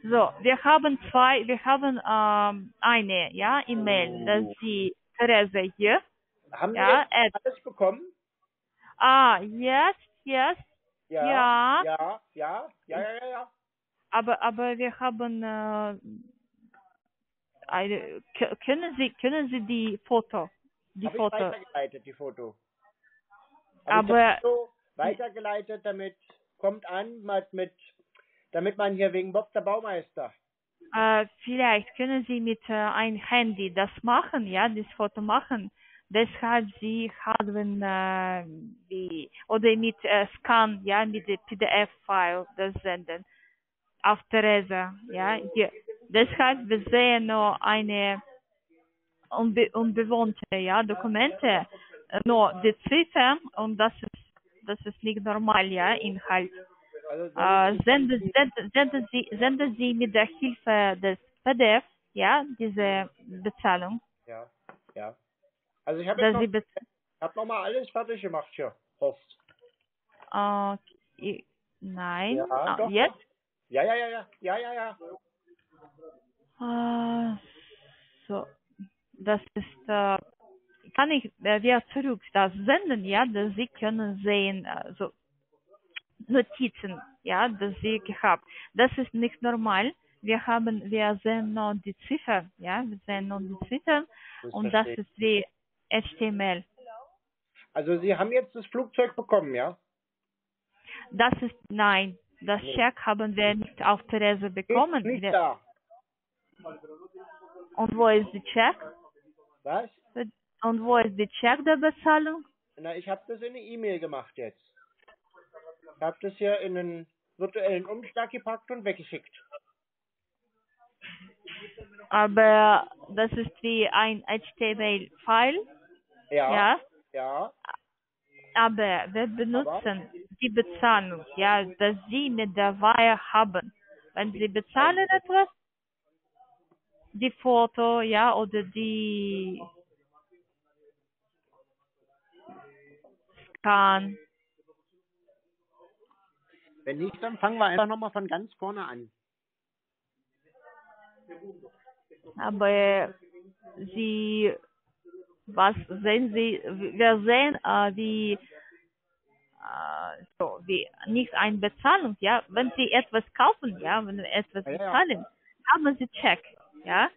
So, wir haben zwei, wir haben ähm, eine, ja, E-Mail, das ist die Theresa hier. Haben Sie Ja, äh, alles bekommen? Ah, yes, yes, Ja. Ja. Ja, ja, ja, ja, ja. aber aber wir haben äh, eine, können Sie können Sie die Foto, die Hab ich Foto, weitergeleitet, die Foto. Aber das Foto weitergeleitet, damit kommt an mit, mit damit man hier wegen Bob der Baumeister. äh, vielleicht können Sie mit äh, ein Handy das machen, ja, das Foto machen. Deshalb Sie haben äh, die oder mit äh, Scan, ja, mit dem PDF-File das senden auf Theresa, ja. Hier. Deshalb wir sehen nur eine unbe unbewohnte, ja, Dokumente, nur die Ziffern und das ist das ist nicht normal, ja, Inhalt. Äh, senden, senden, senden, Sie, senden Sie mit der Hilfe des PDF, ja, diese Bezahlung, ja, ja. Also ich habe jetzt noch, hab noch mal alles fertig gemacht hier. Horst. äh, nein, Ja, ah, doch, jetzt? Ja, ja, ja, ja, ja, ja, ja. Äh, so, das ist, äh, kann ich äh, wieder zurück das senden, ja, dass Sie können sehen, äh, so Notizen, ja, dass Sie gehabt. Das ist nicht normal. Wir haben, wir sehen nur die Ziffern, ja, wir sehen nur die Ziffern und das ist wie HTML. Also Sie haben jetzt das Flugzeug bekommen, ja? Das ist, nein, das Nee. Check haben wir nicht auf Therese bekommen. Ist nicht da. Und wo ist die Check? Was? Und wo ist die Check der Bezahlung? Na, ich habe das in eine E-Mail gemacht jetzt. Ich habe das hier in einen virtuellen Umschlag gepackt und weggeschickt. Aber das ist wie ein HTML-File, Ja. ja. Ja. Aber wir benutzen die Bezahlung, ja, dass Sie mit der Wire haben. Wenn Sie bezahlen etwas, die Foto, ja, oder die Scan, Wenn nicht, dann fangen wir einfach nochmal von ganz vorne an. aber Sie, was sehen Sie, wir sehen, äh, wie, äh, so, wie nicht eine Bezahlung, ja, wenn Sie etwas kaufen, ja, wenn Sie etwas bezahlen, haben Sie Check, ja,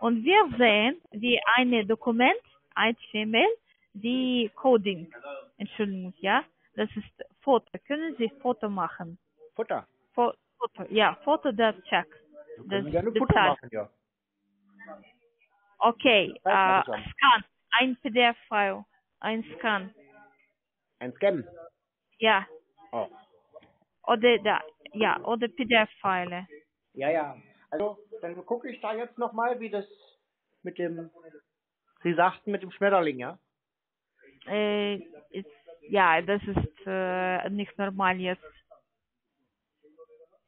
und wir sehen, wie eine Dokument, HTML, die Coding, Entschuldigung, ja, das ist Foto, können Sie Foto machen, Futter. Fo Foto, ja, Foto der Check, das können gerne Futter bezahlt. machen, ja. Okay, äh, das an. Scan, ein PDF-File, ein Scan, Ein Scan. ja, Oh. oder da, ja, oder PDF-File. Ja, ja. Also, dann gucke ich da jetzt nochmal, wie das mit dem, Sie sagten, mit dem Schmetterling, ja? Äh, ist, ja, das ist äh, nicht normal jetzt.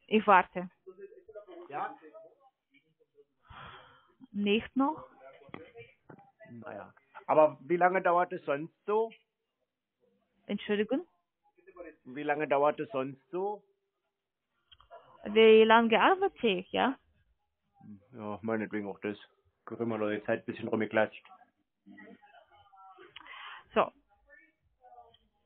Ich warte. Ja. Nicht noch? Naja. Aber wie lange dauert es sonst so? Entschuldigung? Wie lange dauert es sonst so? Wie lange arbeite ich, ja? Ja, meinetwegen auch das. Können wir doch die Zeit ein bisschen rumgeklatscht. So.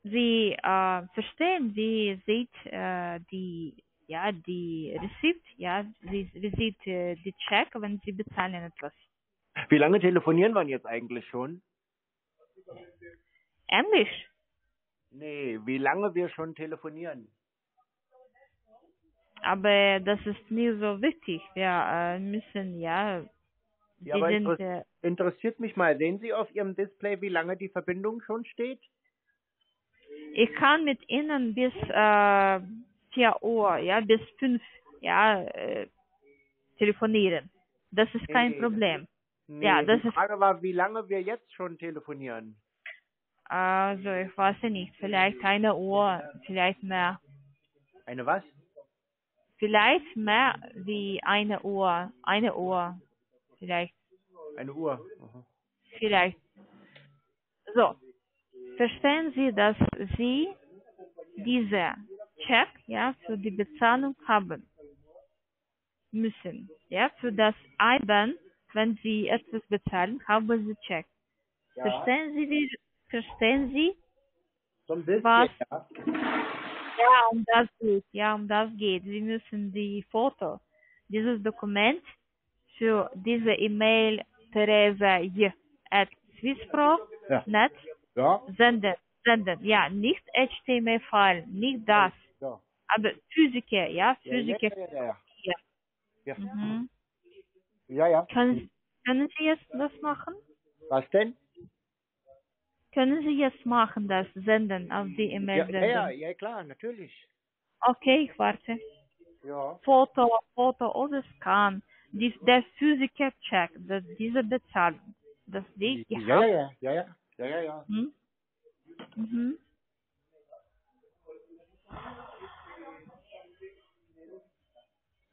Sie äh, verstehen, wie sieht äh, die, ja, die Receipt, ja, wie, wie sieht äh, die Check, wenn Sie bezahlen etwas. Wie lange telefonieren wir jetzt eigentlich schon? Englisch? Nee, wie lange wir schon telefonieren? aber das ist nicht so wichtig. Wir äh, müssen, ja, Ja, aber sind, äh, interessiert mich mal, sehen Sie auf Ihrem Display, wie lange die Verbindung schon steht? Ich kann mit Ihnen bis äh, 4 Uhr, ja, bis 5, ja, äh, telefonieren. Das ist kein Nee. Problem. Nee, Ja, das die ist- Frage war, wie lange wir jetzt schon telefonieren. Also, ich weiß ja nicht, vielleicht eine Uhr, vielleicht mehr. Eine was? Vielleicht mehr wie eine Uhr, eine Uhr, vielleicht, Eine Uhr. Aha. vielleicht. So, verstehen Sie, dass Sie diese Check, ja, für die Bezahlung haben müssen, ja, für das IBAN, wenn Sie etwas bezahlen, haben Sie Check. Ja, Verstehen Sie, wie, verstehen Sie? so ein bisschen, Was? ja. Ja, um das geht, ja, um das geht. Sie müssen die Foto, dieses Dokument für diese E-Mail Theresa J. at swisspro.net Ja, senden, senden. Ja, nicht HTML-File, nicht das, ja. aber Physiker, ja, Ja, Physiker. ja, ja, ja. Ja. Ja. Mhm. ja, ja. Können, können Sie jetzt das machen? Was denn? Können Sie jetzt machen, das senden, auf die Ja, E-Mail ja, senden? ja, ja, klar, natürlich. Okay, ich warte. Ja. Foto, Foto oder Scan, dies, der Physiker-Check, dass diese Bezahlung, dass die Ja, gehabt ja, ja, ja, ja, ja, ja. hm? mhm.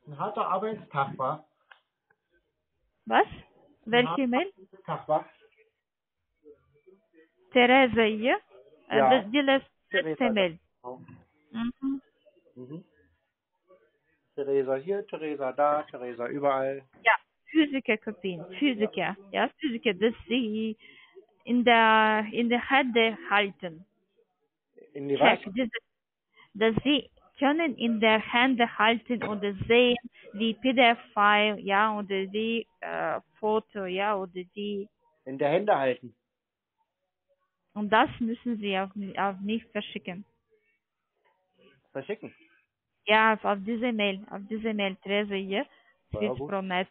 Ein harter Arbeitstag war. Was? Welche Ja. Mail? Tag war. Theresa hier? Äh, Ja. das- Die letzte Theresa. Mail. Oh. Mhm. Mhm. Theresa hier, Theresa da, Theresa überall. Ja, Physiker-Kopien, Physiker, ja, Physiker, dass sie in der, in der Hände halten. In die was? Dass sie können in der Hände halten oder sehen, wie PDF-File, ja, oder wie äh, Foto, ja, oder die, In der Hände halten. und das müssen sie auch, auch nicht verschicken. Verschicken. Ja, auf, auf diese Mail, auf diese Mail, Therese hier, Ja. Pro Net.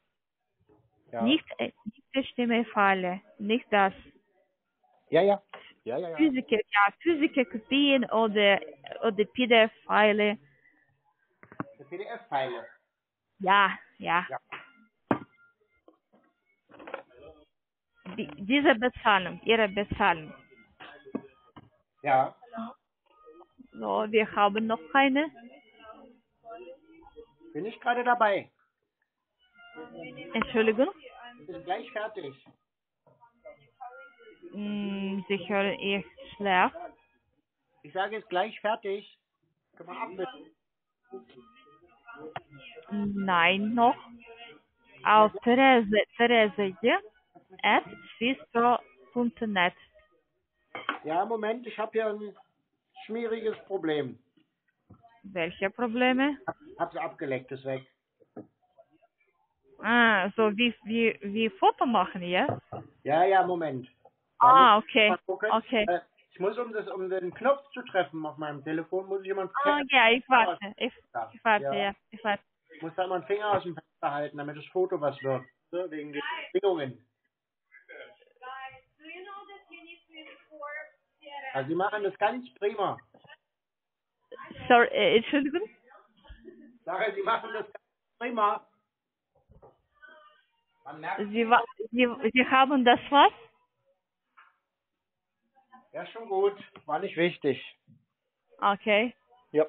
Ja. Nicht, äh, nicht HTML-File, nicht das. Ja, ja. Ja, ja, ja. Physiker, ja, Physiker-Kopien oder, oder PDF-File. PDF-Pfeile. Ja, ja. Ja. Die, diese Bezahlung, ihre Bezahlung. Ja. So, wir haben noch keine. Bin ich gerade dabei. Entschuldigung, Bin gleich fertig. Hm, Sie hören eher schlecht. Ich sage jetzt gleich fertig. Können wir abbinden. Nein, noch. Auf Therese, Therese at swisspro.net. Ja, Moment, ich habe hier ein schmieriges Problem. Welche Probleme? Hab, hab's abgeleckt, ist weg. Ah, so wie, wie, wie Foto machen, ja? Ja, ja, Moment. Ah, okay. Okay. Äh, ich muss, um, das, um den Knopf zu treffen auf meinem Telefon, muss ich immer einen Ah, Finger, ja, ich warte. Ich, ich warte, Ja. ja. Ich warte. ich muss da immer einen Finger aus dem Fenster halten, damit das Foto was wird. So, wegen den Bedingungen. Also die machen das ganz prima. Sorry, äh, Entschuldigung. Sage, sie machen das ganz prima. Man merkt, Sie, wa- Sie, Sie haben das was? Ja schon gut. War nicht wichtig. Okay. Ja.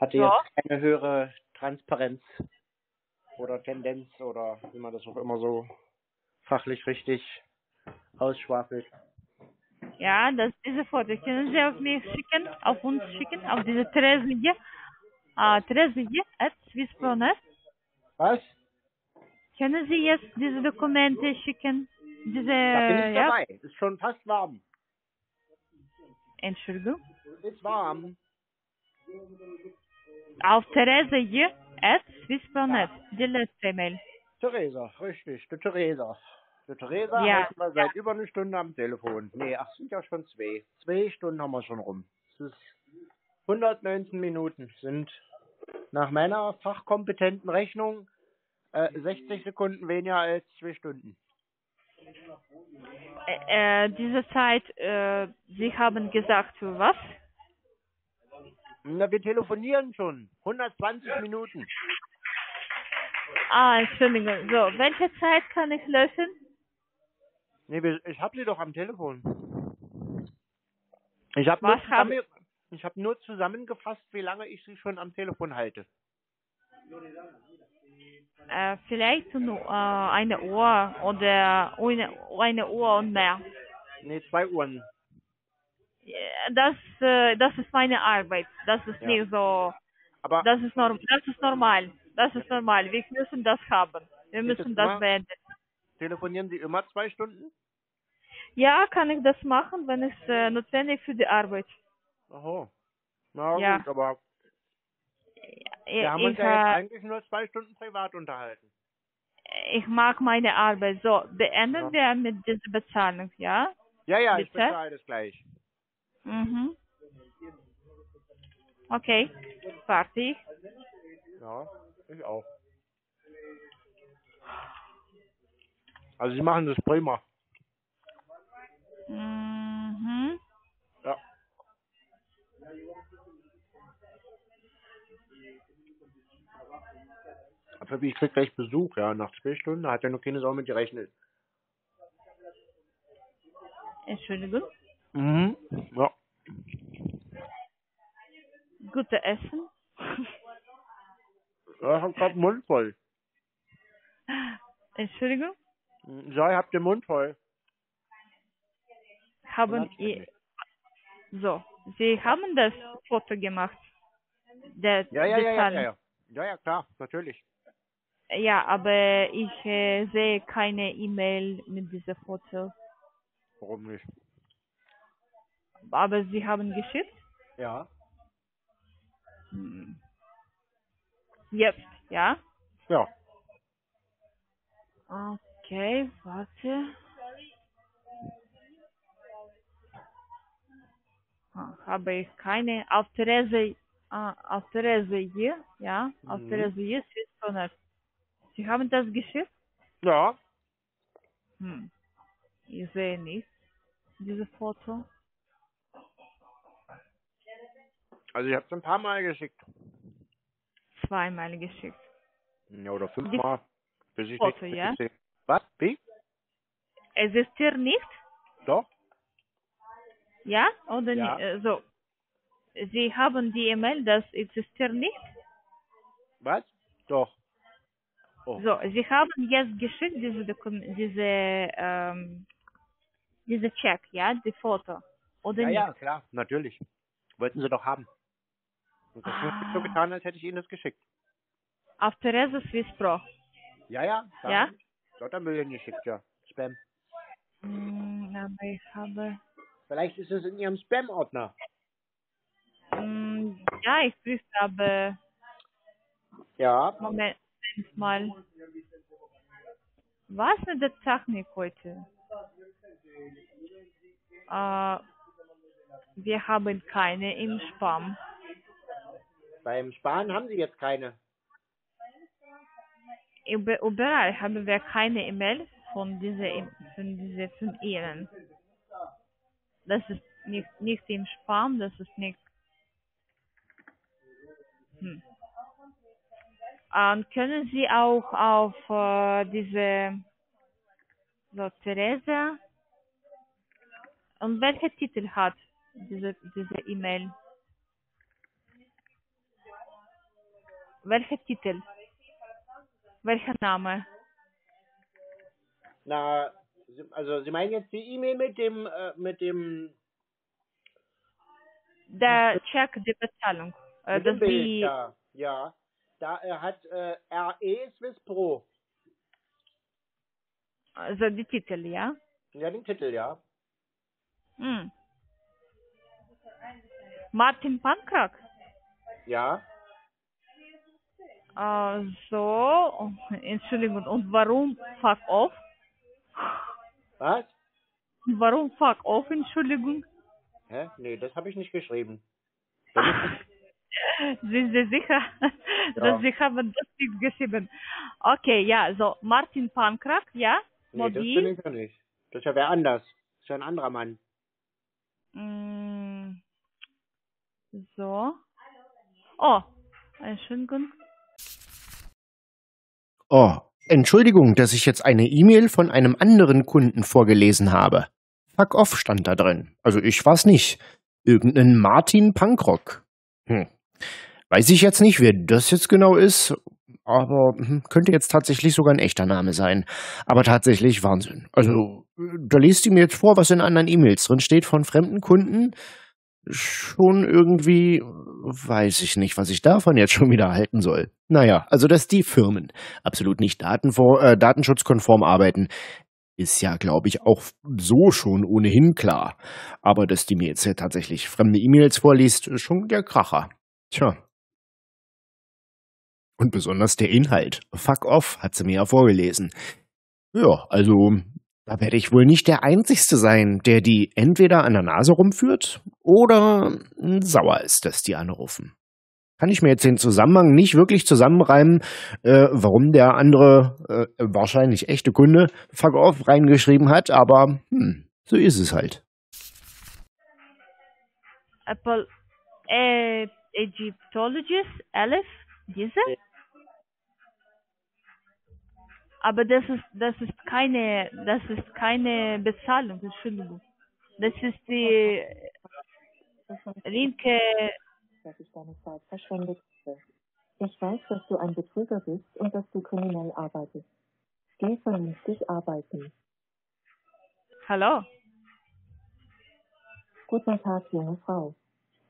Hatte Ja. jetzt keine höhere Transparenz oder Tendenz oder wie man das auch immer so fachlich richtig ausschwafelt. Ja, das, diese Foto können Sie auf mich schicken, auf uns schicken, auf diese Therese hier. Äh, Therese hier, at swisspro.net. Was? Können Sie jetzt diese Dokumente schicken? Diese, Da bin ich ja, dabei. Ist schon fast warm. Entschuldigung. Ist warm. Auf Therese hier, at swisspro.net. Die letzte Mail. Theresa, richtig, die Theresa. Die Theresa Ja. halten wir seit über einer Stunde am Telefon. Nee, ach, sind ja schon zwei. Zwei Stunden haben wir schon rum. Es ist 119 Minuten sind nach meiner fachkompetenten Rechnung äh, 60 Sekunden weniger als zwei Stunden. Äh, äh, diese Zeit, äh, Sie haben gesagt, für was? Na, wir telefonieren schon. 120 Minuten. Ah, Entschuldigung. So, welche Zeit kann ich löschen? Nee, ich hab sie doch am Telefon. Ich habe nur, zusammen, ich hab nur zusammengefasst, wie lange ich sie schon am Telefon halte. Äh, vielleicht nur äh, eine Uhr oder eine, eine Uhr und mehr. Nee, zwei Uhren. Das, äh, das ist meine Arbeit. Das ist Ja. nicht so. Aber Das ist, norm das ist normal. Das ist normal. Wir müssen das haben. Wir müssen das beenden. telefonieren Sie immer zwei Stunden? Ja, kann ich das machen, wenn es äh, notwendig für die Arbeit. Oho. Na Ja. gut, aber wir haben uns ich, ja jetzt eigentlich nur zwei Stunden privat unterhalten. ich mag meine Arbeit. So, beenden Ja. wir mit dieser Bezahlung, ja? Ja, ja, ich Bitte? bezahle das gleich. Mhm. Okay, fertig. Ja, ich auch. Also Sie machen das prima. Mhm. Ich krieg gleich Besuch, ja, nach zwei Stunden. Hat ja noch keine Sau mit gerechnet. Entschuldigung. Mhm. Ja. Gute Essen. Ja, ich hab grad den Mund voll. Entschuldigung. Ja, ich hab den Mund voll. Haben Unanständig. I so, Sie haben das Foto gemacht. Der Ja, ja, ja, ja, ja, ja. Ja, ja, klar, natürlich. Ja, aber ich äh, sehe keine E-Mail mit diesem Foto. Warum nicht? Aber Sie haben geschickt? Ja. Hm. Jetzt, ja? Ja. Okay, warte. Ah, habe ich keine. Auf Therese, ah, auf Therese hier, ja? Auf Mhm. Therese hier steht schon. Sie haben das geschickt? Ja. Hm. Ich sehe nicht dieses Foto. Also ich hab's ein paar Mal geschickt. Zweimal geschickt. Ja, oder fünfmal. Bis ich Foto, nicht ja? gesehen- Was? Wie? Existiert nicht? Doch? Ja? Oder Ja. nicht? Äh, So. Sie haben die E-Mail, das existiert nicht? Was? Doch. Oh. So, Sie haben jetzt geschickt diese Dokum diese ähm, diese Check, ja, die Foto. Oder Ja, nicht? ja, klar, natürlich. Wollten sie doch haben. Und das wird so Ah. getan, als hätte ich ihnen das geschickt. Auf Therese Swiss Pro. Ja, ja. Ja? Dort Müll geschickt, ja. Spam. Hm, aber ich habe Vielleicht ist es in ihrem Spam-Ordner. hm, ja, ich prüfe aber Ja. Moment mal. Was mit der Technik heute? Äh, wir haben keine im Spam. Beim Sparen haben sie jetzt keine. Über, überall haben wir keine E-Mail von dieser, von dieser, von Ihnen. Das ist nicht, nicht im Spam, das ist nicht. Hm. Und können Sie auch auf äh, diese, so Theresa, und welcher Titel hat diese, diese E-Mail? Welcher Titel? Welcher Name? Na, also Sie meinen jetzt die E-Mail mit dem, äh, mit dem, Der Check, die Bezahlung. Äh, dass Bild, die, ja. Ja. Da äh, hat äh, RE Swiss Pro. also die Titel, ja? Ja, den Titel, ja. Hm. Martin Pankrak. Ja. Äh, so, Entschuldigung, und warum fuck off? Was? Warum fuck off, Entschuldigung? Hä? Nee, das habe ich nicht geschrieben. Da müssen, Sind Sie sicher, Ja. dass Sie haben das nicht geschrieben? Okay, ja, so Martin Pankrak, ja, Nee, das bin ich ja nicht. Das ist ja wer anders. Das ist ja ein anderer Mann. Mm, So. Oh, guten. Oh, Entschuldigung, dass ich jetzt eine E-Mail von einem anderen Kunden vorgelesen habe. Fuck off stand da drin. Also ich war's nicht. Irgendein Martin Punkrock. Hm. Weiß ich jetzt nicht, wer das jetzt genau ist, aber hm, könnte jetzt tatsächlich sogar ein echter Name sein. Aber tatsächlich Wahnsinn. Also, da liest ihr mir jetzt vor, was in anderen E-Mails drin steht von fremden Kunden. Schon irgendwie weiß ich nicht, was ich davon jetzt schon wieder halten soll. Naja, also dass die Firmen absolut nicht äh, datenschutzkonform arbeiten, ist ja, glaube ich, auch so schon ohnehin klar. Aber dass die mir jetzt ja tatsächlich fremde E-Mails vorliest, ist schon der Kracher. Tja. Und besonders der Inhalt. Fuck off, hat sie mir ja vorgelesen. Ja, also, da werde ich wohl nicht der Einzigste sein, der die entweder an der Nase rumführt oder sauer ist, dass die anrufen. Kann ich mir jetzt den Zusammenhang nicht wirklich zusammenreimen, äh, warum der andere, äh, wahrscheinlich echte Kunde, Fuck off reingeschrieben hat, aber hm, so ist es halt. Apple äh, Egyptologist, Elif, diese? Aber das ist, das ist keine, das ist keine Bezahlung, Entschuldigung. Das ist die linke, dass ich deine Zeit verschwendet. Ich weiß, dass du ein Betrüger bist und dass du kriminell arbeitest. Geh vernünftig arbeiten. hallo? Guten Tag, junge Frau.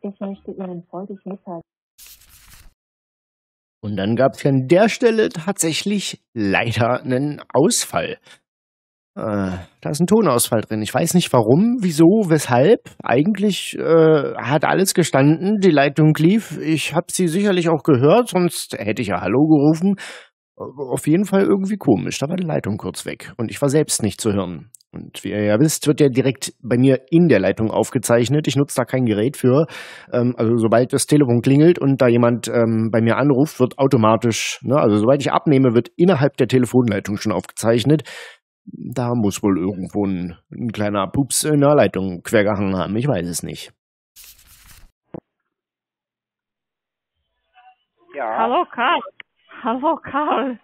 Ich möchte Ihnen freudig mitteilen, Und dann gab es an der Stelle tatsächlich leider einen Ausfall. Äh, da ist ein Tonausfall drin. Ich weiß nicht warum, wieso, weshalb. Eigentlich äh, hat alles gestanden, die Leitung lief. Ich habe sie sicherlich auch gehört, sonst hätte ich ja Hallo gerufen. Aber Auf jeden Fall irgendwie komisch. Da war die Leitung kurz weg und ich war selbst nicht zu hören. Und wie ihr ja wisst, wird der direkt bei mir in der Leitung aufgezeichnet. Ich nutze da kein Gerät für. Ähm, also sobald das Telefon klingelt und da jemand ähm, bei mir anruft, wird automatisch, ne, also sobald ich abnehme, wird innerhalb der Telefonleitung schon aufgezeichnet. Da muss wohl irgendwo ein, ein kleiner Pups in der Leitung quergehangen haben. Ich weiß es nicht. Ja. Hallo Karl. Hallo Karl.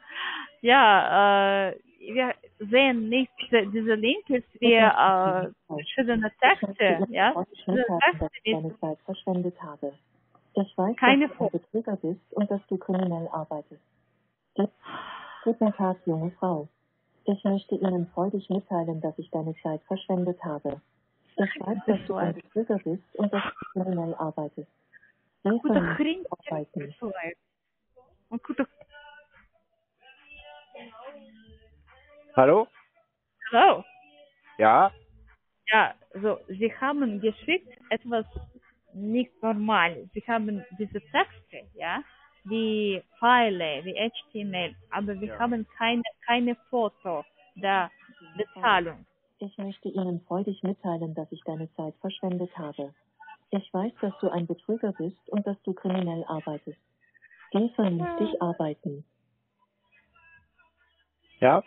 Ja, äh, wir sehen nicht diese Link ist wie äh, verschiedene Texte, ja? Texte, die ich Zeit verschwendet habe. Ich weiß, Keine dass du ein Betrüger bist und dass du kriminell arbeitest. Guten Tag, junge Frau. Ich möchte Ihnen freudig mitteilen, dass ich deine Zeit verschwendet habe. Ich weiß, dass du ein Betrüger bist und dass du kriminell arbeitest. Wir können nicht arbeiten. Und Hallo? Hallo. Ja? Ja, so, Sie haben geschickt etwas nicht normal. Sie haben diese Texte, ja, die Pfeile, die HTML, aber wir Ja. haben keine, keine Foto der Bezahlung. Ich möchte Ihnen freudig mitteilen, dass ich deine Zeit verschwendet habe. Ich weiß, dass du ein Betrüger bist und dass du kriminell arbeitest. Geh vernünftig arbeiten. Ja?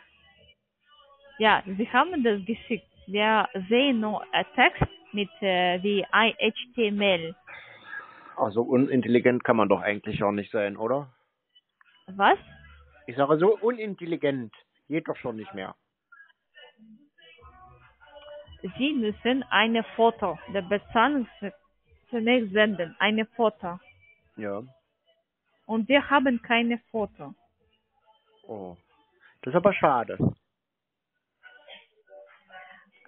Ja, Sie haben das geschickt. Wir sehen nur einen Text mit äh, wie HTML. Also unintelligent kann man doch eigentlich auch nicht sein, oder? Was? Ich sage so unintelligent. Geht doch schon nicht mehr. Sie müssen eine Foto der Bezahlung zunächst senden, eine Foto. Ja. Und wir haben keine Foto. Oh. Das ist aber schade.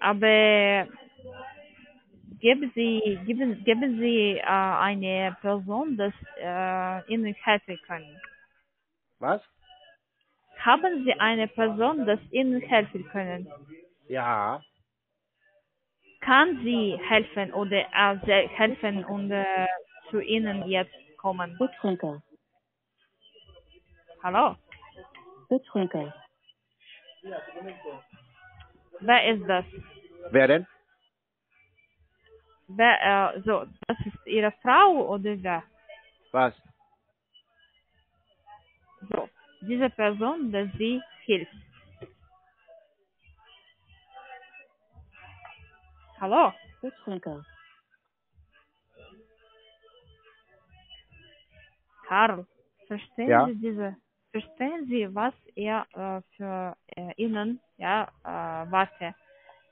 Aber geben Sie, geben, geben Sie äh, eine Person, das äh, Ihnen helfen kann. Was? Haben Sie eine Person, das Ihnen helfen können? Ja. Kann sie helfen oder äh, helfen und äh, zu Ihnen jetzt kommen? Betrüger. Hallo? Betrüger. Wer ist das? Wer denn? Wer, äh, so, das ist Ihre Frau oder wer? Was? So, diese Person, dass sie hilft. Hallo? Betrüger. Karl, verstehen Ja. Sie diese, verstehen Sie, was er äh, für äh, Ihnen, ja, äh, warte.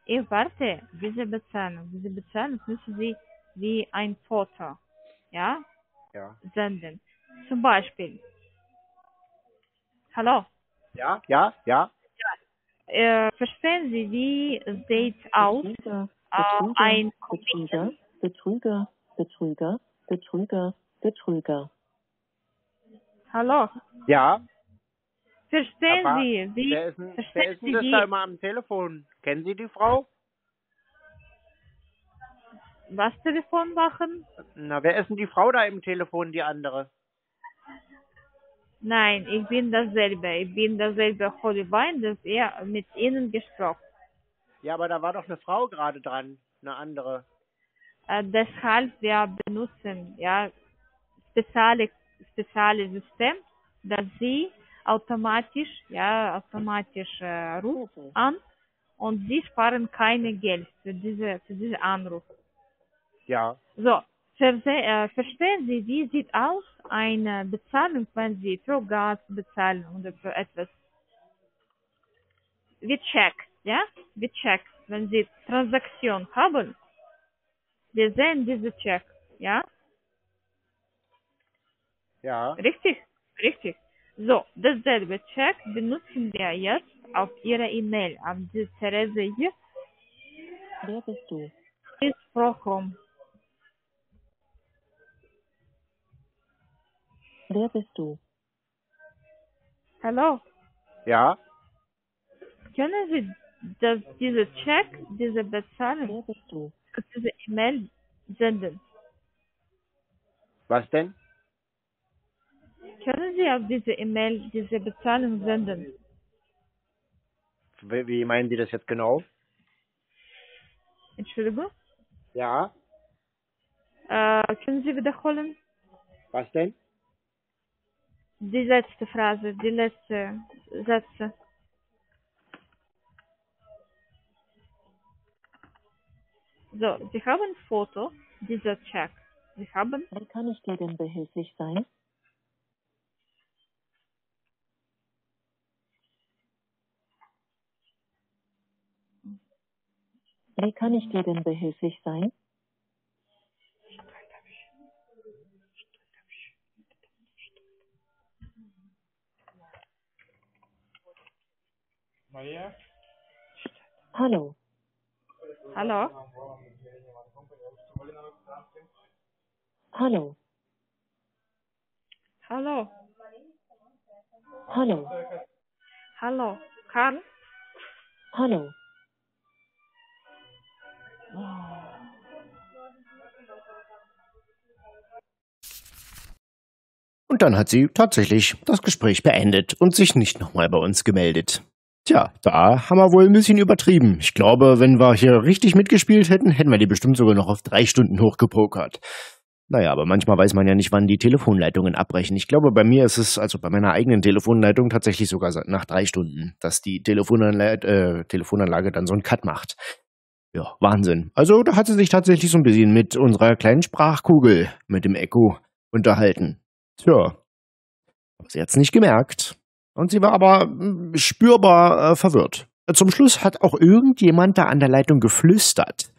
Ich warte, diese Bezahlung, diese Bezahlung müssen Sie wie ein Foto, ja, Ja. senden. Zum Beispiel. Hallo, Ja? Ja? Ja? äh, verstehen Sie, wie sieht aus Betrüger. äh, ein Betrüger. Betrüger. Betrüger. Betrüger. Betrüger. Hallo, Ja? Verstehen Aber Sie, wie, Wer ist denn, wer verstehen ist denn Sie, das da immer am Telefon? Kennen Sie die Frau? was Telefon machen? Na, wer ist denn die Frau da im Telefon, die andere? Nein, ich bin dasselbe. Ich bin dasselbe Holy Wein, das er mit Ihnen gesprochen. Ja, aber da war doch eine Frau gerade dran, eine andere. Äh, deshalb wir benutzen ja spezielle spezielle System, dass sie automatisch ja automatisch äh, ruft Viertel. an und sie sparen keine Geld für diese für diesen Anruf. Ja. So, verse- äh, verstehen Sie, wie sieht aus eine Bezahlung, wenn Sie für Gas bezahlen oder für etwas? Wie Check, ja? Wie Check, wenn Sie Transaktion haben. Wir sehen diese Check, ja? Ja. Richtig? Richtig. So, dasselbe Check benutzen wir jetzt auf Ihre E-Mail, auf die Therese hier, Wer bist du? ist Prochom. Wer bist du? Hallo? Ja. Können Sie das, diese Check, diese Bezahlung Wer bist du? auf diese E-Mail senden? Was denn? Können Sie auf diese E-Mail diese Bezahlung senden? Wie, wie meinen Sie das jetzt genau? Entschuldigung? Ja. Äh, können Sie wiederholen? Was denn? Die letzte Phrase, die letzte Sätze. So, Sie haben ein Foto dieser Check. Sie haben, Wie kann ich dir denn behilflich sein? Wie kann ich dir denn behilflich sein? Hallo. hallo? Hallo. Hallo? Hallo. Hallo? Karl? Hallo. Und dann hat sie tatsächlich das Gespräch beendet und sich nicht nochmal bei uns gemeldet. Tja, da haben wir wohl ein bisschen übertrieben. Ich glaube, wenn wir hier richtig mitgespielt hätten, hätten wir die bestimmt sogar noch auf drei Stunden hochgepokert. Naja, aber manchmal weiß man ja nicht, wann die Telefonleitungen abbrechen. Ich glaube, bei mir ist es, also bei meiner eigenen Telefonleitung, tatsächlich sogar nach drei Stunden, dass die Telefonanlage, äh, Telefonanlage dann so einen Cut macht. Ja, Wahnsinn. Also da hat sie sich tatsächlich so ein bisschen mit unserer kleinen Sprachkugel, mit dem Echo, unterhalten. Tja, aber sie hat's nicht gemerkt. Und sie war aber mm, spürbar äh, verwirrt. Zum Schluss hat auch irgendjemand da an der Leitung geflüstert.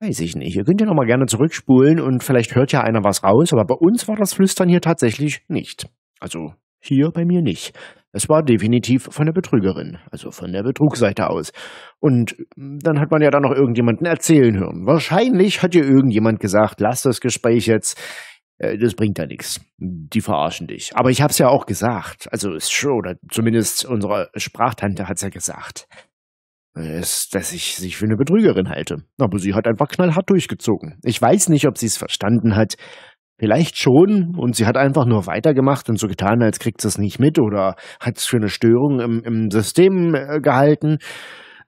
Weiß ich nicht. Ihr könnt ja noch mal gerne zurückspulen und vielleicht hört ja einer was raus, aber bei uns war das Flüstern hier tatsächlich nicht. Also hier bei mir nicht. Es war definitiv von der Betrügerin, also von der Betrugsseite aus. Und mm, dann hat man ja dann noch irgendjemanden erzählen hören. Wahrscheinlich hat ihr irgendjemand gesagt, lass das Gespräch jetzt. Äh, Das bringt ja nichts. Die verarschen dich. Aber ich hab's ja auch gesagt. Also ist schon, oder zumindest unsere Sprachtante hat's ja gesagt. ist, dass ich sich für eine Betrügerin halte. Aber sie hat einfach knallhart durchgezogen. Ich weiß nicht, ob sie es verstanden hat. Vielleicht schon und sie hat einfach nur weitergemacht und so getan, als kriegt sie es nicht mit oder hat es für eine Störung im, im System äh, gehalten.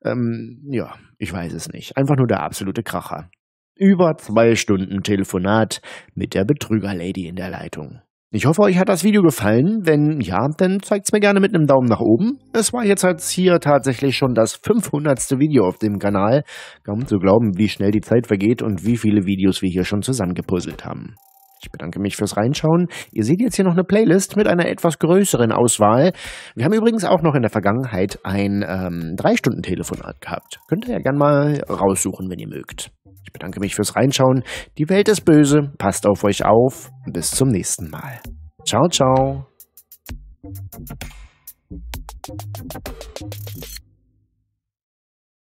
Ähm, ja, ich weiß es nicht. Einfach nur der absolute Kracher. Über zwei Stunden Telefonat mit der Betrüger-Lady in der Leitung. Ich hoffe, euch hat das Video gefallen. Wenn ja, dann zeigt's mir gerne mit einem Daumen nach oben. Es war jetzt halt hier tatsächlich schon das 500. Video auf dem Kanal. Kaum zu glauben, wie schnell die Zeit vergeht und wie viele Videos wir hier schon zusammengepuzzelt haben. Ich bedanke mich fürs Reinschauen. Ihr seht jetzt hier noch eine Playlist mit einer etwas größeren Auswahl. Wir haben übrigens auch noch in der Vergangenheit ein ähm, 3-Stunden-Telefonat gehabt. Könnt ihr ja gern mal raussuchen, wenn ihr mögt. Ich bedanke mich fürs Reinschauen. Die Welt ist böse. Passt auf euch auf. Bis zum nächsten Mal. Ciao, ciao.